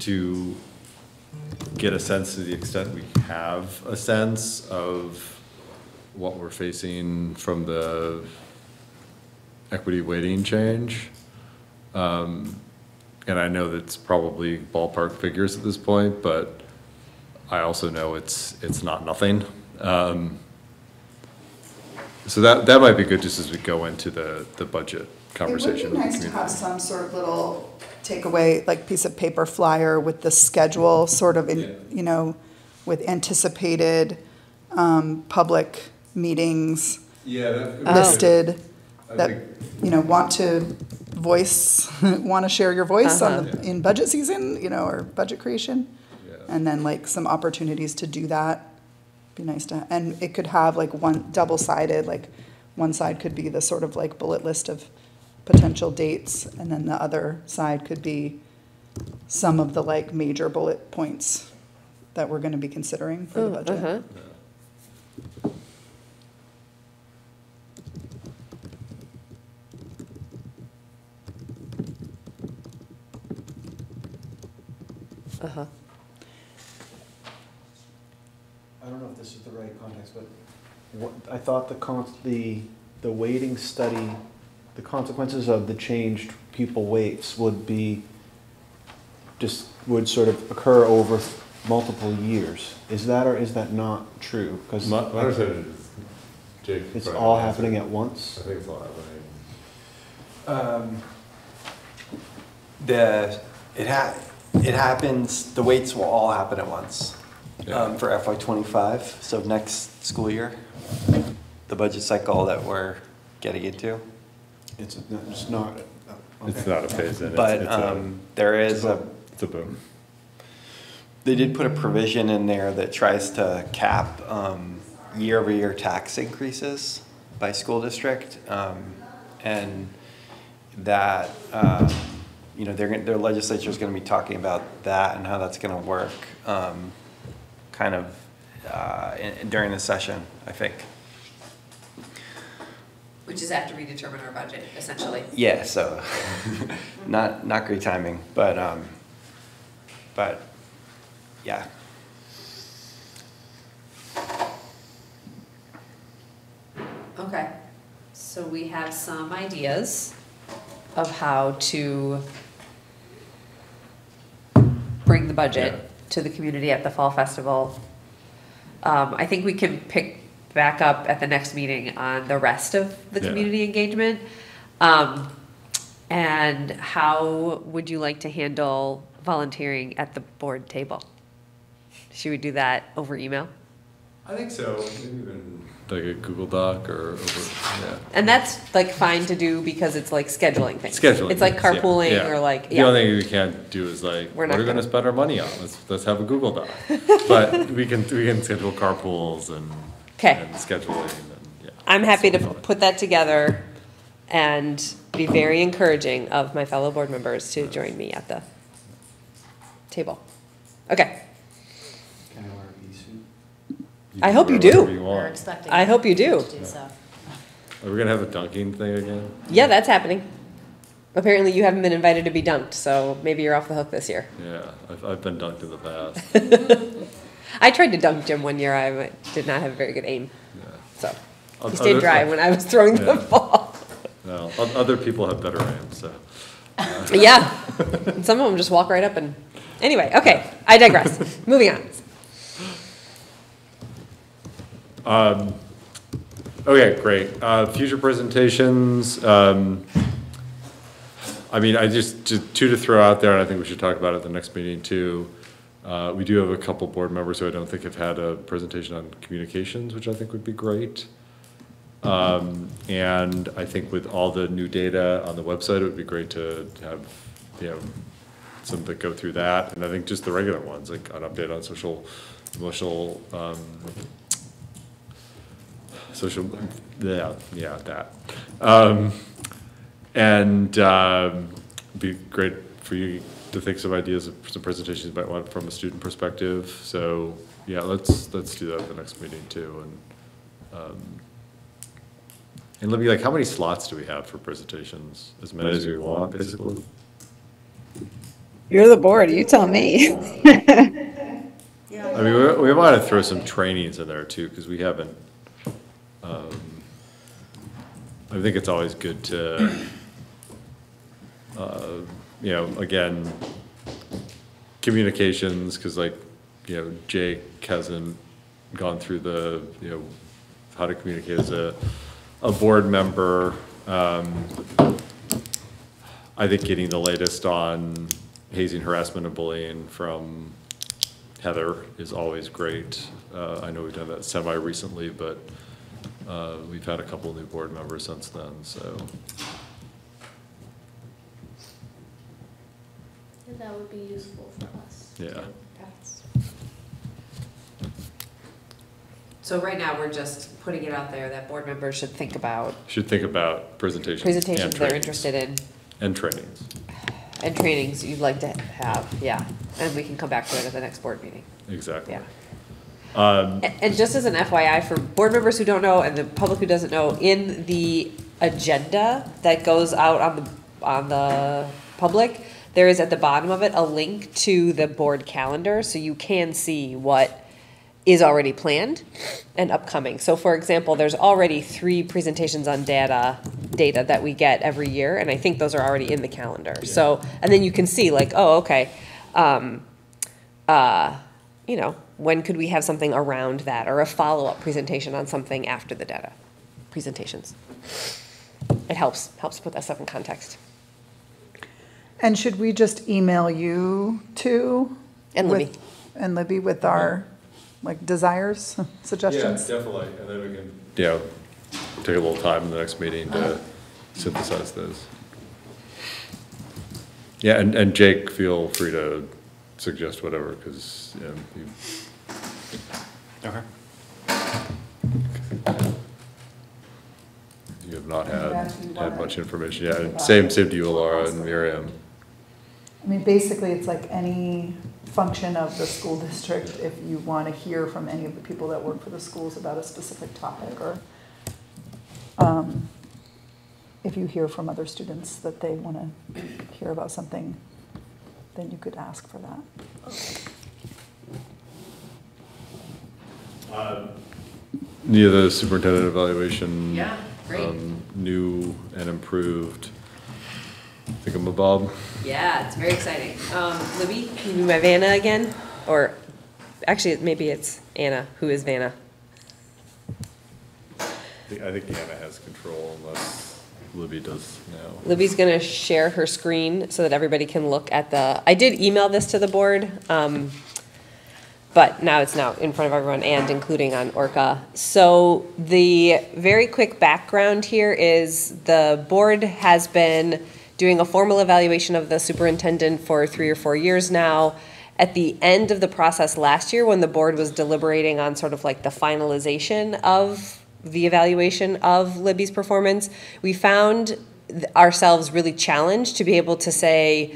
to get a sense to the extent we have a sense of what we're facing from the equity weighting change. Um, and I know that's probably ballpark figures at this point, but I also know it's, it's not nothing. Um, so that, that might be good just as we go into the, the budget conversation. It would be nice to have some sort of little takeaway, like piece of paper flyer with the schedule, sort of, in you know, with anticipated um, public meetings Yeah, listed that, think- you know, want to voice, want to share your voice on, the Uh-huh. in budget season, you know, or budget creation. Yeah. And then like some opportunities to do that. Be nice to, and it could have like one, double-sided, like, one side could be the sort of like bullet list of potential dates, and then the other side could be some of the like major bullet points that we're gonna be considering for the budget. Uh-huh. Uh-huh. I don't know if this is the right context, but what, I thought the con, the, the weighting study, the consequences of the changed pupil weights would be, just, would sort of occur over multiple years. Is that or is that not true? Because My, my understanding is, Jake. it's probably all has happening answer. at once? I think it's all happening. Um, The, it ha, it happens, the weights will all happen at once, um, for FY twenty-five, so next school year. The budget cycle that we're getting into. It's, not- it's not. uh, It's not a phase in. it's- But, it's a- um, there is a, It's a boom. they did put a provision in there that tries to cap, um, year-over-year tax increases by school district. Um, and that, uh, you know, they're, their legislature's gonna be talking about that and how that's gonna work, um, kind of, uh, in- during the session, I think. Which is after we determine our budget, essentially. Yeah, so, not, not great timing, but, um, but, yeah. Okay, so we have some ideas of how to bring the budget to the community at the Fall Festival. Um, I think we can pick back up at the next meeting on the rest of the Yeah. community engagement. Um, and how would you like to handle volunteering at the board table? Should we do that over email? I think so. Maybe even like a Google Doc or, over- yeah. And that's like fine to do because it's like scheduling things. Scheduling. It's like things, yeah, carpooling yeah. or like, yeah. The only thing we can't do is like, We're what not are we gonna gonna- spend our money on? Let's, let's have a Google Doc. But we can, we can schedule carpools and. 'Kay. And scheduling and, yeah. I'm happy to put that together and be very encouraging of my fellow board members to join me at the table. Okay, Can I wear a pea suit? You I hope you do. you We're expecting. I hope you do. to do so. Are we gonna have a dunking thing again? Yeah, that's happening. Apparently, you haven't been invited to be dunked, so maybe you're off the hook this year. Yeah, I've, I've been dunked in the past. I tried to dunk Jim one year. I did not have a very good aim, yeah. so Oth- he stayed other- dry when I was throwing the ball. No, other people have better aim, so. Yeah, some of them just walk right up and. Anyway, okay, I digress. Moving on. Um, okay, great. Uh, future presentations, um, I mean, I just, just two to throw out there, and I think we should talk about it at the next meeting too. Uh, we do have a couple board members who I don't think have had a presentation on communications, which I think would be great. Um, and I think with all the new data on the website, it would be great to have, you know, some that go through that, and I think just the regular ones, like an update on social, emotional, um, social, yeah, yeah, that. Um, and, um, it'd be great for you to think some ideas of some presentations you might want from a student perspective. So, yeah, let's, let's do that at the next meeting too, and, um, and me like, how many slots do we have for presentations? As many as we want, basically? You're the board, you tell me. I mean, we, we might to throw some trainings in there too, because we haven't, um, I think it's always good to, uh, you know, again, communications, because like, you know, Jake hasn't gone through the, you know, how to communicate as a, a board member. Um, I think getting the latest on hazing, harassment, and bullying from Heather is always great. Uh, I know we've done that semi-recently, but, uh, we've had a couple new board members since then, so. That would be useful for us. Yeah. So right now, we're just putting it out there that board members should think about Should think about presentations. and presentations they're trainings. interested in And trainings, and trainings you'd like to have, yeah. And we can come back to it at the next board meeting. exactly. Yeah. Um, And just as an FYI, for board members who don't know and the public who doesn't know, in the agenda that goes out on the, on the public, there is at the bottom of it a link to the board calendar, so you can see what is already planned and upcoming. So for example, there's already three presentations on data, data that we get every year, and I think those are already in the calendar. So, and then you can see like, oh, okay, um, uh, you know, when could we have something around that or a follow-up presentation on something after the data presentations? It helps, helps put that stuff in context. And should we just email you too? And with- Libby. And Libby with our, mm-hmm. like, desires, suggestions? Yeah, definitely, and then we can. Yeah, take a little time in the next meeting to uh-huh. synthesize those. Yeah, and, and Jake, feel free to suggest whatever, because, you know, you. Okay. You have not had, had much information, yeah, same, same to you, Laura and Miriam. I mean, basically, it's like any function of the school district, if you want to hear from any of the people that work for the schools about a specific topic, or um, if you hear from other students that they want to hear about something, then you could ask for that. Yeah, the superintendent evaluation. Yeah, great. um, New and improved thingamabob. Yeah, it's very exciting. Um, Libby, can you be my Vanna again? Or, actually, maybe it's Anna, who is Vanna? I think I think Anna has control unless Libby does now. Libby's gonna share her screen so that everybody can look at the, I did email this to the board, um, but now it's now in front of everyone and including on Orca. So the very quick background here is the board has been doing a formal evaluation of the superintendent for three or four years now. At the end of the process last year, when the board was deliberating on sort of like the finalization of the evaluation of Libby's performance, we found ourselves really challenged to be able to say,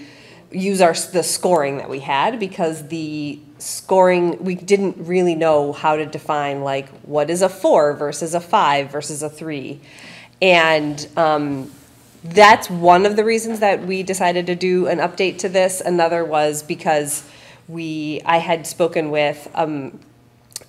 use our, the scoring that we had, because the scoring, we didn't really know how to define like, what is a four versus a five versus a three. And um, that's one of the reasons that we decided to do an update to this. Another was because we, I had spoken with um,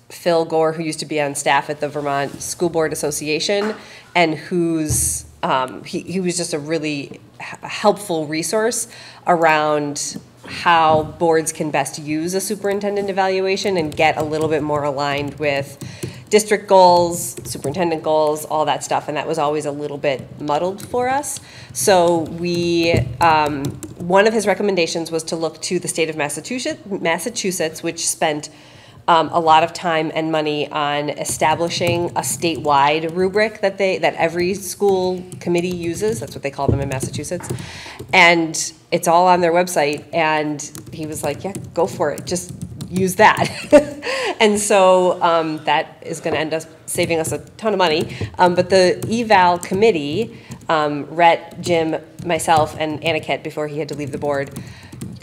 Phil Gore, who used to be on staff at the Vermont School Board Association, and who's um, he, he was just a really helpful resource around how boards can best use a superintendent evaluation and get a little bit more aligned with district goals, superintendent goals, all that stuff, and that was always a little bit muddled for us. So we, um, one of his recommendations was to look to the state of Massachusetts, Massachusetts, which spent um, a lot of time and money on establishing a statewide rubric that they that every school committee uses. That's what they call them in Massachusetts, and it's all on their website. And he was like, "Yeah, go for it. Just use that." and so um, that is going to end up saving us a ton of money. Um, but the eval committee, um, Rhett, Jim, myself, and Aniket before he had to leave the board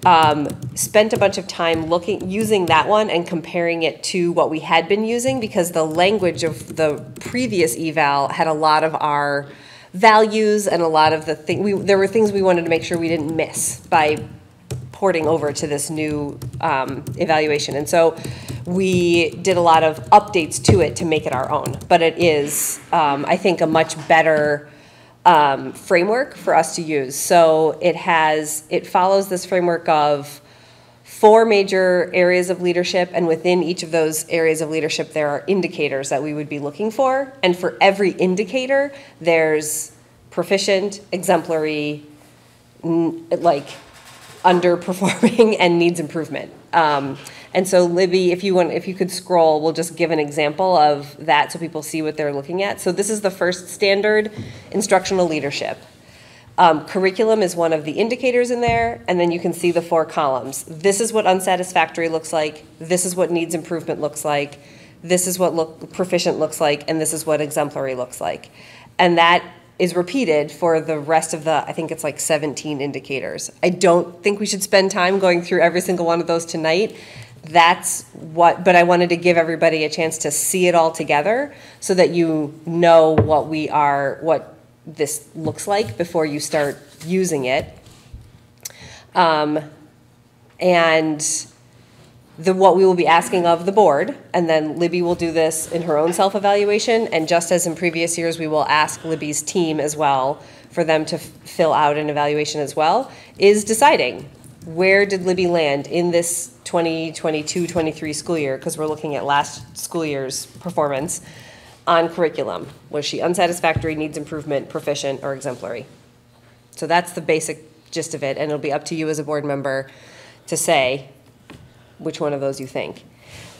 um, spent a bunch of time looking, using that one and comparing it to what we had been using because the language of the previous eval had a lot of our values and a lot of the thing, we, there were things we wanted to make sure we didn't miss by porting over to this new um, evaluation. And so we did a lot of updates to it to make it our own. But it is, um, I think, a much better um, framework for us to use. So it has, it follows this framework of four major areas of leadership, and within each of those areas of leadership, there are indicators that we would be looking for. And for every indicator, there's proficient, exemplary, like underperforming, and needs improvement. Um, and so Libby, if you want, if you could scroll, we'll just give an example of that so people see what they're looking at. So this is the first standard, instructional leadership. Um, curriculum is one of the indicators in there, and then you can see the four columns. This is what unsatisfactory looks like. This is what needs improvement looks like. This is what look proficient looks like, and this is what exemplary looks like. And that is repeated for the rest of the, I think it's like 17 indicators. I don't think we should spend time going through every single one of those tonight. That's what, but I wanted to give everybody a chance to see it all together so that you know what we are, what this looks like before you start using it. Um, and the, what we will be asking of the board, and then Libby will do this in her own self-evaluation, and just as in previous years, we will ask Libby's team as well for them to fill out an evaluation as well, is deciding where did Libby land in this 2022-23 school year, because we're looking at last school year's performance on curriculum. Was she unsatisfactory, needs improvement, proficient, or exemplary? So that's the basic gist of it, and it'll be up to you as a board member to say which one of those you think.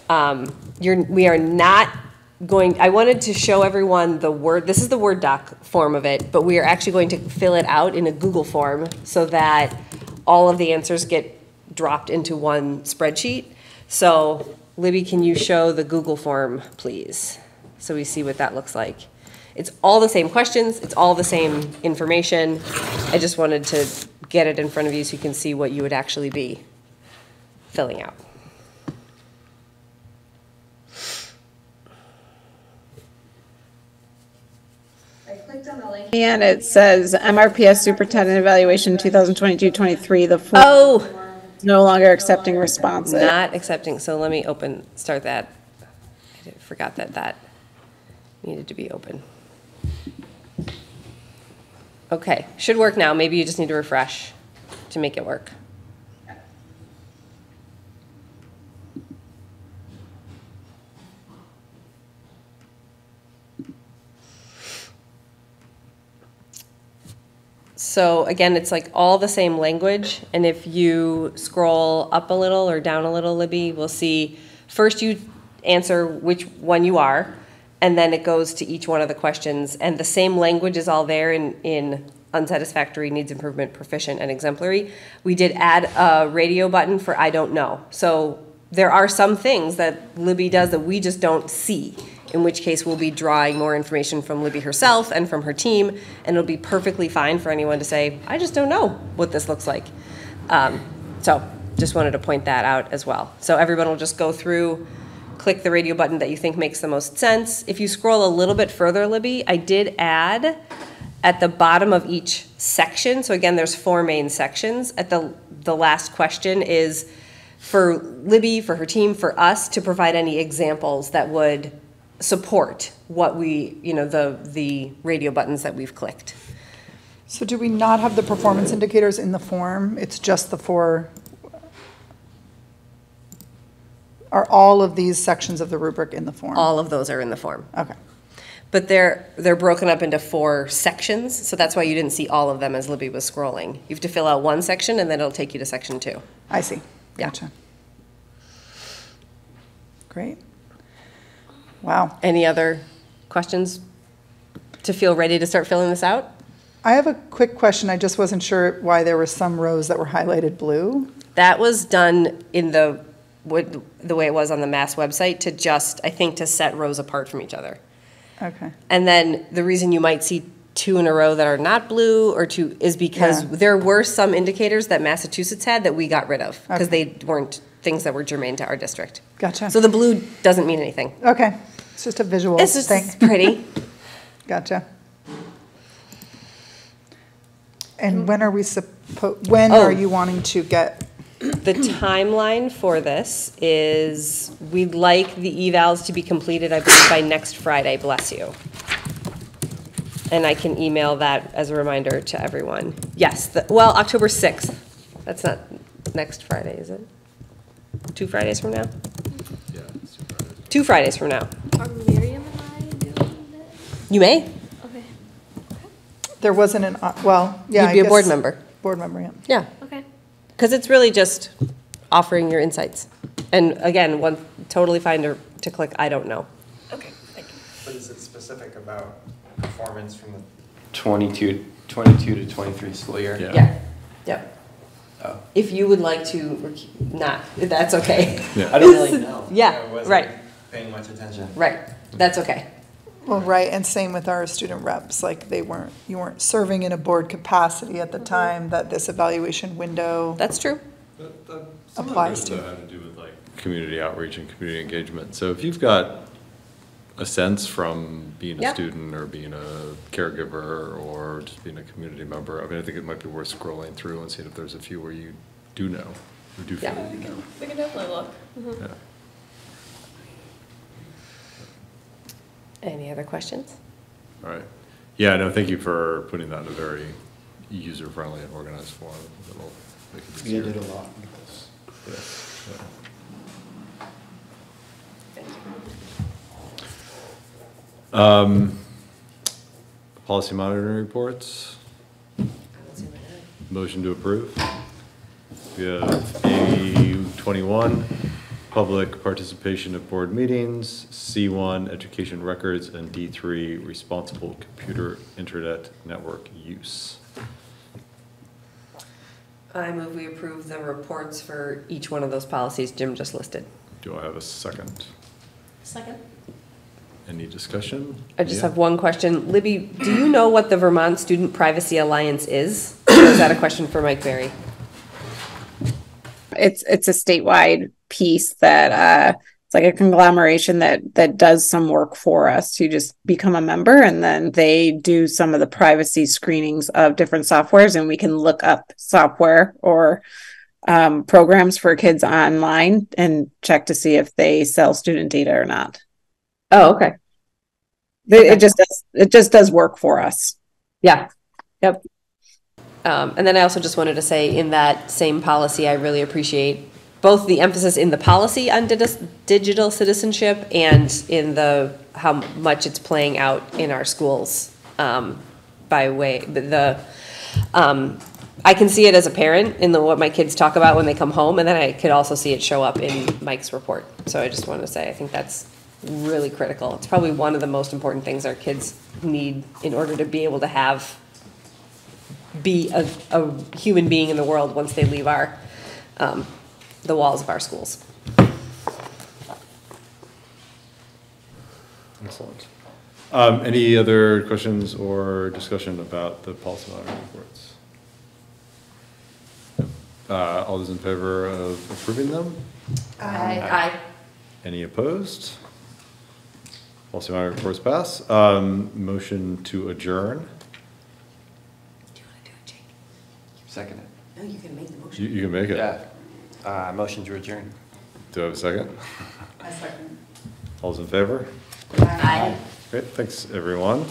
Um, you're, we are not going, I wanted to show everyone the Word, this is the Word doc form of it, but we are actually going to fill it out in a Google form so that all of the answers get dropped into one spreadsheet. So Libby, can you show the Google form, please? So we see what that looks like. It's all the same questions, it's all the same information. I just wanted to get it in front of you so you can see what you would actually be filling out. I clicked on the link. And it says MRPS Superintendent Evaluation 2022-23, the form Oh, is no longer accepting responses. not accepting, so let me open, start that. I forgot that that needed to be open. Okay, should work now, maybe you just need to refresh to make it work. So again, it's like all the same language, and if you scroll up a little or down a little, Libby, we'll see, first you answer which one you are, and then it goes to each one of the questions, and the same language is all there in, in unsatisfactory, needs improvement, proficient, and exemplary. We did add a radio button for I don't know. So there are some things that Libby does that we just don't see, in which case we'll be drawing more information from Libby herself and from her team, and it'll be perfectly fine for anyone to say, I just don't know what this looks like. Um, so just wanted to point that out as well. So everyone will just go through click the radio button that you think makes the most sense. If you scroll a little bit further, Libby, I did add at the bottom of each section, so again, there's four main sections. At the, the last question is for Libby, for her team, for us to provide any examples that would support what we, you know, the, the radio buttons that we've clicked. So do we not have the performance indicators in the form? It's just the four? Are all of these sections of the rubric in the form? All of those are in the form. Okay. But they're, they're broken up into four sections, so that's why you didn't see all of them as Libby was scrolling. You have to fill out one section, and then it'll take you to section two. I see. Yeah. Gotcha. Great. Wow. Any other questions to feel ready to start filling this out? I have a quick question. I just wasn't sure why there were some rows that were highlighted blue. That was done in the, what- the way it was on the Mass website to just, I think, to set rows apart from each other. Okay. And then the reason you might see two in a row that are not blue or two is because Yeah. there were some indicators that Massachusetts had that we got rid of because Okay. they weren't things that were germane to our district. Gotcha. So the blue doesn't mean anything. Okay. It's just a visual It's just thing. pretty. Gotcha. And mm. when are we suppo, when Oh. are you wanting to get, The timeline for this is, we'd like the evals to be completed, I believe, by next Friday, bless you. And I can email that as a reminder to everyone. Yes, the- well, October 6th. That's not next Friday, is it? Two Fridays from now? Yeah, two Fridays. Two Fridays from now. Are Miriam and I doing it? You may. Okay. there wasn't an, uh, well, yeah. You'd I be a board member. Board member, yeah. Yeah. Okay. Because it's really just offering your insights. And again, one, totally fine to, to click, I don't know. Okay, thank you. But is it specific about performance from the 22, 22 to 23 school year? Yeah. Yeah, yep. Oh. If you would like to rec- not, that's okay. Yeah. I don't really know. Yeah, I wasn't right. Paying much attention. Right, that's okay. Well, right, and same with our student reps, like they weren't, you weren't serving in a board capacity at the mm-hmm. time that this evaluation window. That's true. That- that- some of Applies it, to. though, Had to do with like community outreach and community engagement. So if you've got a sense from being a Yeah. student or being a caregiver or just being a community member, I mean, I think it might be worth scrolling through and seeing if there's a few where you do know, or do feel Yeah. you know. We can definitely look. Mm-hmm. Yeah. Any other questions? All right. Yeah, no, thank you for putting that in a very user-friendly and organized form. It'll make it You easier. did a lot with this. Yeah, yeah. Um, Policy monitoring reports, motion to approve. We have A twenty-one, public participation at board meetings, C one, education records, and D three, responsible computer internet network use. I move we approve the reports for each one of those policies Jim just listed. Do I have a second? Second. Any discussion? I just Yeah. have one question. Libby, do you know what the Vermont Student Privacy Alliance is? Or is that a question for Mike Berry? It's it's a statewide piece that uh it's like a conglomeration that that does some work for us. You just become a member and then they do some of the privacy screenings of different softwares and we can look up software or um, programs for kids online and check to see if they sell student data or not. Oh, okay. It, it just does it just does work for us. Yeah, yep. Um, and then I also just wanted to say, in that same policy, I really appreciate both the emphasis in the policy on digi- digital citizenship and in the, how much it's playing out in our schools, um, by way, the, um, I can see it as a parent in the, what my kids talk about when they come home, and then I could also see it show up in Mike's report. So I just wanted to say, I think that's really critical. It's probably one of the most important things our kids need in order to be able to have, be a, a human being in the world once they leave our, um, the walls of our schools. Excellent. Um, any other questions or discussion about the policy monitoring reports? Uh, all those in favor of approving them? Aye. Any opposed? Policy monitoring reports pass. Um, motion to adjourn. Second it. No, you can make the motion. You, you can make it. Yeah. Uh, motion to adjourn. Do I have a second? A second. All's in favor? Aye. Great, thanks, everyone.